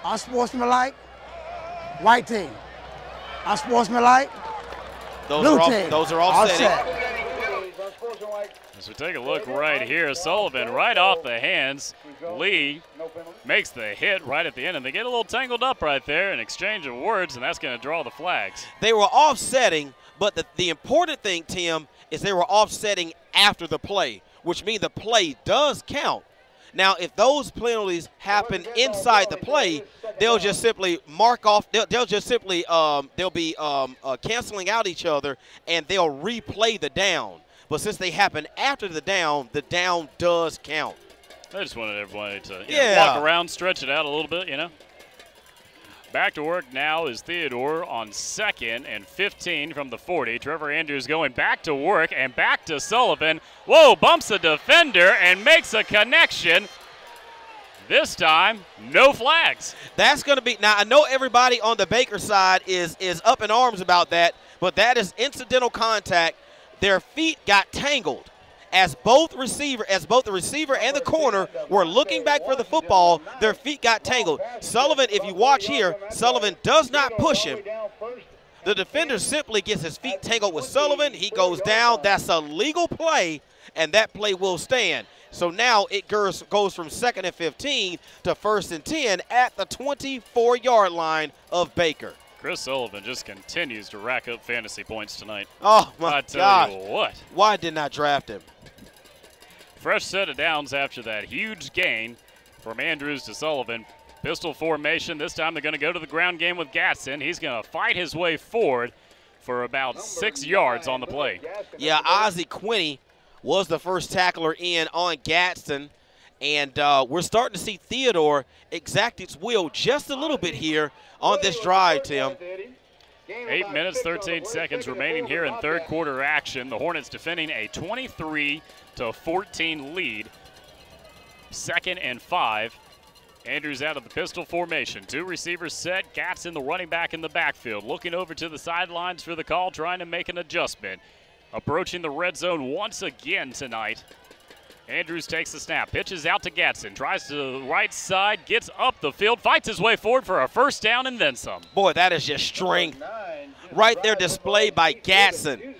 Unsportsmanlike, white team. Unsportsmanlike, Those blue are off, team. those are offsetting. As we take a look right here, Sullivan right off the hands. Lee makes the hit right at the end, and they get a little tangled up right there, an exchange of words, and that's going to draw the flags. They were offsetting, but the, the important thing, Tim, is they were offsetting after the play, which means the play does count. Now, if those penalties happen inside the play, they'll just simply mark off. They'll, they'll just simply um, they'll be um, uh, canceling out each other, and they'll replay the down. But since they happen after the down, the down does count. I just wanted everybody to you know, Yeah. walk around, stretch it out a little bit, you know. Back to work now is Theodore on second and 15 from the 40. Trevor Andrews going back to work and back to Sullivan. Whoa, bumps a defender and makes a connection. This time, no flags. That's going to be now. I know everybody on the Baker side is is up in arms about that, but that is incidental contact. Their feet got tangled as both receiver, as both the receiver and the corner were looking back for the football. Their feet got tangled. Sullivan, if you watch here, Sullivan does not push him. The defender simply gets his feet tangled with Sullivan. He goes down. That's a legal play, and that play will stand. So now it goes, goes from second and 15 to first and 10 at the 24 yard line of Baker. Chris Sullivan just continues to rack up fantasy points tonight. Oh, my I tell gosh. what. Why didn't I draft him? Fresh set of downs after that huge gain from Andrews to Sullivan. Pistol formation. This time they're going to go to the ground game with Gatson. He's going to fight his way forward for about six yards on the play. Yeah, Ozzie Quinney was the first tackler in on Gatson. And uh, we're starting to see Theodore exact its will just a little bit here on this drive, Tim. Eight minutes, 13 seconds remaining here in third quarter action. The Hornets defending a 23 to 14 lead. Second and five. Andrews out of the pistol formation. Two receivers set. Gatson the running back in the backfield. Looking over to the sidelines for the call, trying to make an adjustment. Approaching the red zone once again tonight. Andrews takes the snap, pitches out to Gatson, tries to the right side, gets up the field, fights his way forward for a first down and then some. Boy, that is just strength right there displayed by Gatson.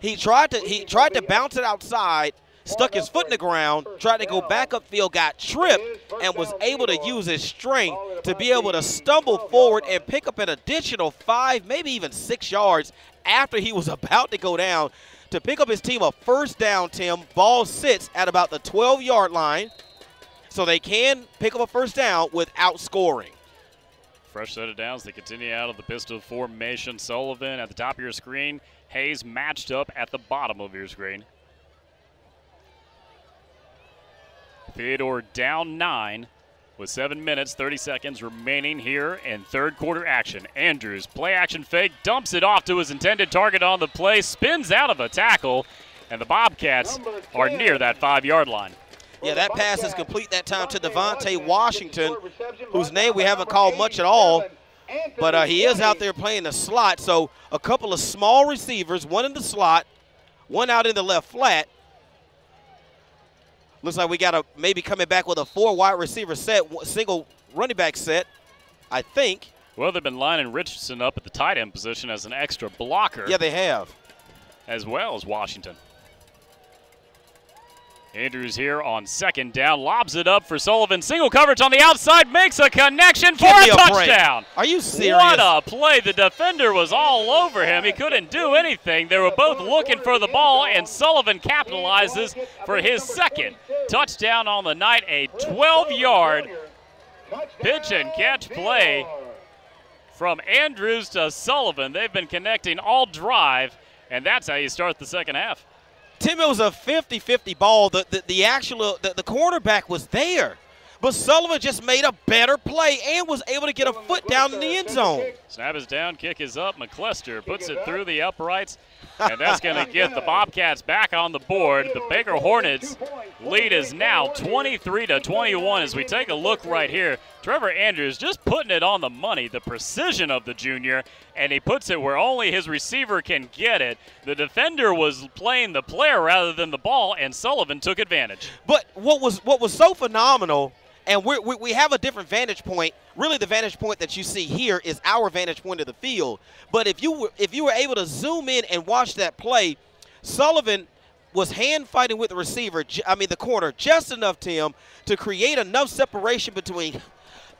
He tried to he tried to bounce it outside, stuck his foot in the ground, tried to go back upfield, got tripped, and was able to use his strength to be able to stumble forward and pick up an additional five, maybe even six yards after he was <laughs> about to go down to pick up his team a first down, Tim. Ball sits at about the 12 yard line, so they can pick up a first down without scoring. Fresh set of downs. They continue out of the pistol formation. Sullivan at the top of your screen. Hayes matched up at the bottom of your screen. Theodore down nine with seven minutes, 30 seconds remaining here in third quarter action. Andrews, play action fake, dumps it off to his intended target on the play, spins out of a tackle, and the Bobcats are near that five yard line. Yeah, that pass is complete that time to Devontae Washington, whose name we haven't called much at all. But uh, he is out there playing the slot. So a couple of small receivers, one in the slot, one out in the left flat. Looks like we got a maybe coming back with a four wide receiver set, single running back set, I think. Well, they've been lining Richardson up at the tight end position as an extra blocker. Yeah, they have. As well as Washington. Andrews here on second down, lobs it up for Sullivan. Single coverage on the outside, makes a connection for a a break. touchdown. Are you serious? What a play. The defender was all over him. He couldn't do anything. They were both looking for the ball, and Sullivan capitalizes for his second touchdown on the night. A 12 yard pitch and catch play from Andrews to Sullivan. They've been connecting all drive, and that's how you start the second half. Tim, it was a 50-50 ball. The, the, the actual the, the cornerback was there. But Sullivan just made a better play and was able to get a foot down in the end zone. Snap is down, kick is up. McClester puts it through the uprights, and that's going <laughs> to get the Bobcats back on the board. The Baker Hornets lead is now 23 to 21. As we take a look right here, Trevor Andrews just putting it on the money. The precision of the junior, and he puts it where only his receiver can get it. The defender was playing the player rather than the ball, and Sullivan took advantage. But what was what was so phenomenal, and we we have a different vantage point. Really, the vantage point that you see here is our vantage point of the field. But if you were if you were able to zoom in and watch that play, Sullivan was hand fighting with the receiver. I mean the corner just enough, Tim, to create enough separation between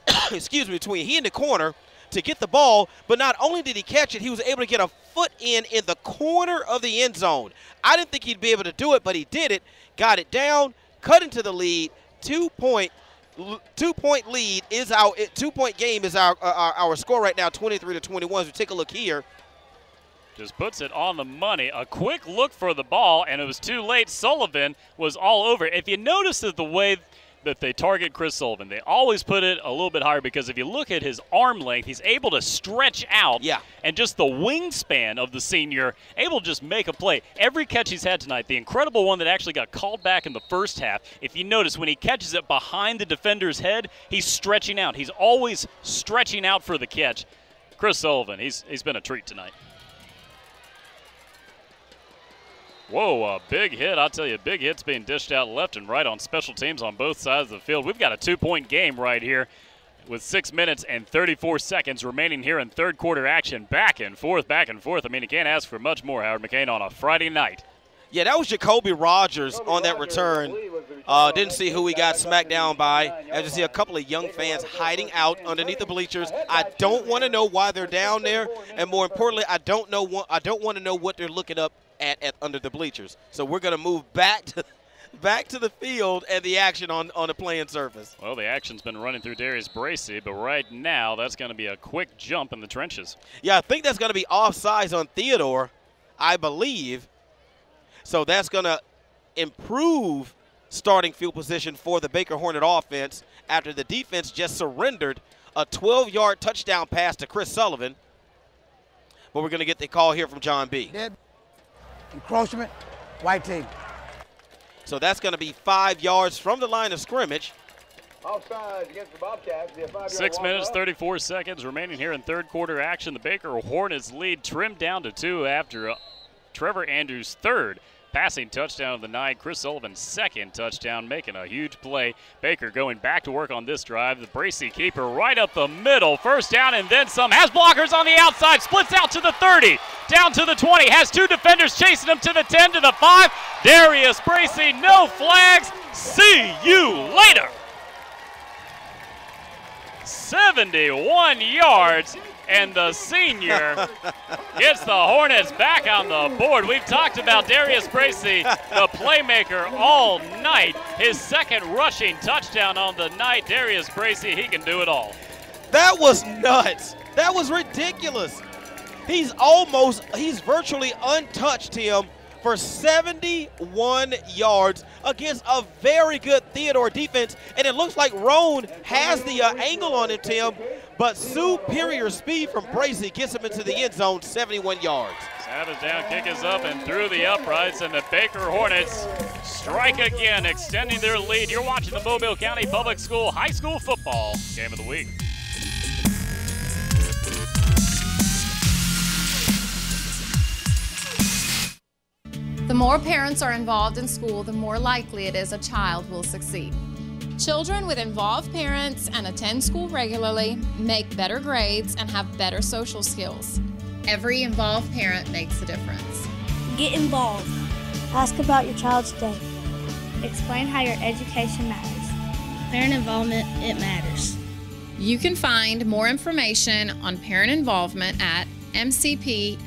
<coughs> excuse me between he and the corner to get the ball. But not only did he catch it, he was able to get a foot in in the corner of the end zone. I didn't think he'd be able to do it, but he did it. Got it down, cut into the lead. Two point, l- two point lead is our two point game is our, uh, our our score right now, 23 to 21. As we take a look here, just puts it on the money. A quick look for the ball, and it was too late. Sullivan was all over. If you notice the way that they target Chris Sullivan, they always put it a little bit higher because if you look at his arm length, he's able to stretch out. Yeah. And just the wingspan of the senior, able to just make a play. Every catch he's had tonight, the incredible one that actually got called back in the first half, if you notice, when he catches it behind the defender's head, he's stretching out. He's always stretching out for the catch. Chris Sullivan, he's, he's been a treat tonight. Whoa, a big hit. I'll tell you, big hits being dished out left and right on special teams on both sides of the field. We've got a two point game right here with six minutes and 34 seconds remaining here in third quarter action. Back and forth, back and forth. I mean, you can't ask for much more, Howard McCain, on a Friday night. Yeah, that was Jacoby Rogers on that return. Uh, didn't see who he got smacked down by. As you see a couple of young fans hiding out underneath the bleachers. I don't want to know why they're down there, and more importantly, I don't know. I don't want to know what they're looking up at, at under the bleachers. So we're going to move back to <laughs> back to the field and the action on, on the playing surface. Well, the action's been running through Darius Bracy, but right now that's going to be a quick jump in the trenches. Yeah, I think that's going to be offsides on Theodore, I believe. So that's going to improve starting field position for the Baker Hornet offense after the defense just surrendered a 12 yard touchdown pass to Chris Sullivan. But we're going to get the call here from John B. Dead. Encroachment, white team. So that's going to be five yards from the line of scrimmage. Offsides against the Bobcats. Six minutes, 34 seconds remaining here in third quarter action. The Baker Hornets lead trimmed down to two after uh, Trevor Andrews' third passing touchdown of the night. Chris Sullivan's second touchdown, making a huge play. Baker going back to work on this drive. The Bracy keeper right up the middle. First down and then some. Has blockers on the outside. Splits out to the 30. Down to the 20. Has two defenders chasing him to the 10 to the 5. Darius Bracy, no flags. See you later. 71 yards and the senior gets the Hornets back on the board. We've talked about Darius Bracy, the playmaker, all night. His second rushing touchdown on the night. Darius Bracy, he can do it all. That was nuts. That was ridiculous. He's almost, he's virtually untouched him for 71 yards against a very good Theodore defense. And it looks like Roan has the uh, angle on him, Tim, but superior speed from Bracy gets him into the end zone, 71 yards. Snap down, kick is up, and through the uprights, and the Baker Hornets strike again, extending their lead. You're watching the Mobile County Public School High School Football Game of the Week. The more parents are involved in school, the more likely it is a child will succeed. Children with involved parents and attend school regularly make better grades and have better social skills. Every involved parent makes a difference. Get involved. Ask about your child's day. Explain how your education matters. Parent involvement, it matters. You can find more information on parent involvement at mcpss.com.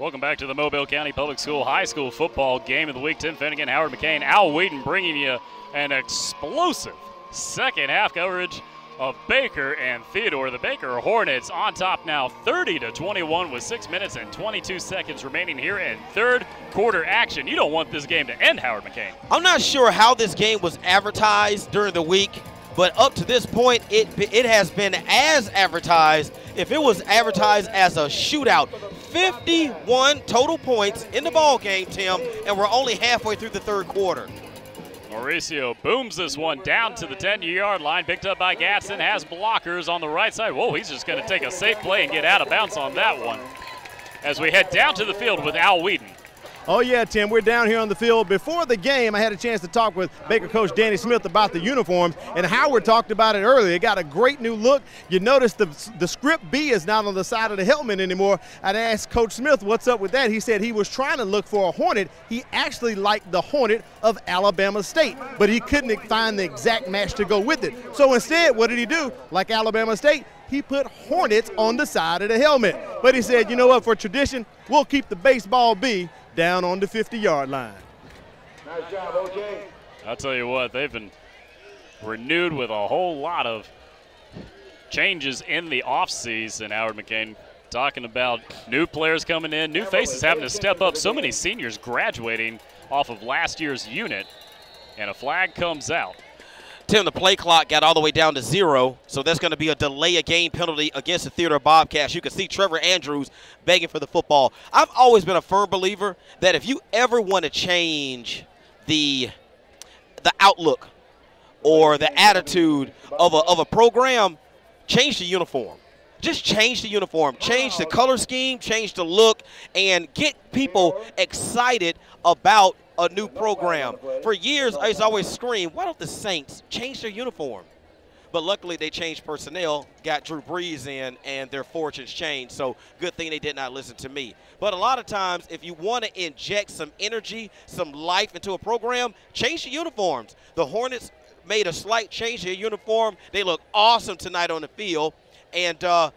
Welcome back to the Mobile County Public School High School Football Game of the Week. Tim Finnegan, Howard McCain, Al Whedon bringing you an explosive second half coverage of Baker and Theodore. The Baker Hornets on top now 30 to 21 with 6 minutes and 22 seconds remaining here in third quarter action. You don't want this game to end, Howard McCain. I'm not sure how this game was advertised during the week, but up to this point, it, it has been as advertised. If it was advertised as a shootout, 51 total points in the ball game, Tim, and we're only halfway through the third quarter. Mauricio booms this one down to the 10-yard line, picked up by Gatson, has blockers on the right side. Whoa, he's just going to take a safe play and get out of bounds on that one. As we head down to the field with Al Whedon. Oh, yeah, Tim, we're down here on the field. Before the game, I had a chance to talk with Baker coach Danny Smith about the uniforms, and Howard talked about it earlier. It got a great new look. You notice the, the script B is not on the side of the helmet anymore. I asked Coach Smith what's up with that. He said he was trying to look for a Hornet. He actually liked the Hornet of Alabama State, but he couldn't find the exact match to go with it. So instead, what did he do? Like Alabama State, he put Hornets on the side of the helmet. But he said, you know what, for tradition, we'll keep the baseball B down on the 50 yard line. Nice job, OJ. I'll tell you what, they've been renewed with a whole lot of changes in the offseason, Howard McCain talking about new players coming in, new faces having to step up. So many seniors graduating off of last year's unit, and a flag comes out. Tim, the play clock got all the way down to zero, so that's going to be a delay of game penalty against the Theodore Bobcats. You can see Trevor Andrews begging for the football. I've always been a firm believer that if you ever want to change the the outlook or the attitude of a, of a program, change the uniform. Just change the uniform, change the color scheme, change the look, and get people excited about a new program. For years, I used to always scream, why don't the Saints change their uniform? But luckily, they changed personnel, got Drew Brees in, and their fortunes changed. So, good thing they did not listen to me. But a lot of times, if you want to inject some energy, some life into a program, change the uniforms. The Hornets made a slight change to their uniform. They look awesome tonight on the field. And uh,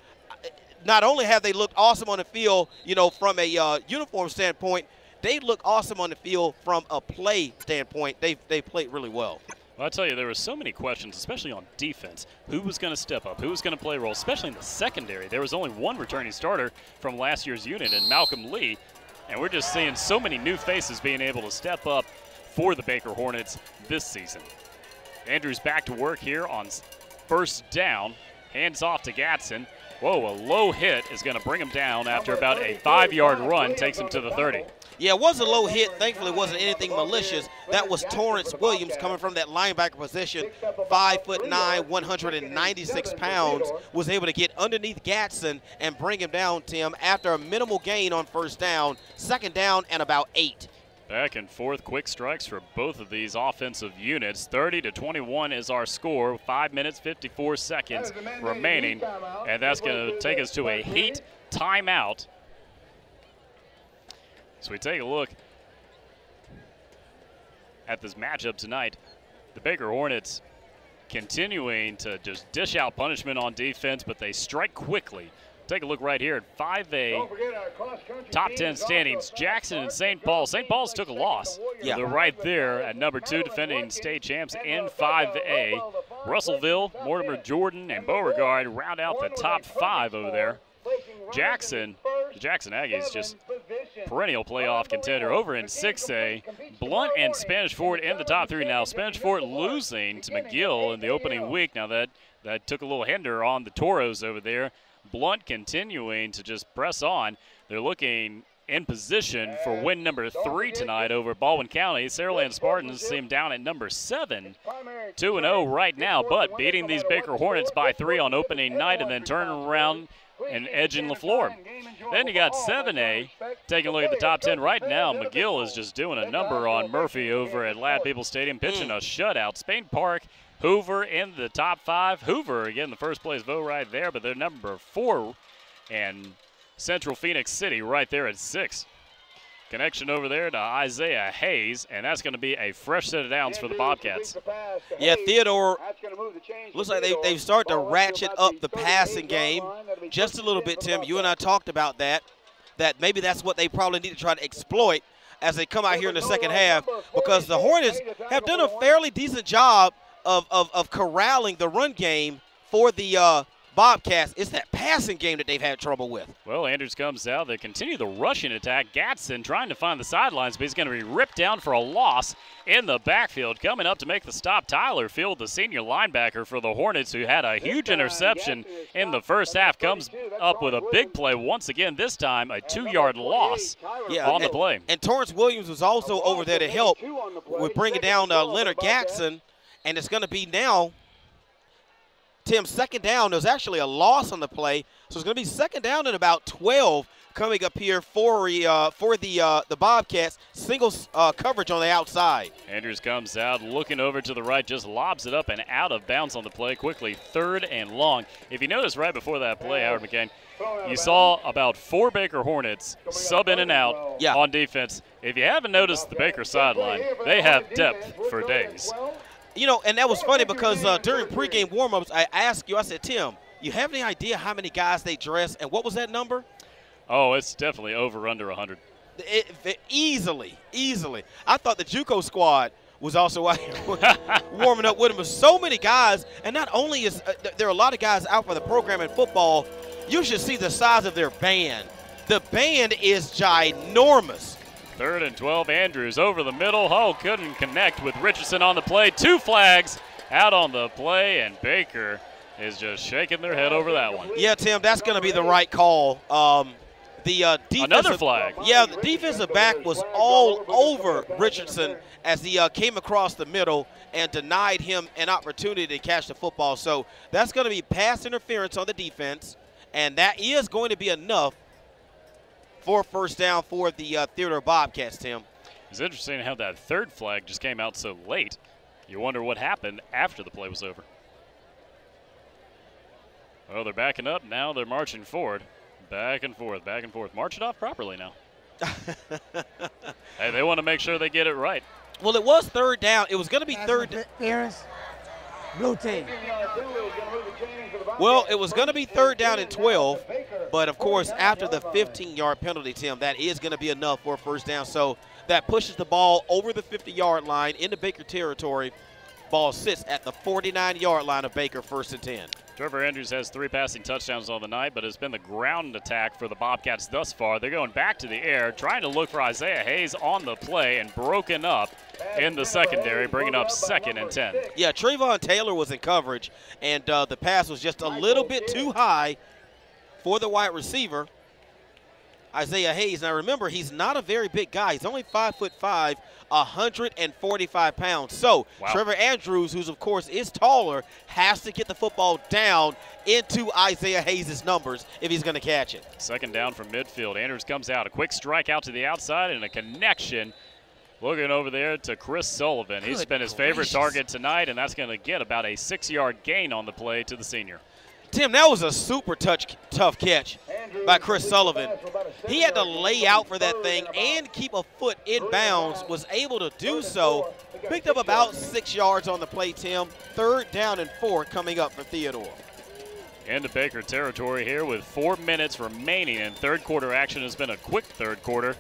not only have they looked awesome on the field, you know, from a uh, uniform standpoint, they look awesome on the field from a play standpoint. They they played really well. Well, I tell you, there were so many questions, especially on defense. Who was going to step up? Who was going to play a role? Especially in the secondary. There was only one returning starter from last year's unit, and Malcolm Lee. And we're just seeing so many new faces being able to step up for the Baker Hornets this season. Andrews back to work here on first down. Hands off to Gatson. Whoa, a low hit is going to bring him down after about a five yard run, takes him to the 30. Yeah, it was a low hit. Thankfully, it wasn't anything malicious. That was Torrance Williams coming from that linebacker position, five foot nine, 196 pounds, was able to get underneath Gatson and bring him down, Tim, after a minimal gain on first down, second down, and about eight. Back and forth, quick strikes for both of these offensive units. 30 to 21 is our score. Five minutes, 54 seconds remaining, and that's going to take us to a heat timeout so we take a look at this matchup tonight. The Baker Hornets continuing to just dish out punishment on defense, but they strike quickly. Take a look right here at 5A top 10 standings. Jackson and St. Paul. St. Paul's took a loss. Yeah. They're right there at number two, defending state champs in 5A. Russellville, Mortimer Jordan, and Beauregard round out the top five over there. Jackson, the Jackson Aggies, just perennial playoff contender over in 6A. Blount and Spanish Fort in the top three now. Spanish Fort losing to McGill in the opening week. Now that that took a little hinder on the Toros over there. Blount continuing to just press on. They're looking in position for win number three tonight over Baldwin County. Saraland Spartans seem down at number seven, 2 0 right now, but beating these Baker Hornets by three on opening night and then turning around and edging LeFlore. Then you got 7A. Taking a look at the top 10 right now, McGill is just doing a number on Murphy over at Ladd-Peebles Stadium, pitching a shutout. Spain Park, Hoover in the top five. Hoover, again, the first place vote right there, but they're number four. And Central Phoenix City right there at six. Connection over there to Isaiah Hayes, and that's going to be a fresh set of downs for the Bobcats. Yeah, Theodore looks like they, they've started to ratchet up the passing game just a little bit, Tim. You and I talked about that, that maybe that's what they probably need to try to exploit as they come out here in the second half because the Hornets have done a fairly decent job of, of, of corralling the run game for the uh, Bobcats, it's that passing game that they've had trouble with. Well, Andrews comes out. They continue the rushing attack. Gatson trying to find the sidelines, but he's going to be ripped down for a loss in the backfield. Coming up to make the stop, Tyler Field, the senior linebacker for the Hornets, who had a huge interception in the first half, comes up with a big play once again. This time, a two-yard loss yeah, on and, the play. And Torrance Williams was also over there to help with bringing down uh, Leonard Gatson, and it's going to be now – Tim, second down. There's actually a loss on the play, so it's going to be second down at about 12 coming up here for uh, for the uh, the Bobcats. Single uh, coverage on the outside. Andrews comes out, looking over to the right, just lobs it up and out of bounds on the play quickly. Third and long. If you notice right before that play, Howard McCain, you saw about four Baker Hornets sub in and out yeah. on defense. If you haven't noticed the Baker sideline, they have depth for days. You know, and that was funny because uh, during pregame warmups, I asked you, I said, Tim, you have any idea how many guys they dress, and what was that number? Oh, it's definitely over under 100. It, it, easily, easily. I thought the JUCO squad was also out here <laughs> warming up with them. So many guys, and not only is uh, there are a lot of guys out for the program in football, you should see the size of their band. The band is ginormous. Third and 12, Andrews over the middle. Hull couldn't connect with Richardson on the play. Two flags out on the play, and Baker is just shaking their head over that one. Yeah, Tim, that's going to be the right call. Um, the uh, defensive, Another flag. Yeah, the defensive back was all over Richardson as he uh, came across the middle and denied him an opportunity to catch the football. So that's going to be pass interference on the defense, and that is going to be enough for first down for the uh, Theodore Bobcats, Tim. It's interesting how that third flag just came out so late. You wonder what happened after the play was over. Well, they're backing up. Now they're marching forward. Back and forth, back and forth. March it off properly now. <laughs> hey, they want to make sure they get it right. Well, it was third down. It was going to be third. Interference. Blue team. Well, it was going to be third down and 12, but of course, after the 15-yard penalty, Tim, that is going to be enough for a first down. So that pushes the ball over the 50-yard line into Baker territory. Ball sits at the 49-yard line of Baker, first and 10. Trevor Andrews has three passing touchdowns on the night, but it's been the ground attack for the Bobcats thus far. They're going back to the air, trying to look for Isaiah Hayes on the play and broken up in the secondary, bringing up second and 10. Yeah, Trayvon Taylor was in coverage, and uh, the pass was just a little bit too high for the wide receiver, Isaiah Hayes. Now remember, he's not a very big guy. He's only five foot five, 145 pounds. So Wow. Trevor Andrews, who's of course is taller, has to get the football down into Isaiah Hayes' numbers if he's going to catch it. Second down from midfield. Andrews comes out. A quick strike out to the outside and a connection. Looking over there to Chris Sullivan. He's been his favorite target tonight, and that's going to get about a six yard gain on the play to the senior. Tim, that was a super touch, tough catch by Chris Sullivan. He had to lay out for that thing and keep a foot in bounds, was able to do so. Picked up about six yards on the play, Tim. Third down and four coming up for Theodore. Into Baker territory here with four minutes remaining, and third quarter action has been a quick third quarter.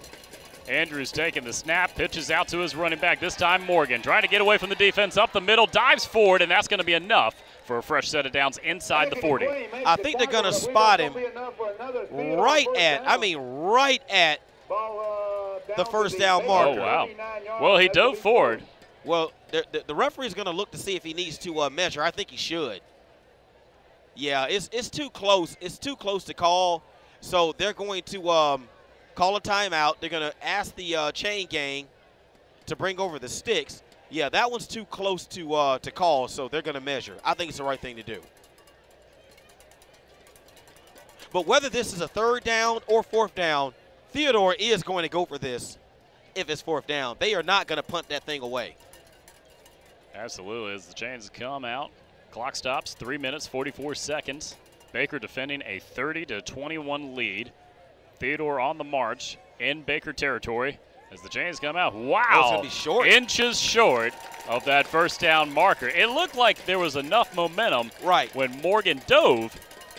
Andrews taking the snap, pitches out to his running back. This time Morgan trying to get away from the defense up the middle, dives forward, and that's going to be enough for a fresh set of downs inside the 40. I think they're going to spot him right at, I mean, right at the first down marker. Oh, wow. Well, he dove forward. Well, the, the, the referee's going to look to see if he needs to uh, measure. I think he should. Yeah, it's it's too close. It's too close to call. So they're going to um, call a timeout. They're going to ask the uh, chain gang to bring over the sticks. Yeah, that one's too close to uh, to call, so they're going to measure. I think it's the right thing to do. But whether this is a third down or fourth down, Theodore is going to go for this if it's fourth down. They are not going to punt that thing away. Absolutely. As the chains come out, clock stops, three minutes, 44 seconds. Baker defending a 30 to 21 lead. Theodore on the march in Baker territory. As the chains come out, wow, Oh, be short. inches short of that first down marker. It looked like there was enough momentum right when Morgan dove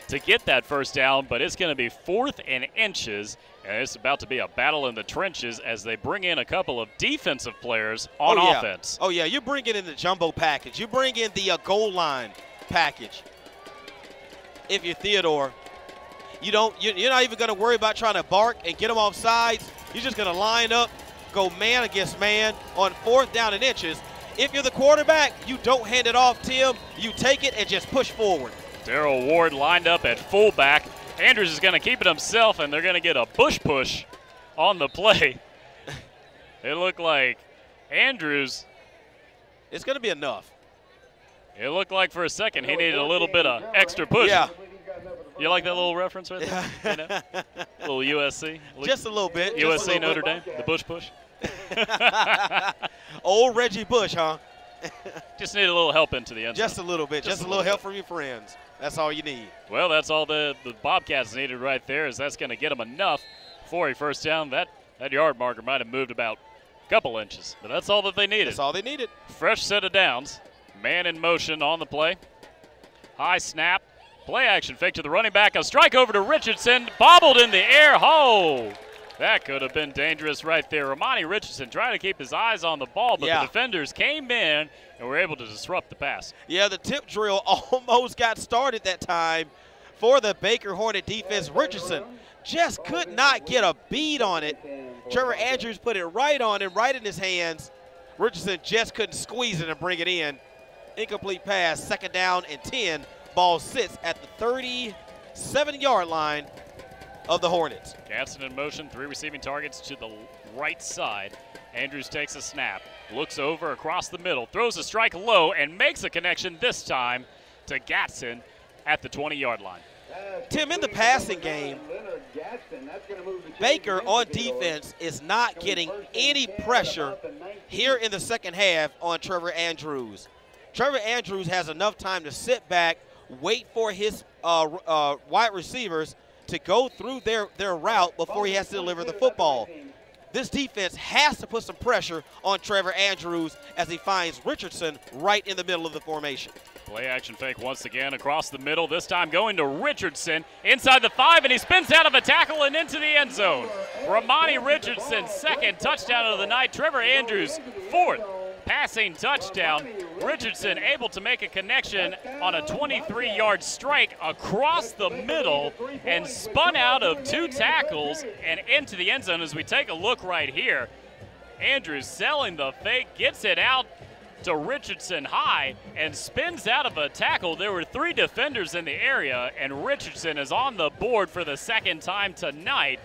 to get that first down, but it's going to be fourth and inches, and it's about to be a battle in the trenches as they bring in a couple of defensive players on oh, yeah. offense. Oh yeah, you bring it in the jumbo package. You bring in the uh, goal line package. If you're Theodore, you don't. You, you're not even going to worry about trying to bark and get them off sides. You're just going to line up, go man against man on fourth down and inches. If you're the quarterback, you don't hand it off, Tim. You take it and just push forward. Daryl Ward lined up at fullback. Andrews is going to keep it himself, and they're going to get a push push on the play. <laughs> it looked like Andrews. It's going to be enough. It looked like for a second he needed a little bit of extra push. Yeah. You like that little reference right there? You know? little USC? <laughs> Just a little bit. USC little Notre bit. Dame, the Bush push. <laughs> Old Reggie Bush, huh? <laughs> Just need a little help into the end zone. Just a little bit. Just, a little help from your friends. That's all you need. Well, that's all the, the Bobcats needed right there is that's going to get them enough for a first down. That that yard marker might have moved about a couple inches, but that's all that they needed. That's all they needed. Fresh set of downs. Man in motion on the play. High snap. Play action fake to the running back. A strike over to Richardson. Bobbled in the air. Ho! That could have been dangerous right there. Ramani Richardson trying to keep his eyes on the ball, but Yeah. the defenders came in and were able to disrupt the pass. Yeah, the tip drill <laughs> almost got started that time for the Baker Hornet defense. Richardson just could not get a bead on it. Trevor Andrews put it right on him, right in his hands. Richardson just couldn't squeeze it and bring it in. Incomplete pass, second down and 10. Ball sits at the 37 yard line of the Hornets. Gatson in motion, three receiving targets to the right side. Andrews takes a snap, looks over across the middle, throws a strike low, and makes a connection this time to Gatson at the 20 yard line. Tim, in the passing game, Baker on defense is not getting any pressure here in the second half on Trevor Andrews. Trevor Andrews has enough time to sit back, wait for his uh, uh, wide receivers to go through their, their route before he has to deliver the football. This defense has to put some pressure on Trevor Andrews as he finds Richardson right in the middle of the formation. Play action fake once again across the middle, this time going to Richardson inside the five, and he spins out of a tackle and into the end zone. Ramani Richardson, second touchdown of the night. Trevor Andrews, fourth passing touchdown. Richardson able to make a connection on a 23 yard strike across the middle and spun out of two tackles and into the end zone as we take a look right here. Andrews selling the fake, gets it out to Richardson high and spins out of a tackle. There were three defenders in the area, and Richardson is on the board for the second time tonight.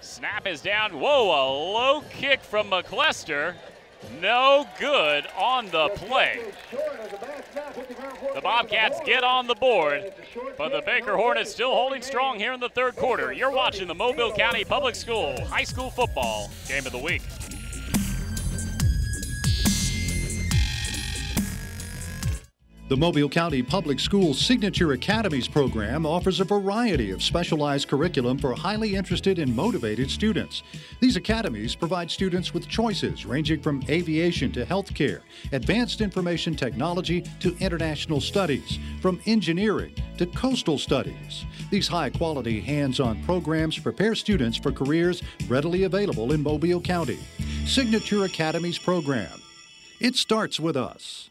Snap is down. Whoa, a low kick from McClester. No good on the play. The Bobcats get on the board, but the Baker Hornets still holding strong here in the third quarter. You're watching the Mobile County Public School High School Football Game of the Week. The Mobile County Public Schools Signature Academies program offers a variety of specialized curriculum for highly interested and motivated students. These academies provide students with choices ranging from aviation to healthcare, advanced information technology to international studies, from engineering to coastal studies. These high quality hands on programs prepare students for careers readily available in Mobile County. Signature Academies program. It starts with us.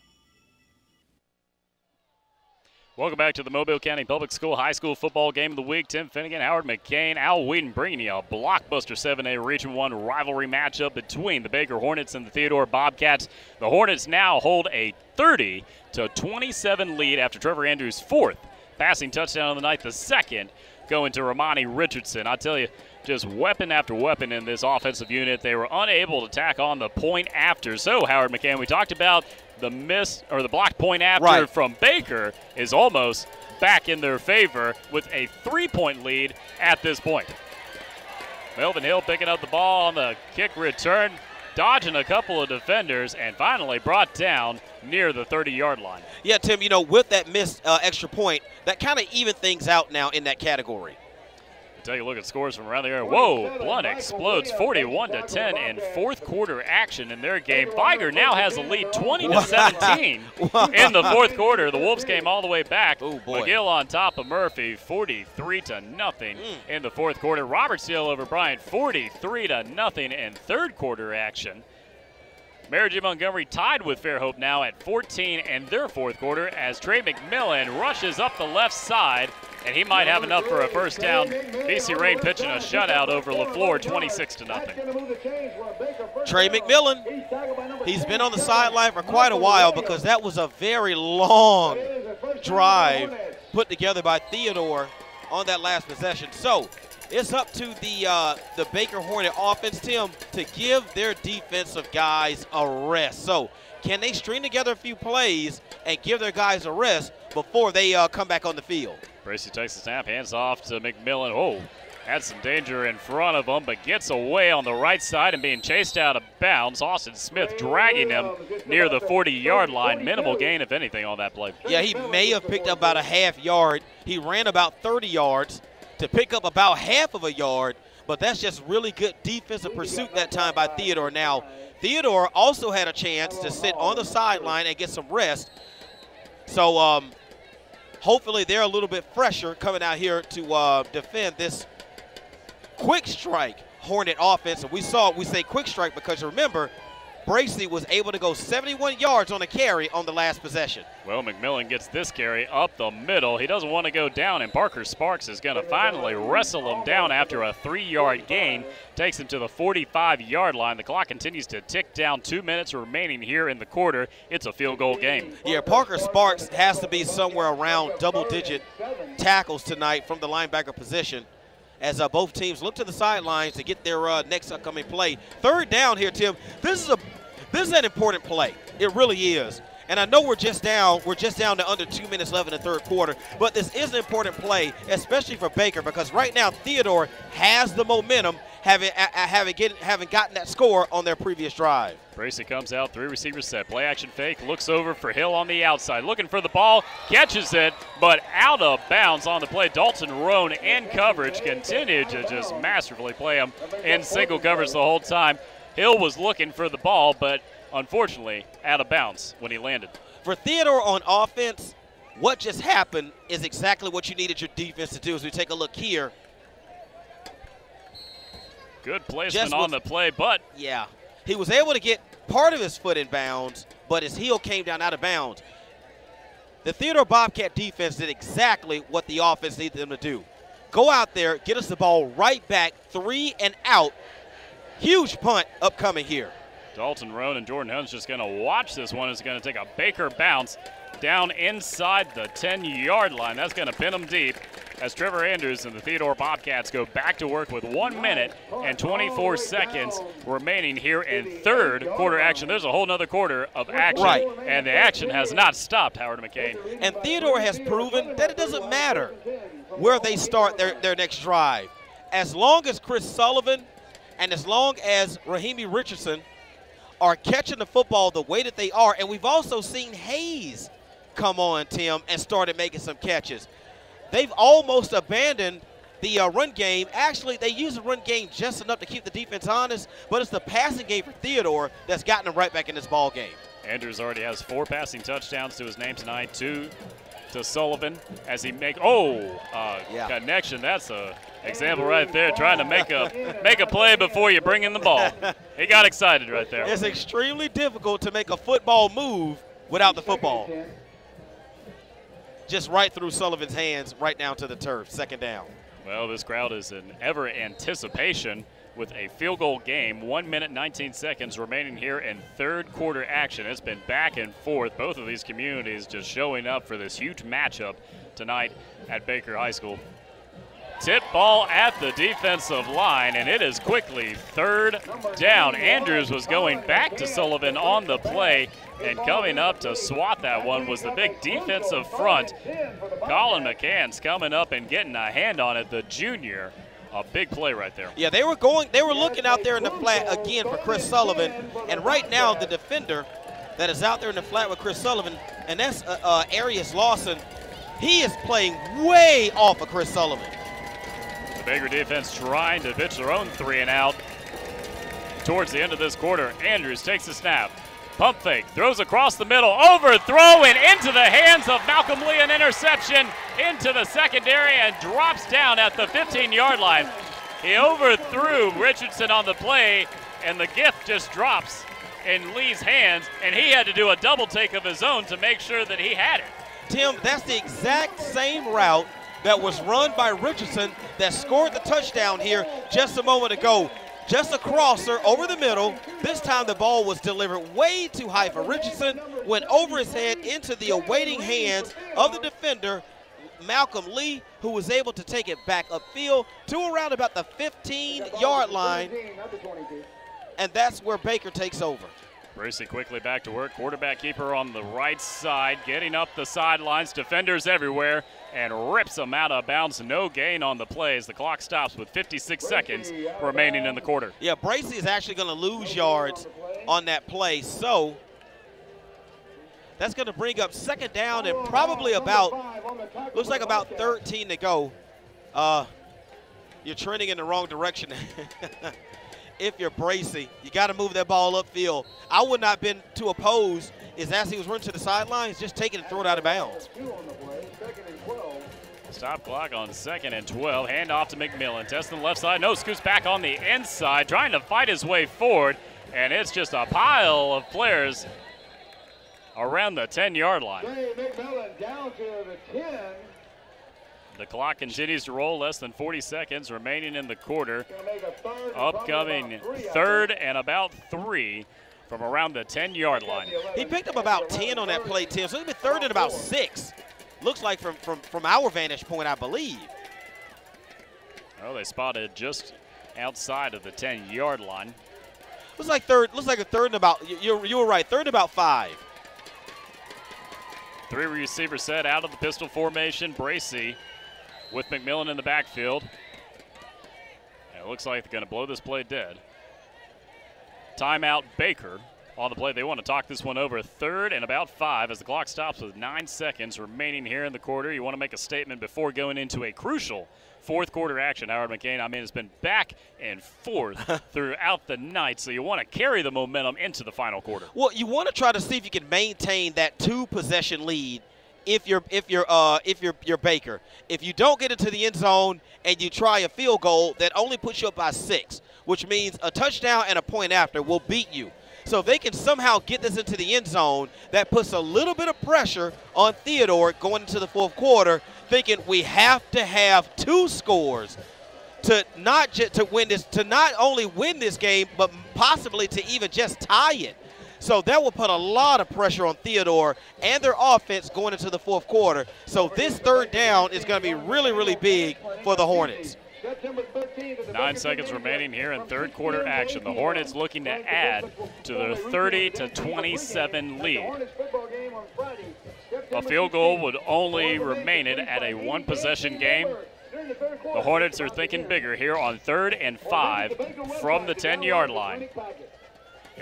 Welcome back to the Mobile County Public School High School Football Game of the Week. Tim Finnegan, Howard McCain, Al Whedon bringing you a blockbuster 7A Region 1 rivalry matchup between the Baker Hornets and the Theodore Bobcats. The Hornets now hold a 30 to 27 lead after Trevor Andrews' fourth passing touchdown of the night, the second going to Ramani Richardson. I tell you, just weapon after weapon in this offensive unit. They were unable to tack on the point after. So, Howard McCain, we talked about the miss or the block point after Right. from Baker is almost back in their favor with a three point lead at this point. Melvin Hill picking up the ball on the kick return, dodging a couple of defenders, and finally brought down near the 30 yard line. Yeah, Tim, you know, with that missed uh, extra point, that kind of even things out now in that category. Take a look at scores from around the area. Whoa, Blount explodes 41 to 10 in fourth quarter action in their game. Vigor now has a lead 20 to <laughs> 17 in the fourth quarter. The Wolves came all the way back. Oh, boy. McGill on top of Murphy, 43 to nothing mm. in the fourth quarter. Robert Steele over Bryant, 43 to nothing in third quarter action. Mary J. Montgomery tied with Fairhope now at 14 in their fourth quarter as Trey McMillan rushes up the left side, and he might have enough for a first down. BC Rain pitching a shutout over LeFlore, 26 to nothing. Trey McMillan, he's been on the sideline for quite a while because that was a very long drive put together by Theodore on that last possession. So it's up to the uh, the Baker Hornet offense, Tim, to give their defensive guys a rest. So can they string together a few plays and give their guys a rest before they uh, come back on the field? Bracy takes the snap, hands off to McMillan. Oh, had some danger in front of him, but gets away on the right side and being chased out of bounds. Austin Smith dragging him near the 40 yard line. Minimal gain, if anything, on that play. Yeah, he may have picked up about a half yard. He ran about 30 yards to pick up about half of a yard, but that's just really good defensive pursuit that time by Theodore. Now, Theodore also had a chance to sit on the sideline and get some rest. So um, hopefully they're a little bit fresher coming out here to uh, defend this quick strike Hornet offense. And we saw, we say quick strike because remember, Bracy was able to go 71 yards on a carry on the last possession. Well, McMillan gets this carry up the middle. He doesn't want to go down, and Parker Sparks is going to finally wrestle him down after a three yard gain. Takes him to the 45 yard line. The clock continues to tick down. Two minutes remaining here in the quarter. It's a field goal game. Yeah, Parker Sparks has to be somewhere around double digit tackles tonight from the linebacker position as uh, both teams look to the sidelines to get their uh, next upcoming play. Third down here, Tim. This is a this is an important play. It really is. And I know we're just down. We're just down to under two minutes left in the third quarter. But this is an important play, especially for Baker, because right now Theodore has the momentum, having having get, having gotten that score on their previous drive. Bracy comes out, three receivers set, play action fake, looks over for Hill on the outside, looking for the ball, catches it, but out of bounds on the play. Dalton Roan in coverage continued to just masterfully play him in single coverage the whole time. Hill was looking for the ball, but unfortunately out of bounds when he landed. For Theodore on offense, what just happened is exactly what you needed your defense to do. As we take a look here. Good placement on the play, but yeah, he was able to get part of his foot in bounds, but his heel came down out of bounds. The Theodore Bobcat defense did exactly what the offense needed them to do. Go out there, get us the ball right back, three and out, Huge punt upcoming here. Dalton Roan and Jordan Hunt's just going to watch this one. It's going to take a Baker bounce down inside the 10 yard line. That's going to pin them deep as Trevor Andrews and the Theodore Bobcats go back to work with one minute and 24 seconds remaining here in third quarter action. There's a whole nother quarter of action. Right. And the action has not stopped, Howard McCain. And Theodore has proven that it doesn't matter where they start their, their next drive. As long as Chris Sullivan and as long as Rahimi Richardson are catching the football the way that they are, and we've also seen Hayes come on, Tim, and started making some catches. They've almost abandoned the uh, run game. Actually, they use the run game just enough to keep the defense honest, but it's the passing game for Theodore that's gotten them right back in this ball game. Andrews already has four passing touchdowns to his name tonight, two to Sullivan as he make oh uh, yeah. connection. That's a example right there, trying to make a make a play before you bring in the ball. He got excited right there. It's extremely difficult to make a football move without the football. Just right through Sullivan's hands, right down to the turf. Second down. Well, this crowd is in ever anticipation with a field goal game. One minute, 19 seconds remaining here in third quarter action. It's been back and forth. Both of these communities just showing up for this huge matchup tonight at Baker High School. Tip ball at the defensive line, and it is quickly third down. Andrews was going back to Sullivan on the play, and coming up to swat that one was the big defensive front. Colin McCann's coming up and getting a hand on it, the junior a big play right there. Yeah, they were going, they were looking out there in the flat again for Chris Sullivan, and right now the defender that is out there in the flat with Chris Sullivan, and that's uh, uh, Arius Lawson. He is playing way off of Chris Sullivan. The Baker defense trying to pitch their own three and out. Towards the end of this quarter, Andrews takes the snap, Pump fake, throws across the middle, overthrow and into the hands of Malcolm Lee, an interception into the secondary and drops down at the 15 yard line. He overthrew Richardson on the play, and the gift just drops in Lee's hands, and he had to do a double take of his own to make sure that he had it. Tim, that's the exact same route that was run by Richardson that scored the touchdown here just a moment ago. Just a crosser over the middle. This time the ball was delivered way too high for Richardson. Went over his head into the awaiting hands of the defender, Malcolm Lee, who was able to take it back upfield to around about the 15-yard line. And that's where Baker takes over. Bracy quickly back to work. Quarterback keeper on the right side, getting up the sidelines. Defenders everywhere and rips them out of bounds. No gain on the plays. The clock stops with 56 seconds remaining in the quarter. Yeah, Bracy is actually going to lose yards on that play. So that's going to bring up second down and probably about, looks like about 13 to go. Uh, you're trending in the wrong direction. <laughs> if you're Bracy, you got to move that ball upfield. I would not have been too opposed is as he was running to the sidelines, just take it and throw it out of bounds. Stop clock on second and 12. Hand off to McMillan. Testing the left side. No, scoots back on the inside, trying to fight his way forward. And it's just a pile of players around the 10 yard line. McMillan down to the 10. The clock continues to roll, less than 40 seconds remaining in the quarter. Upcoming third and about three from around the 10 yard line. He picked up about 10 on that play, Tim, so it'll be third and about six. Looks like from, from, from our vantage point, I believe. Well, they spotted just outside of the 10 yard line. Looks like third. Looks like a third and about. You you were right. Third and about five. Three receiver set out of the pistol formation. Bracy with McMillan in the backfield. And it looks like they're going to blow this play dead. Timeout Baker on the play. They want to talk this one over. Third and about five as the clock stops with nine seconds remaining here in the quarter. You want to make a statement before going into a crucial fourth quarter action, Howard McCain. I mean, it's been back and forth <laughs> throughout the night, so you want to carry the momentum into the final quarter. Well, you want to try to see if you can maintain that two possession lead if you're if you're uh if you're you're Baker. If you don't get into the end zone and you try a field goal, that only puts you up by six, which means a touchdown and a point after will beat you. So if they can somehow get this into the end zone, that puts a little bit of pressure on Theodore going into the fourth quarter, thinking we have to have two scores to not just to win this, to not only win this game, but possibly to even just tie it. So that will put a lot of pressure on Theodore and their offense going into the fourth quarter. So this third down is going to be really, really big for the Hornets. Nine seconds remaining here in third quarter action. The Hornets looking to add to their 30 to 27 lead. A field goal would only remain it at a one possession game. The Hornets are thinking bigger here on third and five from the 10 yard line.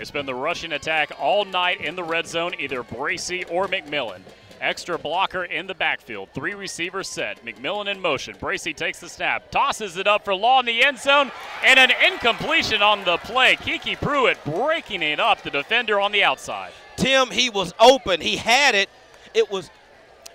It's been the rushing attack all night in the red zone, either Bracy or McMillan. Extra blocker in the backfield. Three receivers set. McMillan in motion. Bracy takes the snap, tosses it up for Law in the end zone, and an incompletion on the play. Kiki Pruitt breaking it up, the defender on the outside. Tim, he was open. He had it. It was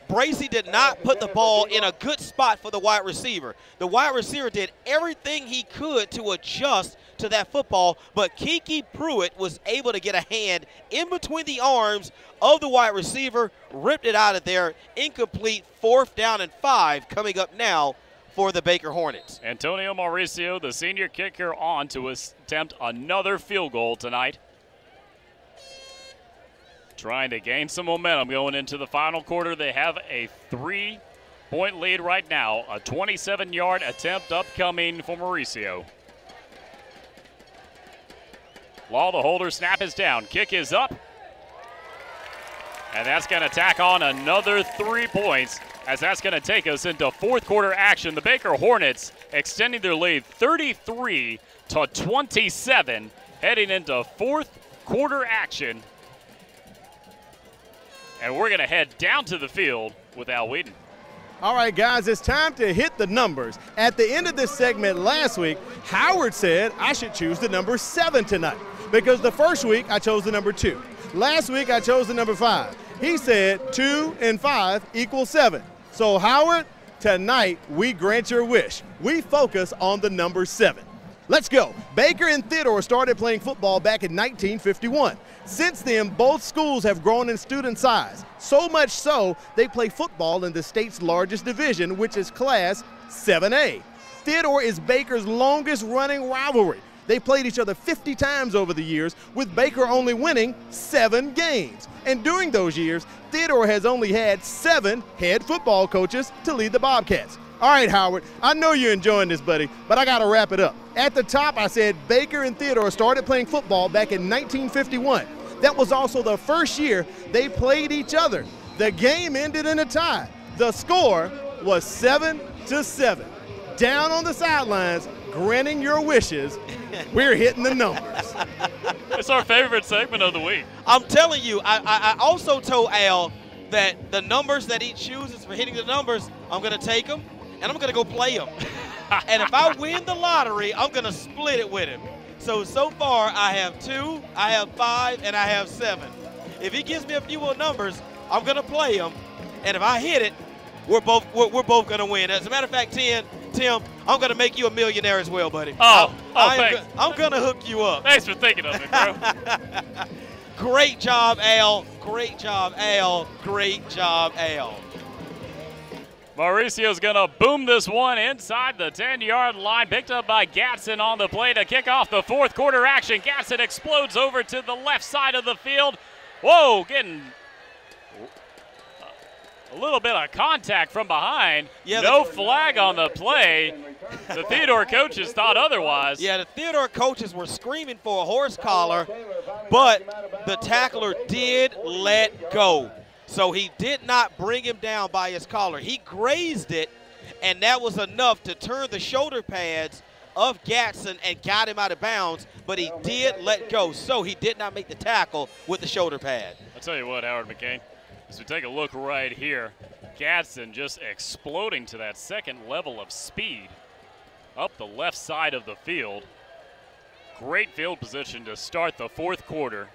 Bracy did not put the ball in a good spot for the wide receiver. The wide receiver did everything he could to adjust to that football, but Kiki Pruitt was able to get a hand in between the arms of the wide receiver, ripped it out of there. Incomplete, fourth down and five coming up now for the Baker Hornets. Antonio Mauricio, the senior kicker, on to attempt another field goal tonight. Trying to gain some momentum going into the final quarter. They have a three point lead right now. A 27 yard attempt upcoming for Mauricio. Law, the holder, snap is down. Kick is up. And that's going to tack on another three points as that's going to take us into fourth quarter action. The Baker Hornets extending their lead 33 to 27 heading into fourth quarter action. And we're going to head down to the field with Al Whedon. All right, guys, it's time to hit the numbers. At the end of this segment last week, Howard said I should choose the number seven tonight because the first week I chose the number two. Last week I chose the number five. He said two and five equals seven. So, Howard, tonight we grant your wish. We focus on the number seven. Let's go. Baker and Theodore started playing football back in 1951. Since then, both schools have grown in student size, so much so they play football in the state's largest division, which is Class 7A. Theodore is Baker's longest running rivalry. They played each other 50 times over the years, with Baker only winning seven games. And during those years, Theodore has only had seven head football coaches to lead the Bobcats. All right, Howard, I know you're enjoying this, buddy, but I got to wrap it up. At the top, I said Baker and Theodore started playing football back in 1951. That was also the first year they played each other. The game ended in a tie. The score was 7 to 7. Down on the sidelines, granting your wishes, we're hitting the numbers. it's our favorite segment of the week. I'm telling you, I, I, I also told Al that the numbers that he chooses for hitting the numbers, I'm going to take them and I'm going to go play them. <laughs> and if I win the lottery, I'm going to split it with him. So, so far, I have two, I have five, and I have seven. If he gives me a few more numbers, I'm going to play them. And if I hit it, we're both we're, we're both gonna win. As a matter of fact, Tim, Tim, I'm gonna make you a millionaire as well, buddy. Oh, oh, I'm, thanks. go- I'm gonna hook you up. Thanks for thinking of me, bro. <laughs> Great job, Al. Great job, Al. Great job, Al. Mauricio's going to boom this one inside the 10 yard line. Picked up by Gatson on the play to kick off the fourth quarter action. Gatson explodes over to the left side of the field. Whoa, getting a little bit of contact from behind. Yeah, no the- flag on the play. The Theodore coaches thought otherwise. Yeah, the Theodore coaches were screaming for a horse collar, but the tackler did let go. So he did not bring him down by his collar. He grazed it, and that was enough to turn the shoulder pads of Gatson and got him out of bounds, but he did let go. So he did not make the tackle with the shoulder pad. I'll tell you what, Howard McCain, we take a look right here, Gatson just exploding to that second level of speed up the left side of the field. Great field position to start the fourth quarter.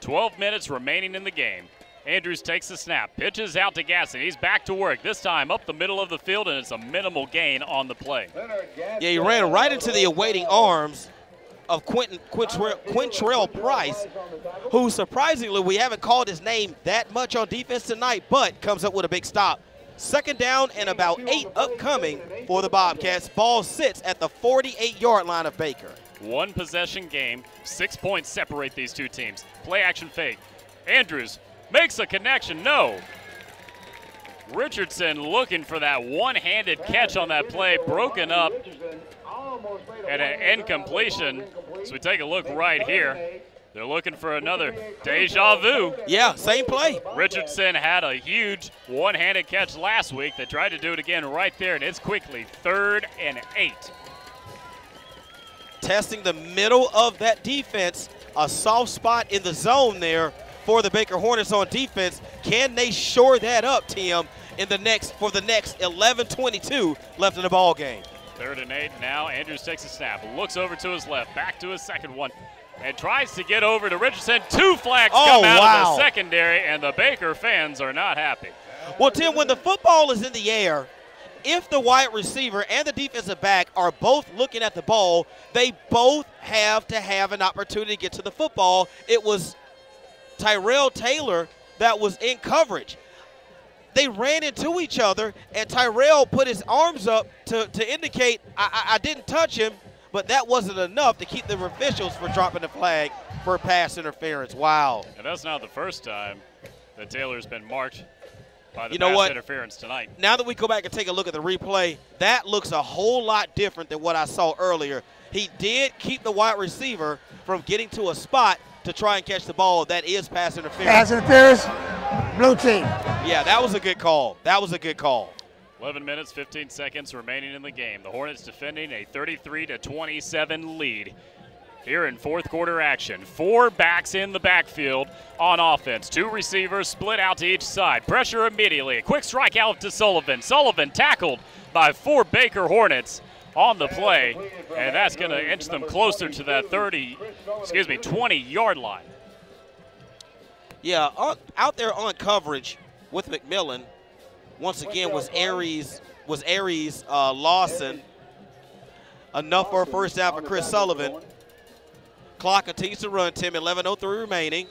12 minutes remaining in the game. Andrews takes the snap, pitches out to Gatson. He's back to work, this time up the middle of the field, and it's a minimal gain on the play. Yeah, he ran right into the awaiting arms of Quentin Quintrell, Quintrell Price, who surprisingly we haven't called his name that much on defense tonight, but comes up with a big stop. Second down and about eight upcoming for the Bobcats. Ball sits at the 48-yard line of Baker. One possession game, six points separate these two teams. Play action fake. Andrews makes a connection, no. Richardson looking for that one handed catch on that play, broken up at an incompletion. So we take a look right here. They're looking for another deja vu. Yeah, same play. Richardson had a huge one handed catch last week. They tried to do it again right there, and it's quickly third and eight. testing the middle of that defense. A soft spot in the zone there for the Baker Hornets on defense. Can they shore that up, Tim, in the next for the next 11-22 left in the ball game? Third and eight now. Andrews takes a snap, looks over to his left, back to his second one, and tries to get over to Richardson. Two flags Oh, come out wow. of the secondary, and the Baker fans are not happy. Well, Tim, when the football is in the air, if the wide receiver and the defensive back are both looking at the ball, they both have to have an opportunity to get to the football. It was Tyrell Taylor that was in coverage. They ran into each other, and Tyrell put his arms up to, to indicate, I, I, I didn't touch him, but that wasn't enough to keep the officials from dropping the flag for pass interference. Wow. And that's not the first time that Taylor's been marked by the You know pass what? interference tonight. now that we go back and take a look at the replay, that looks a whole lot different than what I saw earlier. He did keep the wide receiver from getting to a spot to try and catch the ball. That is pass interference. Pass interference, blue team. Yeah, that was a good call. That was a good call. 11 minutes, 15 seconds remaining in the game. The Hornets defending a 33 to 27 lead. Here in fourth quarter action, four backs in the backfield on offense. Two receivers split out to each side. Pressure immediately. A quick strike out to Sullivan. Sullivan tackled by four Baker Hornets on the play, and that's going to inch them closer to that 30, excuse me, 20 yard line. Yeah, on, out there on coverage with McMillan, once again was Aries was Aries uh, Lawson. Enough for a first down for Chris Sullivan. Clock continues to run, Tim. 11.03 remaining.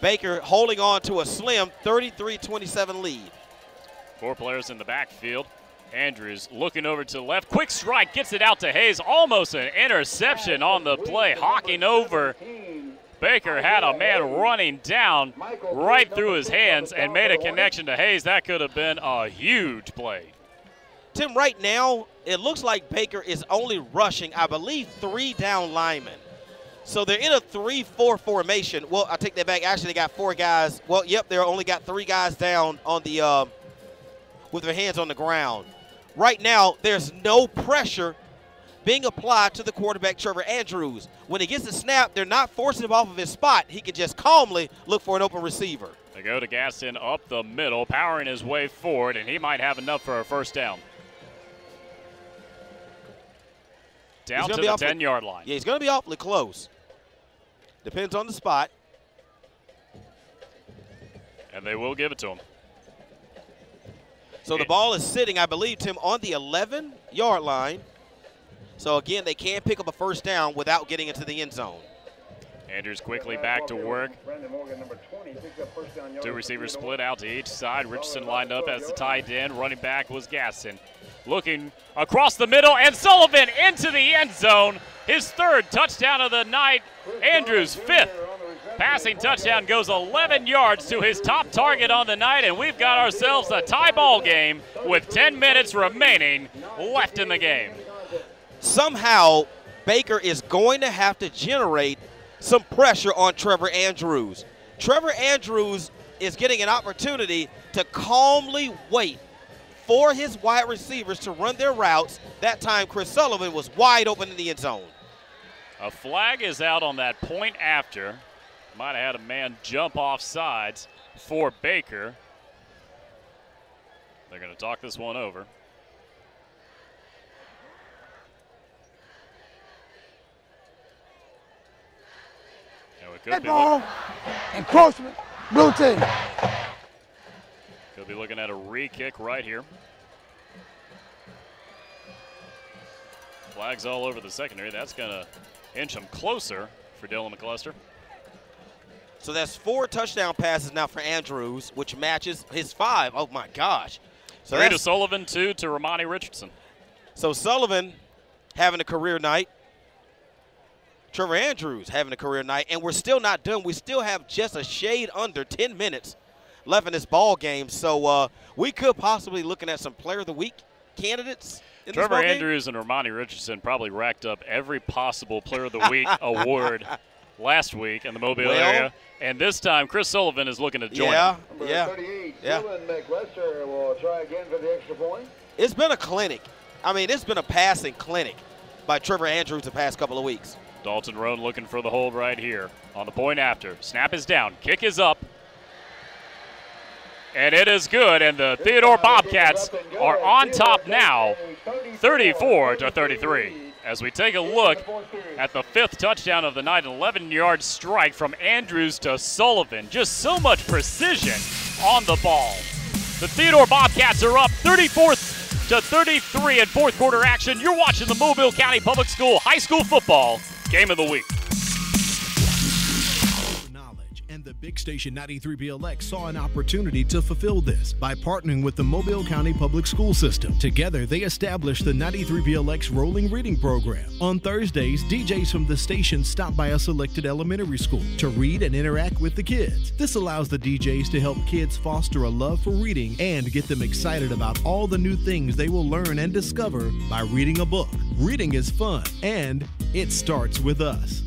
Baker holding on to a slim 33-27 lead. Four players in the backfield. Andrews looking over to the left. Quick strike gets it out to Hayes. Almost an interception on the play. Hawking over. Baker had a man running down right through his hands and made a connection to Hayes. That could have been a huge play. Tim, right now, it looks like Baker is only rushing, I believe, three down linemen. So they're in a 3 4 formation. Well, I take that back. Actually, they got four guys. Well, yep, they only got three guys down on the um, with their hands on the ground. Right now, there's no pressure being applied to the quarterback, Trevor Andrews. When he gets the snap, they're not forcing him off of his spot. He can just calmly look for an open receiver. They go to Gatson up the middle, powering his way forward, and he might have enough for a first down. Down to the 10 yard line. Yeah, he's going to be awfully close. Depends on the spot. And they will give it to him. So the ball is sitting, I believe, Tim, on the 11 yard line. So again, they can pick up a first down without getting into the end zone. Andrews quickly back to work. Two receivers split out to each side. Richardson lined up as the tight end. Running back was Gatson. Looking across the middle, and Sullivan into the end zone. His third touchdown of the night. Andrews' fifth passing touchdown goes 11 yards to his top target on the night, and we've got ourselves a tie ball game with 10 minutes remaining left in the game. Somehow, Baker is going to have to generate some pressure on Trevor Andrews. Trevor Andrews is getting an opportunity to calmly wait for his wide receivers to run their routes. That time, Chris Sullivan was wide open in the end zone. A flag is out on that point after. Might have had a man jump off sides for Baker. They're going to talk this one over. Head ball, encroachment, blue team. Could be looking at a re-kick right here. Flags all over the secondary. That's going to inch them closer for Dylan McCluster. So that's four touchdown passes now for Andrews, which matches his five. Oh my gosh. So Three to Sullivan, two to Romani Richardson. So Sullivan having a career night. Trevor Andrews having a career night, and we're still not done. We still have just a shade under 10 minutes left in this ball game, so uh, we could possibly looking at some Player of the Week candidates. Trevor Andrews and Romani Richardson probably racked up every possible Player of the <laughs> Week award last week in the Mobile well, area, and this time Chris Sullivan is looking to join. Yeah, him. yeah, yeah. will try again for the extra point. It's been a clinic. I mean, it's been a passing clinic by Trevor Andrews the past couple of weeks. Dalton Roan looking for the hold right here on the point after. Snap is down. Kick is up. And it is good, and the Theodore Bobcats are on top now, 34 to 33. As we take a look at the fifth touchdown of the night, an 11-yard strike from Andrews to Sullivan. Just so much precision on the ball. The Theodore Bobcats are up 34 to 33 in fourth quarter action. You're watching the Mobile County Public School High School Football Game of the Week. Big Station 93 BLX saw an opportunity to fulfill this by partnering with the Mobile County Public School System. Together, they established the 93 BLX Rolling Reading Program. On Thursdays, DJs from the station stop by a selected elementary school to read and interact with the kids. This allows the DJs to help kids foster a love for reading and get them excited about all the new things they will learn and discover by reading a book. Reading is fun, and it starts with us.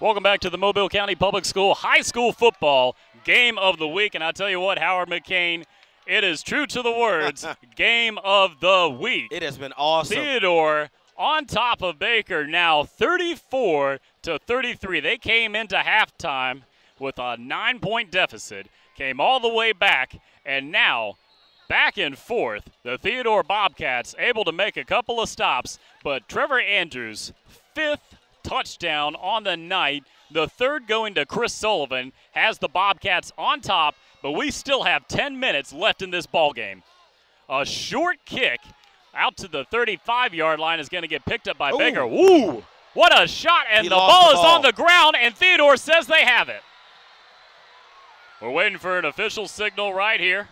Welcome back to the Mobile County Public School High School Football Game of the Week. And I tell you what, Howard McCain, it is true to the words <laughs> Game of the Week. It has been awesome. Theodore on top of Baker now 34 to 33. They came into halftime with a nine point deficit, came all the way back, and now back and forth. The Theodore Bobcats able to make a couple of stops, but Trevor Andrews, fifth touchdown on the night. The third going to Chris Sullivan has the Bobcats on top, but we still have 10 minutes left in this ball game. A short kick out to the 35-yard line is going to get picked up by Ooh. Baker. Woo! What a shot, and the ball, the ball is on the ground, and Theodore says they have it. We're waiting for an official signal right here.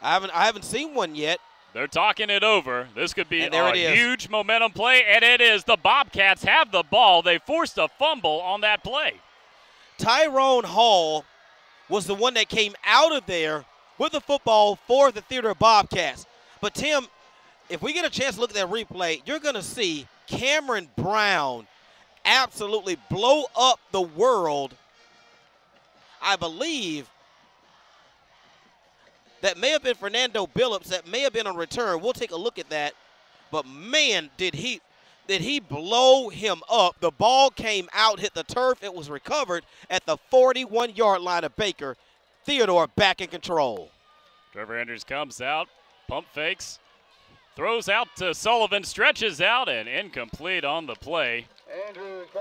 I haven't I haven't seen one yet. They're talking it over. This could be a huge momentum play, and it is. The Bobcats have the ball. They forced a fumble on that play. Tyrone Hall was the one that came out of there with the football for the Theodore Bobcats. But, Tim, if we get a chance to look at that replay, you're going to see Cameron Brown absolutely blow up the world. I believe that may have been Fernando Billups, that may have been on return. We'll take a look at that. But man, did he did he blow him up. The ball came out, hit the turf. It was recovered at the 41-yard line of Baker. Theodore back in control. Trevor Andrews comes out, pump fakes, throws out to Sullivan, stretches out, and incomplete on the play.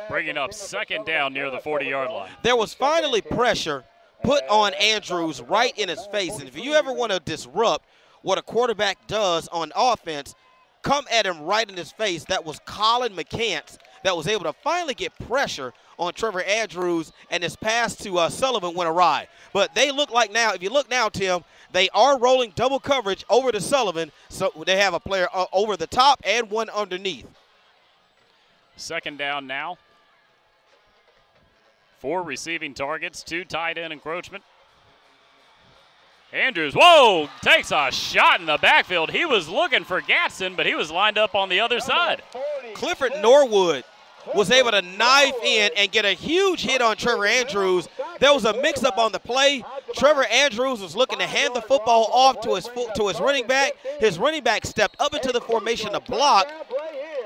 Bringing up second down near the 40-yard line. There was finally pressure put on Andrews right in his face. And if you ever want to disrupt what a quarterback does on offense, come at him right in his face. That was Colin McCants that was able to finally get pressure on Trevor Andrews, and his pass to uh, Sullivan went awry. But they look like now, if you look now, Tim, they are rolling double coverage over to Sullivan, so they have a player uh, over the top and one underneath. Second down now. Four receiving targets, two tight end encroachment. Andrews, whoa, takes a shot in the backfield. He was looking for Gatson, but he was lined up on the other side. Clifford Norwood was able to knife in and get a huge hit on Trevor Andrews. There was a mix-up on the play. Trevor Andrews was looking to hand the football off to his to his running back. His running back stepped up into the formation to block.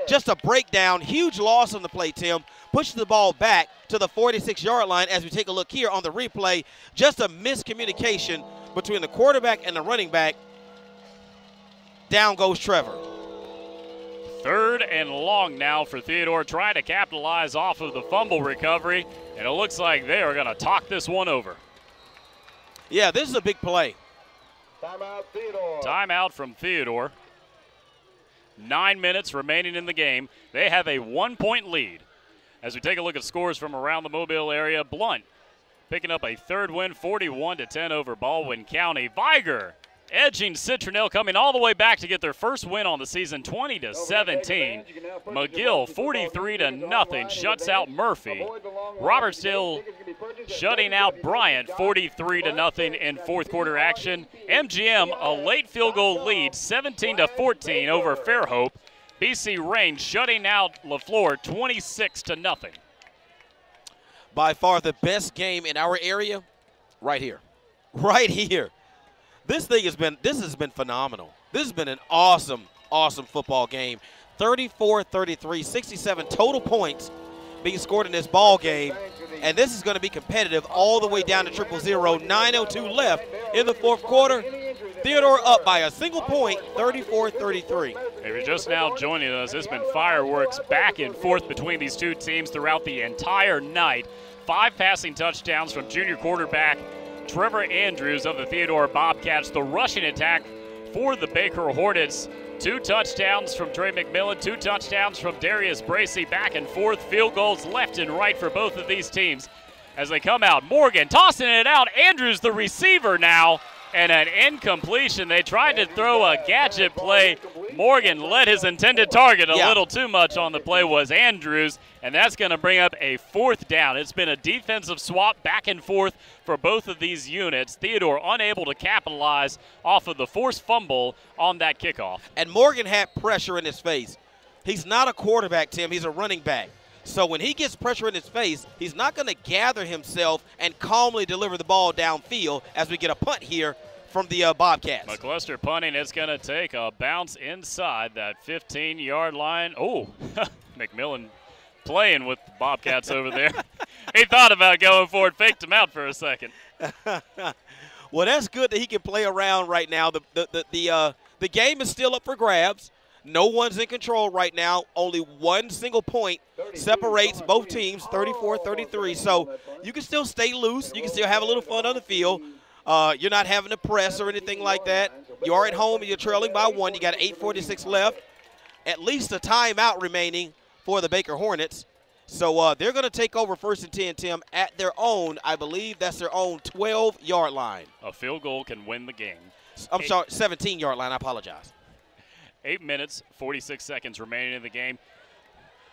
Just a breakdown, huge loss on the play, Tim. Pushes the ball back to the 46-yard line as we take a look here on the replay. Just a miscommunication between the quarterback and the running back. Down goes Trevor. Third and long now for Theodore, trying to capitalize off of the fumble recovery, and it looks like they are going to talk this one over. Yeah, this is a big play. Timeout, Theodore. Timeout from Theodore. Nine minutes remaining in the game. They have a one point lead. As we take a look at scores from around the Mobile area, Blount picking up a third win, 41 to 10 over Baldwin County. Vigor edging Citronelle coming all the way back to get their first win on the season 20 to 17 mcgill 43 to nothing shuts out murphy. robertsdale shutting out bryant 43 to nothing in fourth quarter action. mgm a late field goal lead 17 to 14 over fairhope B.C. Rain shutting out LeFlore 26 to nothing by far the best game in our area right here <laughs> right here this thing has been this has been phenomenal. This has been an awesome, awesome football game. 34-33, 67 total points being scored in this ball game. And this is going to be competitive all the way down to triple zero. 9.02 left in the fourth quarter. Theodore up by a single point, 34-33. If you're just now joining us, it's been fireworks back and forth between these two teams throughout the entire night. Five passing touchdowns from junior quarterback Trevor Andrews of the Theodore Bobcats. The rushing attack for the Baker Hornets. Two touchdowns from Trey McMillan, two touchdowns from Darius Bracy. Back and forth, field goals left and right for both of these teams as they come out. Morgan tossing it out. Andrews, the receiver now, and an incompletion. They tried to throw a gadget play. Morgan let his intended target a Yeah. little too much on the play was Andrews, and that's going to bring up a fourth down. It's been a defensive swap back and forth for both of these units. Theodore unable to capitalize off of the forced fumble on that kickoff. And Morgan had pressure in his face. He's not a quarterback, Tim. He's a running back. So when he gets pressure in his face, he's not going to gather himself and calmly deliver the ball downfield as we get a punt here from the uh, Bobcats. McCluster punting. It's going to take a bounce inside that 15 yard line. Oh, <laughs> McMillan playing with the Bobcats over there. <laughs> he thought about going for it, faked him out for a second. <laughs> well, that's good that he can play around right now. The the the the, uh, the game is still up for grabs. No one's in control right now. Only one single point separates both teams, 34-33. So you can still stay loose. You can still have a little fun on the field. Uh, you're not having to press or anything like that. You are at home and you're trailing by one. You got 8:46 left. At least a timeout remaining for the Baker Hornets. So uh, they're going to take over first and 10, Tim, at their own, I believe that's their own 12 yard line. A field goal can win the game. I'm Eight- sorry, 17 yard line. I apologize. Eight minutes, 46 seconds remaining in the game.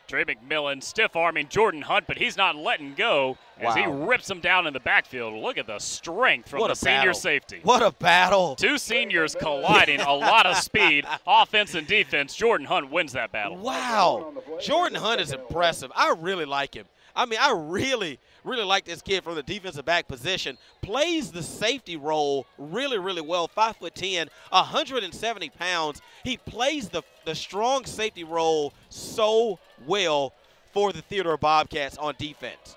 Trey McMillan stiff arming Jordan Hunt, but he's not letting go as he rips him down in the backfield. Look at the strength from What the a senior battle. safety. What a battle. Two seniors colliding, a lot of speed, <laughs> offense and defense. Jordan Hunt wins that battle. Wow. Jordan Hunt is impressive. I really like him. I mean, I really, really like this kid from the defensive back position. Plays the safety role really, really well. Five foot ten, 170 pounds. He plays the the strong safety role so well for the Theodore Bobcats on defense.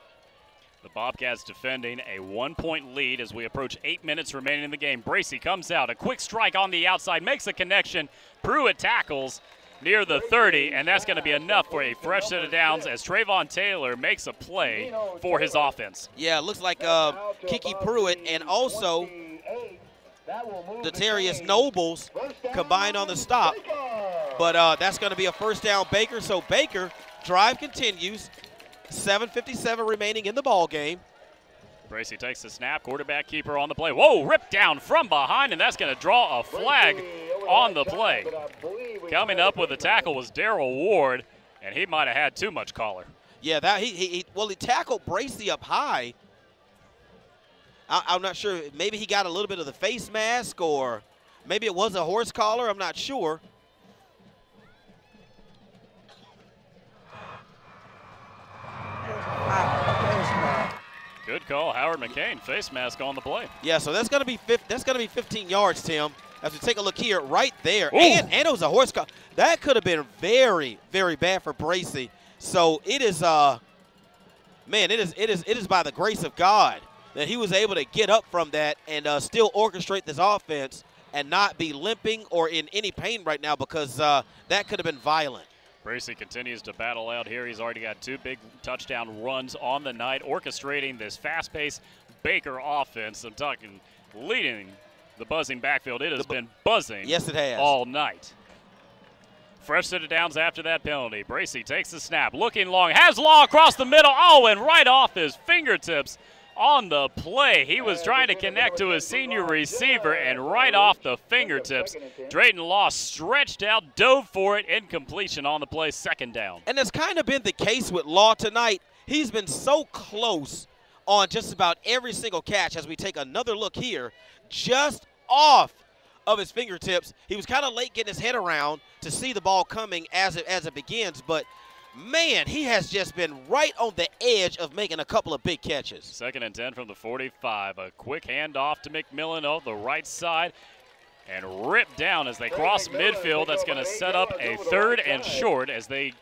The Bobcats defending a one point lead as we approach eight minutes remaining in the game. Bracy comes out, a quick strike on the outside, makes a connection. Pruitt tackles, near the 30, and that's going to be enough for a fresh set of downs as Trayvon Taylor makes a play for his offense. Yeah, it looks like uh, Kiki Pruitt and also Darius Nobles combined on the stop. But uh, that's going to be a first down Baker. So Baker, drive continues. 7.57 remaining in the ball game. Bracy takes the snap, quarterback keeper on the play. Whoa, ripped down from behind, and that's going to draw a flag on the play. Coming up with the tackle was Daryl Ward, and he might have had too much collar. Yeah, that he, he, he well he tackled Bracy up high. I, am not sure. Maybe he got a little bit of the face mask, or maybe it was a horse collar. I'm not sure. Good call, Howard McCain. Face mask on the play. Yeah, so that's gonna be that's gonna be 15 yards, Tim. As we take a look here, right there, and and it was a horse collar. That could have been very very bad for Bracy. So it is, uh, man, it is it is it is by the grace of God that he was able to get up from that and uh, still orchestrate this offense and not be limping or in any pain right now because uh, that could have been violent. Bracy continues to battle out here. He's already got two big touchdown runs on the night, orchestrating this fast-paced Baker offense. I'm talking leading the buzzing backfield. It has been buzzing yes, it has. all night. Fresh set of downs after that penalty. Bracy takes the snap, looking long, has Law across the middle. Oh, and right off his fingertips on the play. He was trying to connect to his senior receiver, and right off the fingertips, Drayton Law stretched out, dove for it, incompletion on the play, second down. And it's kind of been the case with Law tonight. He's been so close on just about every single catch as we take another look here, just off of his fingertips. He was kind of late getting his head around to see the ball coming as it as it begins, but – man, he has just been right on the edge of making a couple of big catches. Second and 10 from the 45. A quick handoff to McMillan on the right side and ripped down as they cross midfield. That's going to set up a third and short as they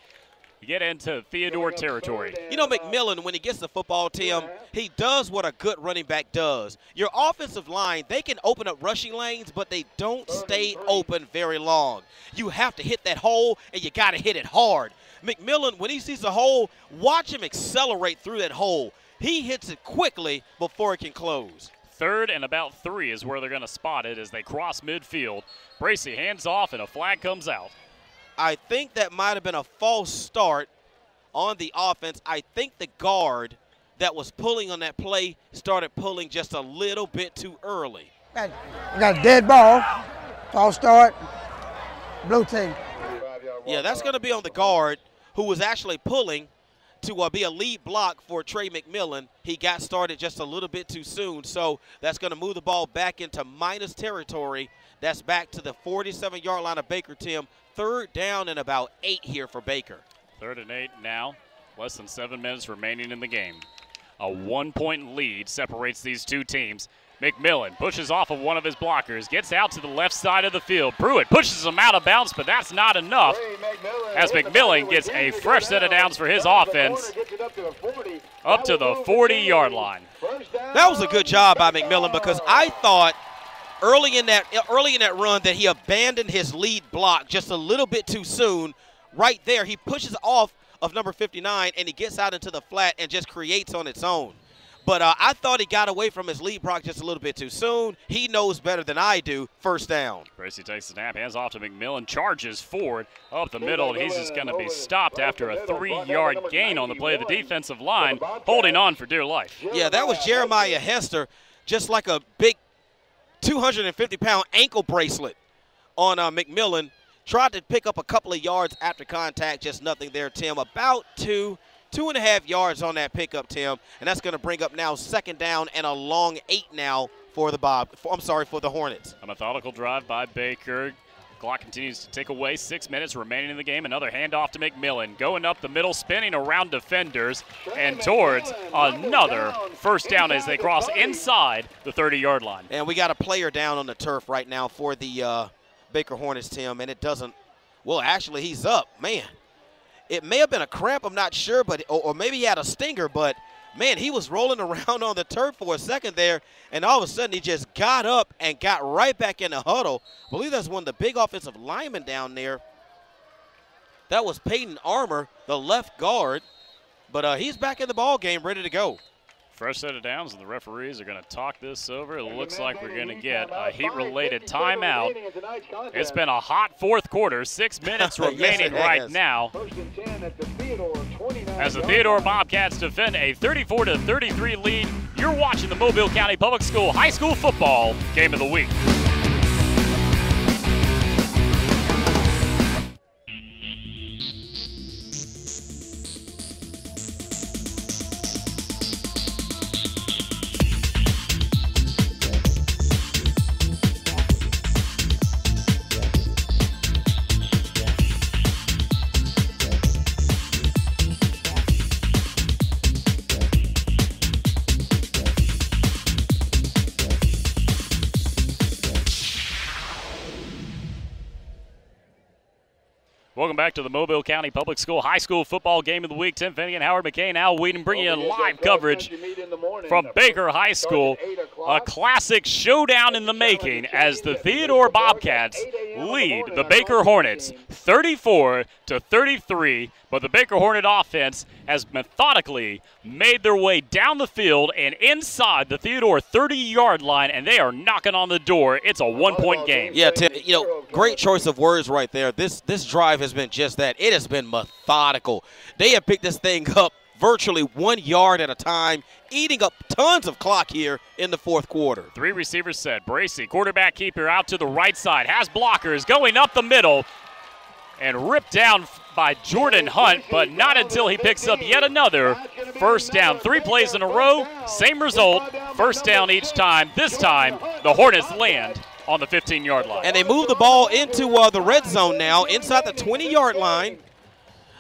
get into Theodore territory. You know, McMillan, when he gets the football, Tim, he does what a good running back does. Your offensive line, they can open up rushing lanes, but they don't stay open very long. You have to hit that hole, and you got to hit it hard. McMillan, when he sees a hole, watch him accelerate through that hole. He hits it quickly before it can close. Third and about three is where they're going to spot it as they cross midfield. Bracy hands off and a flag comes out. I think that might have been a false start on the offense. I think the guard that was pulling on that play started pulling just a little bit too early. We got a dead ball, false start, blue team. Yeah, that's going to be on the guard who was actually pulling to uh, be a lead block for Trey McMillan. He got started just a little bit too soon, so that's going to move the ball back into minus territory. That's back to the 47-yard line of Baker Tim. Third down and about eight here for Baker. Third and eight now. Less than seven minutes remaining in the game. A one-point lead separates these two teams. McMillan pushes off of one of his blockers, gets out to the left side of the field. Pruitt pushes him out of bounds, but that's not enough as McMillan gets a fresh set of downs for his offense up to the 40-yard line. That was a good job by McMillan because I thought early in that early in that run that he abandoned his lead block just a little bit too soon. Right there, he pushes off of number 59 and he gets out into the flat and just creates on its own. But uh, I thought he got away from his lead block just a little bit too soon. He knows better than I do. First down. Bracy takes the snap, hands off to McMillan, charges forward up the middle, and he's just going to be stopped after a three-yard gain on the play of the defensive line, holding on for dear life. Yeah, that was Jeremiah Hester, just like a big 250-pound ankle bracelet on uh, McMillan. Tried to pick up a couple of yards after contact, just nothing there, Tim. About two Two and a half yards on that pickup, Tim, and that's going to bring up now second down and a long eight now for the Bob. For, I'm sorry, for the Hornets. A methodical drive by Baker. Clock continues to tick away. Six minutes remaining in the game. Another handoff to McMillan. Going up the middle, spinning around defenders, and towards another first down as they cross inside the 30-yard line. And we got a player down on the turf right now for the uh, Baker Hornets, Tim, and it doesn't. Well, actually, he's up. Man, it may have been a cramp, I'm not sure, but or, or maybe he had a stinger, but man, he was rolling <laughs> around on the turf for a second there, and all of a sudden he just got up and got right back in the huddle. I believe that's one of the big offensive linemen down there. That was Peyton Armour, the left guard. But uh, he's back in the ball game, ready to go. Fresh set of downs, and the referees are going to talk this over. It looks like we're going to get a heat-related timeout. It's been a hot fourth quarter. Six <laughs> minutes remaining yes, right has. now. As the Theodore Bobcats defend a 34-33 lead, you're watching the Mobile County Public School High School Football Game of the Week. Back to the Mobile County Public School High School Football Game of the Week. Tim Finnegan, Howard McCain, Al Whedon bringing you live coverage from Baker High School. A classic showdown in the making as the Theodore Bobcats lead the Baker Hornets 34 to 33. But the Baker Hornet offense has methodically made their way down the field and inside the Theodore 30 yard line, and they are knocking on the door. It's a one point game. Yeah, Tim, you know, great choice of words right there. This this drive has been just that. It has been methodical. They have picked this thing up virtually one yard at a time, eating up tons of clock here in the fourth quarter. Three receivers set. Bracy, quarterback keeper, out to the right side, has blockers going up the middle and ripped down by Jordan Hunt, but not until he picks up yet another first down. Three plays in a row, same result, first down each time. This time, the Hornets land on the 15 yard line. And they move the ball into uh, the red zone now, inside the 20 yard line.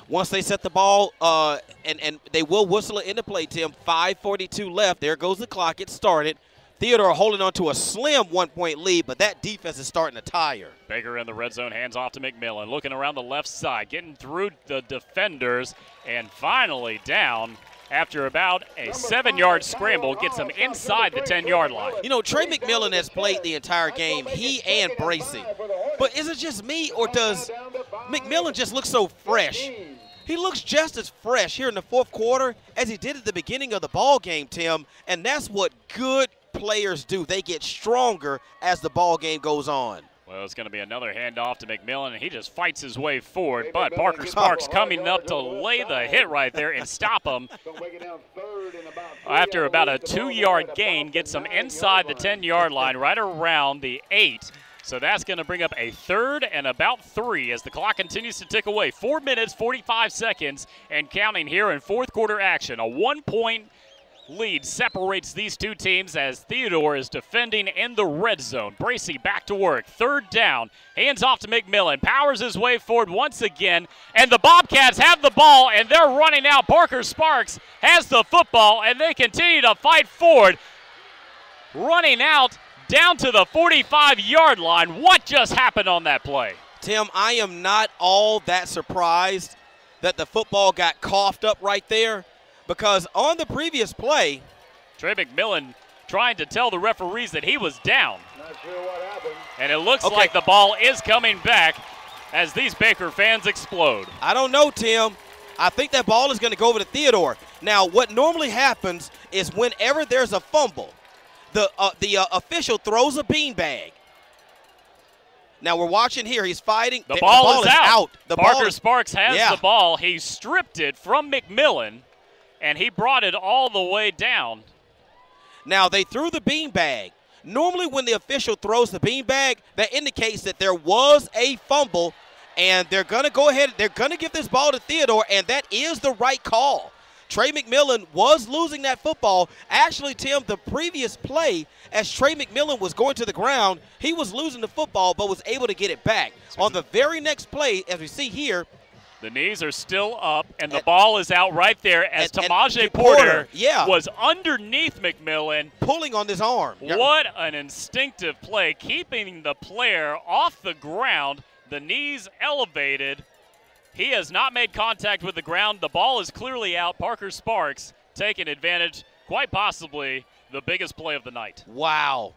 Once they set the ball, uh, and, and they will whistle it into play, Tim. 5.42 left. There goes the clock. It started. Theodore holding on to a slim one point lead, but that defense is starting to tire. Baker in the red zone, hands off to McMillan. Looking around the left side, getting through the defenders, and finally down after about a seven yard scramble, gets him inside the 10 yard line. You know, Trey McMillan has played the entire game, he and Bracy. But is it just me, or does McMillan just look so fresh? He looks just as fresh here in the fourth quarter as he did at the beginning of the ball game, Tim, and that's what good players do. They get stronger as the ball game goes on. Well, it's going to be another handoff to McMillan, and he just fights his way forward. But Parker Sparks coming up to lay the hit right there and stop him. <laughs> After about a two-yard gain, gets him inside the 10-yard line, <laughs> right around the eight. So that's going to bring up a third and about three as the clock continues to tick away. Four minutes, 45 seconds, and counting here in fourth quarter action. A one-point lead separates these two teams as Theodore is defending in the red zone. Bracy back to work. Third down. Hands off to McMillan. Powers his way forward once again. And the Bobcats have the ball and they're running out. Parker Sparks has the football and they continue to fight forward. Running out down to the 45 yard line. What just happened on that play? Tim, I am not all that surprised that the football got coughed up right there because on the previous play, Trey McMillan trying to tell the referees that he was down. And it looks Okay. like the ball is coming back as these Baker fans explode. I don't know, Tim. I think that ball is going to go over to Theodore. Now, what normally happens is whenever there's a fumble, the uh, the uh, official throws a beanbag. Now we're watching here. He's fighting. The ball, is, out. The Parker ball is- Sparks has Yeah. the ball. He stripped it from McMillan, and he brought it all the way down. Now they threw the beanbag. Normally, when the official throws the beanbag, that indicates that there was a fumble, and they're gonna go ahead. They're gonna give this ball to Theodore, and that is the right call. Trey McMillan was losing that football. Actually, Tim, the previous play, as Trey McMillan was going to the ground, he was losing the football, but was able to get it back. On the very next play, as we see here, The knees are still up, and the ball is out right there as and- and Tamaje Porter, Porter, yeah. was underneath McMillan. pulling on his arm. What an instinctive play, keeping the player off the ground, the knees elevated. He has not made contact with the ground. The ball is clearly out. Parker Sparks taking advantage, quite possibly the biggest play of the night. Wow.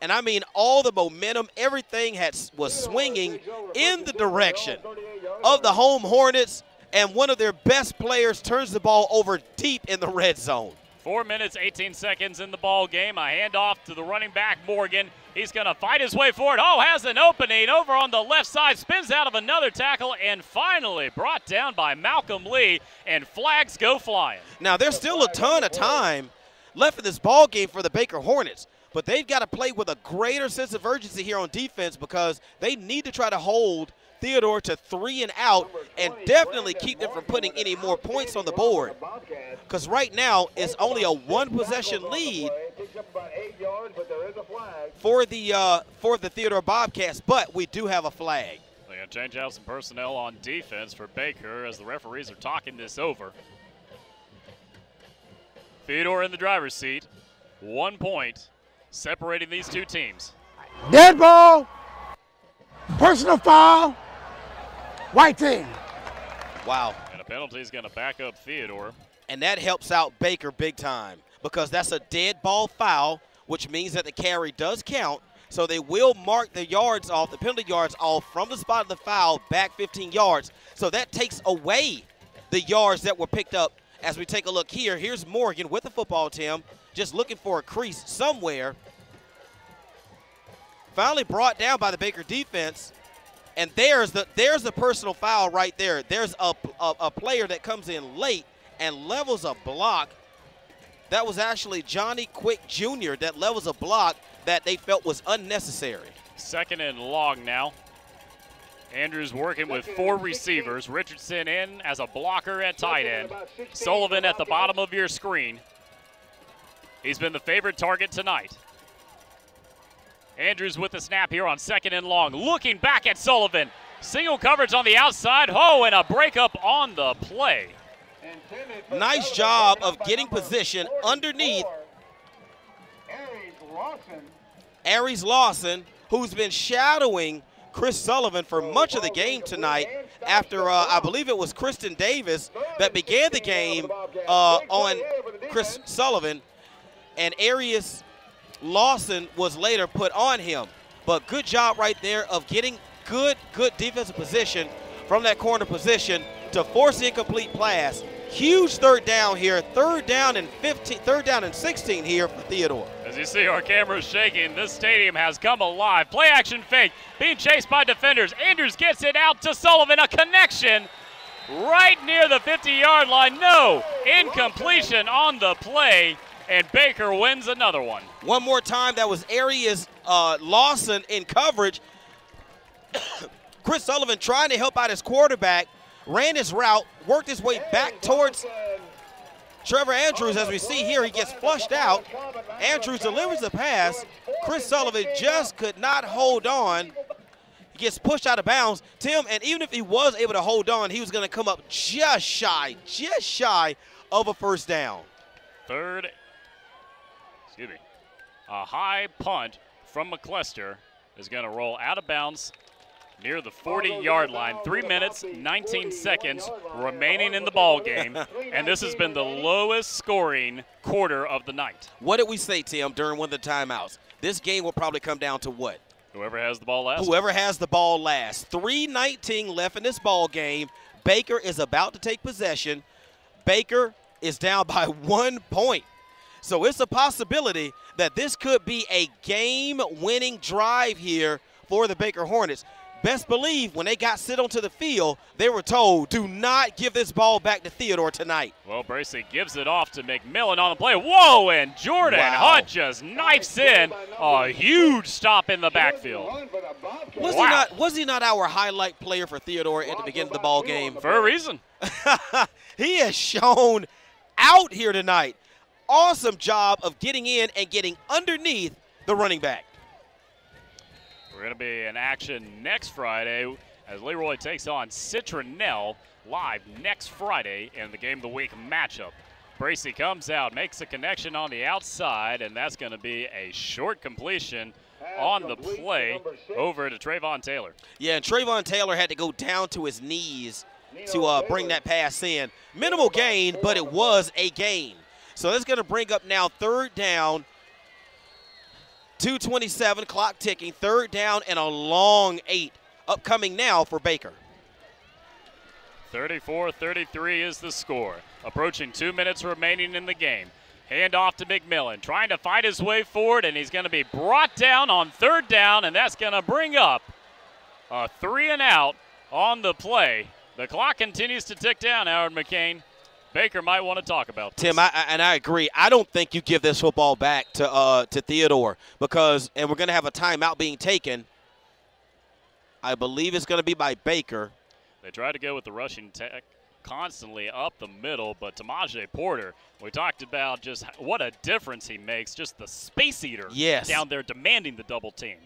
And I mean, all the momentum, everything had was swinging in the direction of the home Hornets, and one of their best players turns the ball over deep in the red zone. Four minutes, 18 seconds in the ball game. A handoff to the running back, Morgan. He's going to fight his way forward. Oh, has an opening over on the left side, spins out of another tackle, and finally brought down by Malcolm Lee, and flags go flying. Now, there's still a ton of time left in this ball game for the Baker Hornets, but they've got to play with a greater sense of urgency here on defense because they need to try to hold Theodore to three and out and definitely keep them from putting any more points on the board. Because right now it's only a one possession lead for the uh, for the Theodore Bobcats, but we do have a flag. They're going to change out some personnel on defense for Baker as the referees are talking this over. Theodore in the driver's seat. One point separating these two teams. Dead ball, personal foul, white team. Wow. And a penalty is going to back up Theodore. And that helps out Baker big time because that's a dead ball foul, which means that the carry does count. So they will mark the yards off, the penalty yards off from the spot of the foul back 15 yards. So that takes away the yards that were picked up as we take a look here. Here's Morgan with the football, Tim, just looking for a crease somewhere. Finally brought down by the Baker defense. And there's the there's the personal foul right there. There's a, a, a player that comes in late and levels a block. That was actually Johnny Quick Jr. that levels a block that they felt was unnecessary. Second and long now. Andrews working with four receivers. Richardson in as a blocker at tight end. Sullivan at the bottom of your screen. He's been the favorite target tonight. Andrews with the snap here on second and long. Looking back at Sullivan. Single coverage on the outside. Oh, and a breakup on the play. Nice job of getting position underneath Aries Lawson, who's been shadowing Chris Sullivan for much of the game tonight after uh, I believe it was Kristen Davis that began the game uh, on Chris Sullivan, and Arius Lawson was later put on him. But good job right there of getting good, good defensive position from that corner position to force the incomplete pass. Huge third down here, third down and 15, third down and 16 here for Theodore. As you see our cameras shaking, this stadium has come alive. Play action fake, being chased by defenders. Andrews gets it out to Sullivan, a connection right near the 50-yard line. No, incompletion on the play, and Baker wins another one. One more time, that was Arias uh, Lawson in coverage. <coughs> Chris Sullivan trying to help out his quarterback, ran his route, worked his way back towards Trevor Andrews. As we see here, he gets flushed out. Andrews delivers the pass. Chris Sullivan just could not hold on. He gets pushed out of bounds. Tim, and even if he was able to hold on, he was going to come up just shy, just shy of a first down. Third, excuse me, a high punt from McClester is going to roll out of bounds near the 40-yard line. Three minutes, 19 seconds remaining in the ball game, and this has been the lowest scoring quarter of the night. What did we say, Tim, during one of the timeouts? This game will probably come down to what? Whoever has the ball last. Whoever has the ball last. 3:19 left in this ball game. Baker is about to take possession. Baker is down by <laughs> one point. So it's a possibility that this could be a game-winning drive here for the Baker Hornets best believe when they got sit onto the field, they were told, do not give this ball back to Theodore tonight. Well, Bracy gives it off to McMillan on the play. Whoa, and Jordan wow. Hunt just knifes in a huge stop in the backfield. Was, wow. he not, was he not our highlight player for Theodore at the beginning of the ball game? For a reason. <laughs> he has shown out here tonight. Awesome job of getting in and getting underneath the running back. We're going to be in action next Friday as Leroy takes on Citronelle live next Friday in the Game of the Week matchup. Bracy comes out, makes a connection on the outside, and that's going to be a short completion on the play over to Trayvon Taylor. Yeah, and Trayvon Taylor had to go down to his knees to uh, bring that pass in. Minimal gain, but it was a gain. So that's going to bring up now third down 227, clock ticking, third down and a long eight upcoming now for Baker. 34 33 is the score. Approaching two minutes remaining in the game. Hand off to McMillan, trying to fight his way forward, and he's going to be brought down on third down, and that's going to bring up a three and out on the play. The clock continues to tick down, Howard McCain. Baker might want to talk about this. Tim, I, and I agree. I don't think you give this football back to uh, to Theodore because, and we're going to have a timeout being taken. I believe it's going to be by Baker. They try to go with the rushing tech constantly up the middle, but Tamaje Porter, we talked about just what a difference he makes, just the space eater yes. down there demanding the double team.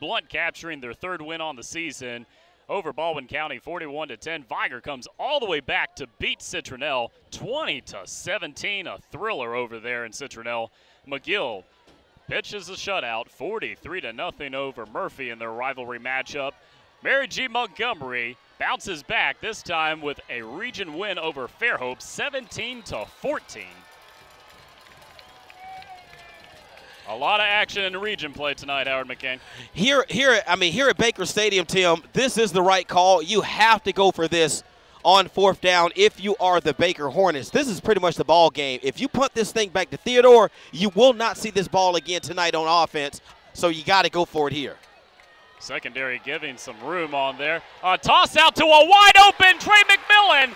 Blount capturing their third win on the season over Baldwin County 41 to 10. Vigor comes all the way back to beat Citronelle 20 to 17, a thriller over there in Citronelle. McGill pitches a shutout 43 to nothing over Murphy in their rivalry matchup. Mary G. Montgomery bounces back this time with a region win over Fairhope 17 to 14. A lot of action in the region play tonight, Howard McCain. Here, here, I mean, here at Baker Stadium, Tim, this is the right call. You have to go for this on fourth down if you are the Baker Hornets. This is pretty much the ball game. If you punt this thing back to Theodore, you will not see this ball again tonight on offense. So you got to go for it here. Secondary giving some room on there. A toss out to a wide open Trey McMillan.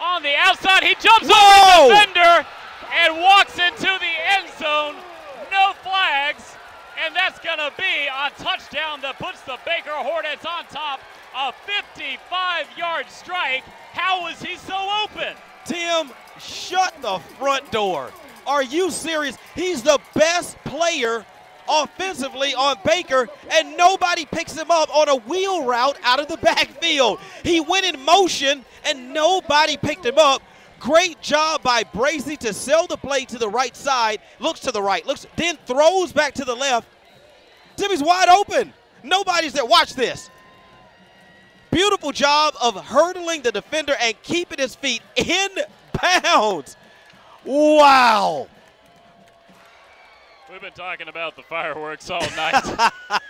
On the outside, he jumps Whoa! over the defender and walks into the end zone. No flags, and that's going to be a touchdown that puts the Baker Hornets on top. A 55-yard strike. How was he so open? Tim, shut the front door. Are you serious? He's the best player offensively on Baker, and nobody picks him up on a wheel route out of the backfield. He went in motion, and nobody picked him up. Great job by Bracy to sell the play to the right side. Looks to the right, looks, then throws back to the left. Timmy's wide open. Nobody's there. Watch this. Beautiful job of hurdling the defender and keeping his feet in <laughs> bounds. Wow. We've been talking about the fireworks all night. <laughs>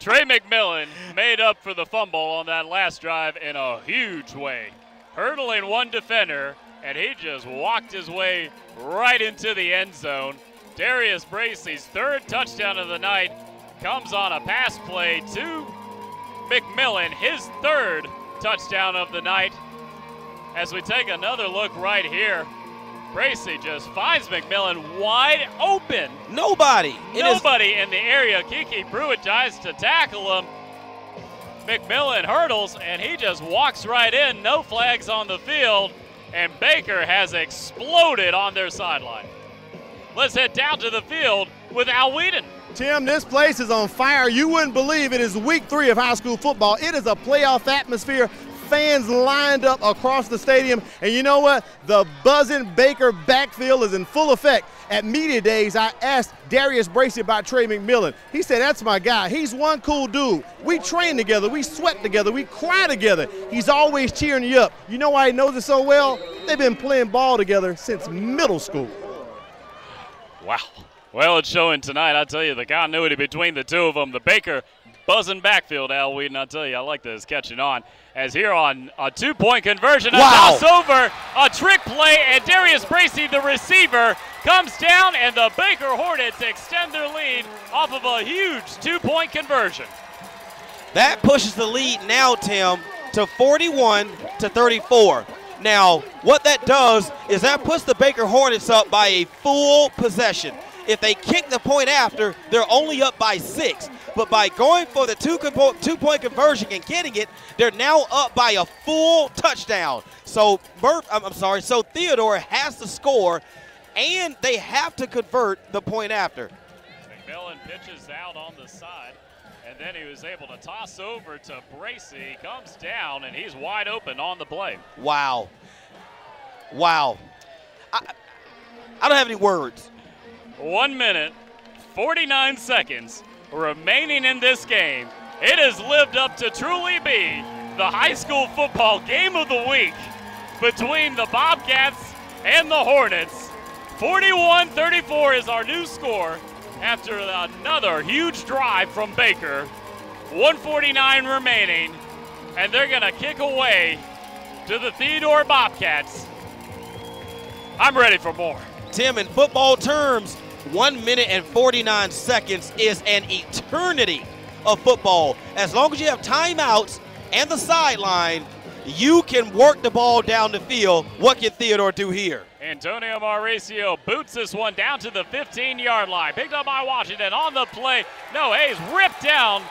Trey McMillan made up for the fumble on that last drive in a huge way, hurdling one defender, and he just walked his way right into the end zone. Darius Bracy's third touchdown of the night comes on a pass play to McMillan, his third touchdown of the night. As we take another look right here, Bracy just finds McMillan wide open. Nobody. Nobody in the area. Kiki Pruitt tries to tackle him. McMillan hurdles and he just walks right in. No flags on the field. And Baker has exploded on their sideline. Let's head down to the field with Al Whedon. Tim, this place is on fire. You wouldn't believe it is week three of high school football. It is a playoff atmosphere. Fans lined up across the stadium. And you know what? The buzzing Baker backfield is in full effect. At Media Days, I asked Darius Bracy about Trey McMillan. He said, That's my guy. He's one cool dude. We train together, we sweat together, we cry together. He's always cheering you up. You know why he knows it so well? They've been playing ball together since middle school. Wow. Well, it's showing tonight. I tell you, the continuity between the two of them. The Baker buzzing backfield, Al Whedon. I'll tell you, I like this catching on. As here on a two-point conversion, a Wow. toss over, a trick play, and Darius Bracy, the receiver, comes down, and the Baker Hornets extend their lead off of a huge two-point conversion. That pushes the lead now, Tim, to 41 to 34. Now, what that does is that puts the Baker Hornets up by a full possession. If they kick the point after, they're only up by six. But by going for the two, two point conversion and getting it, they're now up by a full touchdown. So Murph, I'm, I'm sorry, so Theodore has to score, and they have to convert the point after. McMillan pitches out on the side, and then he was able to toss over to Bracy. Comes down, and he's wide open on the play. Wow. Wow. I, I don't have any words. One minute, 49 seconds remaining in this game. It has lived up to truly be the high school football game of the week between the Bobcats and the Hornets. 41 34 is our new score. after another huge drive from Baker. 149 remaining, and they're going to kick away to the Theodore Bobcats. I'm ready for more. Tim, in football terms, one minute and 49 seconds is an eternity of football. As long as you have timeouts and the sideline, you can work the ball down the field. What can Theodore do here? Antonio Mauricio boots this one down to the 15 yard line. Picked up by Washington on the play. No, Hayes ripped down.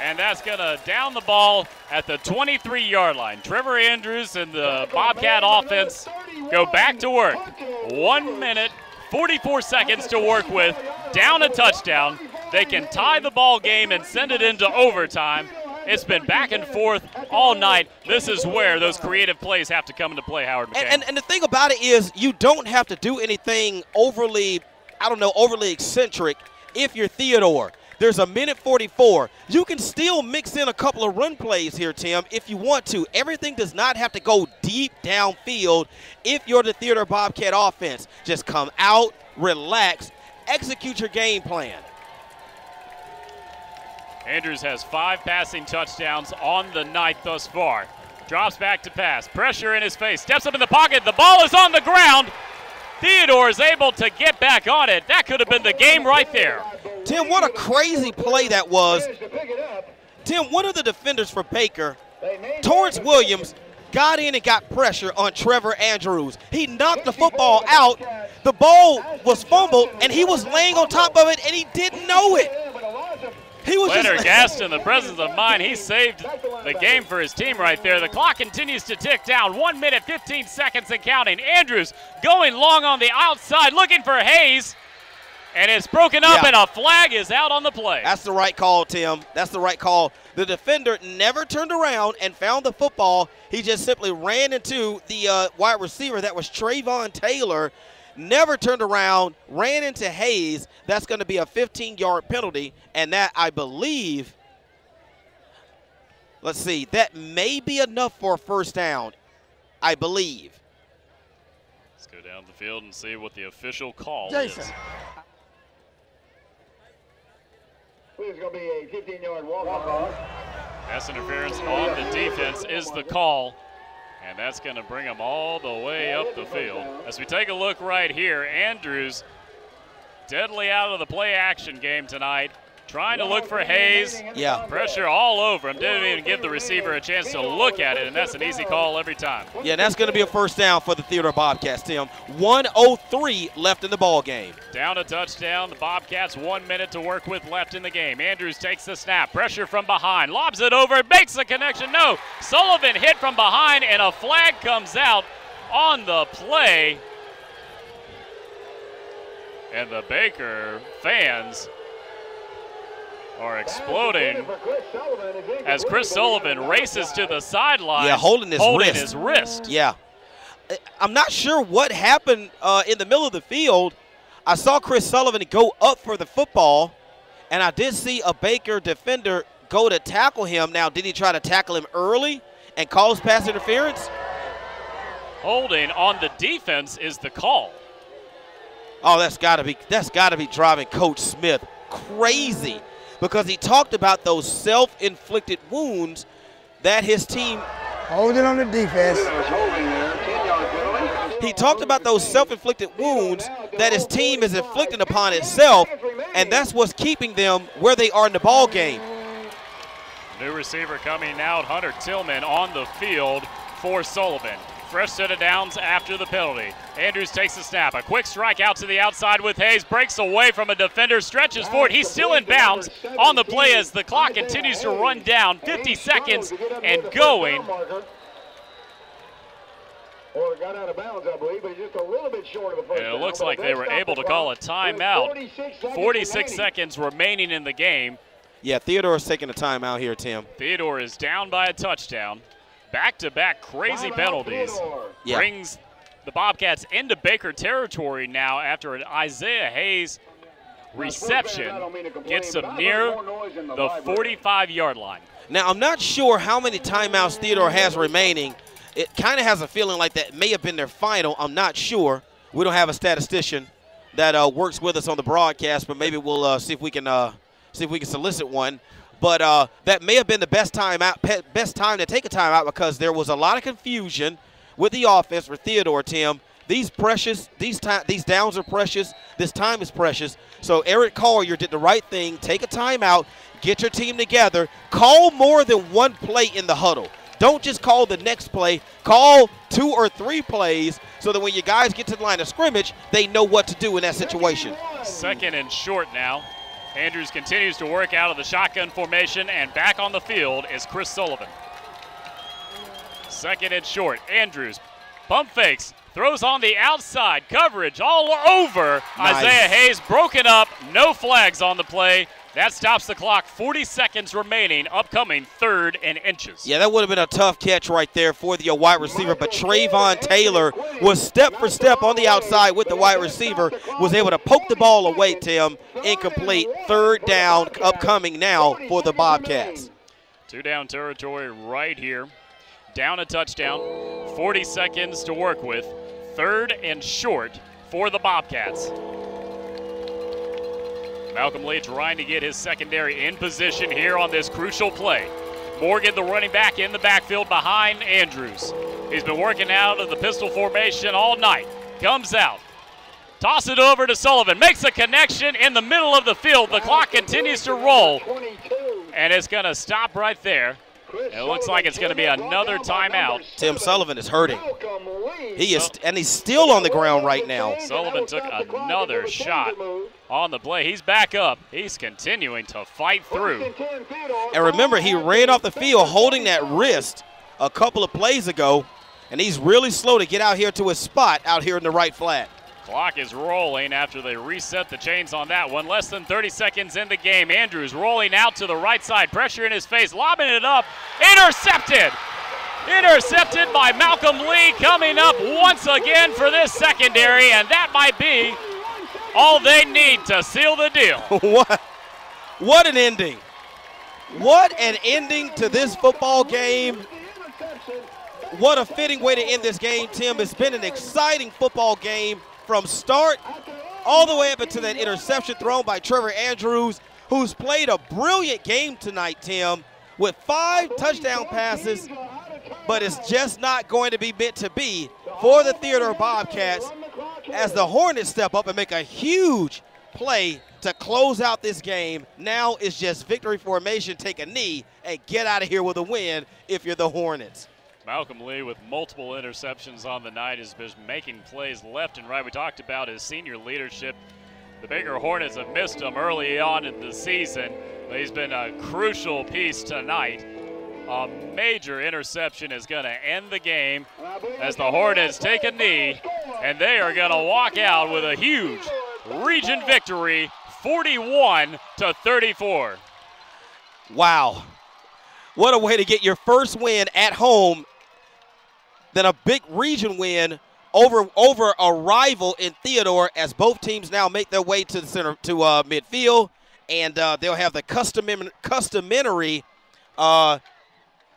And that's going to down the ball at the 23 yard line. Trevor Andrews and the Bobcat offense go back to work. One minute, 44 seconds to work with. Down a touchdown. They can tie the ball game and send it into overtime. It's been back and forth all night. This is where those creative plays have to come into play, Howard McCain. And, and, and the thing about it is, you don't have to do anything overly, I don't know, overly eccentric if you're Theodore. There's a minute 44. You can still mix in a couple of run plays here, Tim, if you want to. Everything does not have to go deep downfield if you're the Theodore Bobcat offense. Just come out, relax, execute your game plan. Andrews has five passing touchdowns on the night thus far. Drops back to pass. Pressure in his face. Steps up in the pocket. The ball is on the ground. Theodore is able to get back on it. That could have been the game right there. Tim, what a crazy play that was. Tim, one of the defenders for Baker, Torrance Williams, got in and got pressure on Trevor Andrews. He knocked the football out. The ball was fumbled, and he was laying on top of it, and he didn't know it. He was Leonard just, Gatson, the presence of mind, he saved the game for his team right there. The clock continues to tick down. One minute, 15 seconds and counting. Andrews going long on the outside, looking for Hayes. And it's broken up, Yeah. and a flag is out on the play. That's the right call, Tim. That's the right call. The defender never turned around and found the football. He just simply ran into the uh, wide receiver. That was Trayvon Taylor. Never turned around, ran into Hayes. That's going to be a 15 yard penalty. And that, I believe, let's see, that may be enough for a first down, I believe. Let's go down the field and see what the official call Jason. is. It's going to be a 15-yard walk-off. Pass interference on the defense is the call. And that's going to bring them all the way up the field. As we take a look right here, Andrews deadly out of the play action game tonight. Trying to look for Hayes. Yeah. Pressure all over him. Didn't even give the receiver a chance to look at it, and that's an easy call every time. Yeah, that's going to be a first down for the Theodore Bobcats, Tim. 103 left in the ball game. Down a touchdown. The Bobcats one minute to work with left in the game. Andrews takes the snap. Pressure from behind. Lobs it over. Makes the connection. No. Sullivan hit from behind, and a flag comes out on the play. And the Baker fans are exploding as Chris Sullivan races to the sideline. Yeah, holding his holding wrist. his wrist. Yeah. I'm not sure what happened uh, in the middle of the field. I saw Chris Sullivan go up for the football, and I did see a Baker defender go to tackle him. Now, did he try to tackle him early and cause pass interference? Holding on the defense is the call. Oh, that's got to be that's got to be driving Coach Smith crazy because he talked about those self-inflicted wounds that his team Holding on the defense. He talked about those self-inflicted wounds that his team is inflicting upon itself, and that's what's keeping them where they are in the ball game. New receiver coming out, Hunter Tillman on the field for Sullivan. Fresh set of downs after the penalty. Andrews takes the snap. A quick strike out to the outside with Hayes. Breaks away from a defender, stretches forward. He's still in bounds on the play as the clock continues to run down. 50 seconds and going. Or got out of bounds, I believe, but just a little bit short of a first And it looks but like they were stop able to call a clock. timeout. 46 seconds 46 remaining. seconds remaining in the game. Yeah, Theodore is taking a timeout here, Tim. Theodore is down by a touchdown. Back to back crazy penalties. Yeah. Brings the Bobcats into Baker territory now after an Isaiah Hayes reception gets them near the 45 yard line. Now, I'm not sure how many timeouts Theodore has remaining. It kind of has a feeling like that may have been their final. I'm not sure. We don't have a statistician that uh, works with us on the broadcast, but maybe we'll uh, see if we can uh, see if we can solicit one. But uh, that may have been the best time out, best time to take a timeout because there was a lot of confusion with the offense for Theodore. Tim, these precious, these time, these downs are precious. This time is precious. So Eric Collier did the right thing. Take a timeout, get your team together, call more than one play in the huddle. Don't just call the next play. Call two or three plays so that when you guys get to the line of scrimmage, they know what to do in that situation. Second and short now. Andrews continues to work out of the shotgun formation, and back on the field is Chris Sullivan. Second and short. Andrews pump fakes, throws on the outside, coverage all over. Nice. Isaiah Hayes broken up, no flags on the play. That stops the clock. 40 seconds remaining. Upcoming third and inches. Yeah, that would have been a tough catch right there for the uh, wide receiver. But Trayvon Taylor was step for step on the outside with the wide receiver. Was able to poke the ball away, Tim. Incomplete. Third down upcoming now for the Bobcats. Two down territory right here. Down a touchdown. 40 seconds to work with. Third and short for the Bobcats. Malcolm Lee trying to get his secondary in position here on this crucial play. Morgan, the running back, in the backfield behind Andrews. He's been working out of the pistol formation all night. Comes out. Toss it over to Sullivan. Makes a connection in the middle of the field. The clock continues to roll. And it's going to stop right there. It looks like it's going to be another timeout. Tim Sullivan is hurting. He is, and he's still on the ground right now. Sullivan took another shot on the play. He's back up. He's continuing to fight through. And remember, he ran off the field holding that wrist a couple of plays ago, and he's really slow to get out here to his spot out here in the right flat. Clock is rolling after they reset the chains on that one. Less than 30 seconds in the game. Andrews rolling out to the right side. Pressure in his face. Lobbing it up. Intercepted. Intercepted by Malcolm Lee coming up once again for this secondary, and that might be all they need to seal the deal. <laughs> what, what an ending. What an ending to this football game. What a fitting way to end this game, Tim. It's been an exciting football game from start all the way up into that interception thrown by Trevor Andrews, who's played a brilliant game tonight, Tim, with five touchdown passes, but it's just not going to be meant to be for the Theodore Bobcats as the Hornets step up and make a huge play to close out this game. Now it's just victory formation, take a knee, and get out of here with a win if you're the Hornets. Malcolm Lee with multiple interceptions on the night has been making plays left and right. We talked about his senior leadership. The Baker Hornets have missed him early on in the season, but he's been a crucial piece tonight. A major interception is going to end the game as the Hornets take a knee, and they are going to walk out with a huge region victory, 41 to 34. Wow. What a way to get your first win at home than a big region win over over a rival in Theodore as both teams now make their way to the center to uh, midfield, and uh, they'll have the custom customary uh,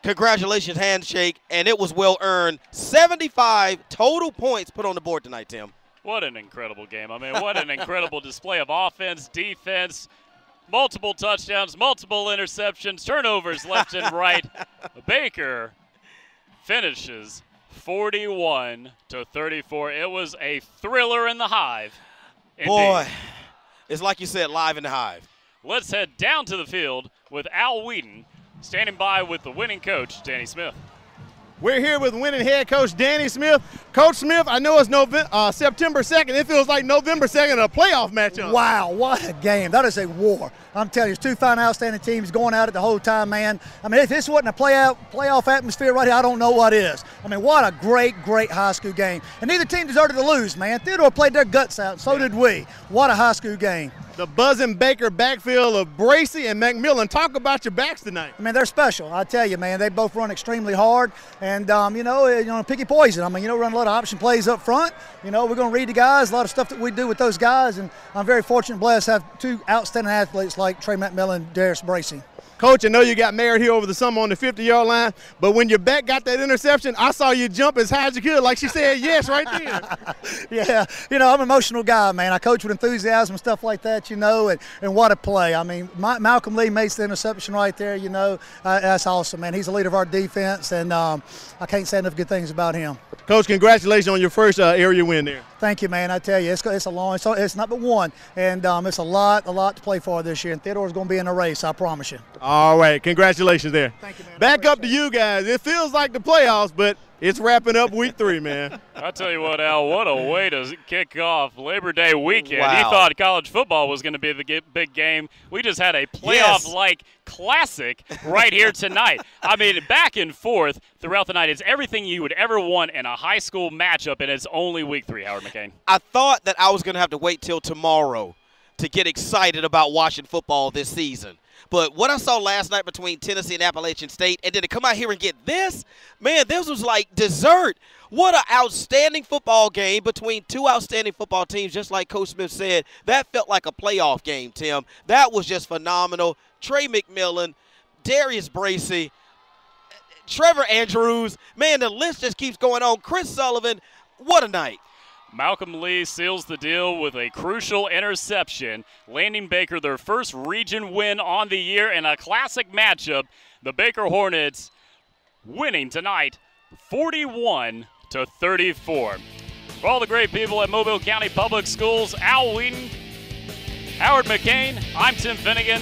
congratulations handshake, and it was well earned. 75 total points put on the board tonight, Tim. What an incredible game! I mean, what an incredible display of offense, defense. Multiple touchdowns, multiple interceptions, turnovers left and right. <laughs> Baker finishes 41 to 34. It was a thriller in the hive. Indeed. Boy, it's like you said, live in the hive. Let's head down to the field with Al Whedon standing by with the winning coach, Danny Smith. We're here with winning head coach Danny Smith. Coach Smith, I know it's November, uh, September 2nd. It feels like November 2nd, a playoff matchup. Wow, what a game. That is a war. I'm telling you, it's two fine, outstanding teams going out at it the whole time, man. I mean, if this wasn't a playoff, playoff atmosphere right here, I don't know what is. I mean, what a great, great high school game. And neither team deserved to lose, man. Theodore played their guts out, so did we. What a high school game. The buzzing Baker backfield of Bracy and McMillan. Talk about your backs tonight. I mean, they're special. I tell you, man. They both run extremely hard, and um, you know, you know, picky poison. I mean, you know, run a lot of option plays up front. You know, we're going to read the guys. A lot of stuff that we do with those guys, and I'm very fortunate, blessed to have two outstanding athletes like Trey McMillan Darius Bracy. Coach, I know you got married here over the summer on the 50 yard line, but when your back got that interception, I saw you jump as high as you could, like she said yes right there. <laughs> yeah, you know, I'm an emotional guy, man. I coach with enthusiasm and stuff like that, you know, and, and what a play. I mean, my, Malcolm Lee makes the interception right there, you know. Uh, that's awesome, man. He's the leader of our defense, and um, I can't say enough good things about him. Coach, congratulations on your first uh, area win there. Thank you, man. I tell you, it's, it's a long, it's, it's not but one, and um, it's a lot, a lot to play for this year. And Theodore's going to be in the race, I promise you. All right, congratulations there. Thank you, man. Back up to you guys. It feels like the playoffs, but it's wrapping up week three, man. <laughs> I'll tell you what, Al, what a way to kick off Labor Day weekend. Wow. You thought college football was going to be the big game. We just had a playoff like classic right here tonight. I mean, back and forth throughout the night. It's everything you would ever want in a high school matchup, and it's only week three, Howard McCain. I thought that I was going to have to wait till tomorrow to get excited about watching football this season. But what I saw last night between Tennessee and Appalachian State, and then to come out here and get this, man, this was like dessert. What an outstanding football game between two outstanding football teams, just like Coach Smith said. That felt like a playoff game, Tim. That was just phenomenal. Trey McMillan, Darius Bracy, Trevor Andrews. Man, the list just keeps going on. Chris Sullivan, what a night. Malcolm Lee seals the deal with a crucial interception, landing Baker their first region win on the year in a classic matchup. The Baker Hornets winning tonight 41 to 34. For all the great people at Mobile County Public Schools, Al Whedon, Howard McCain, I'm Tim Finnegan.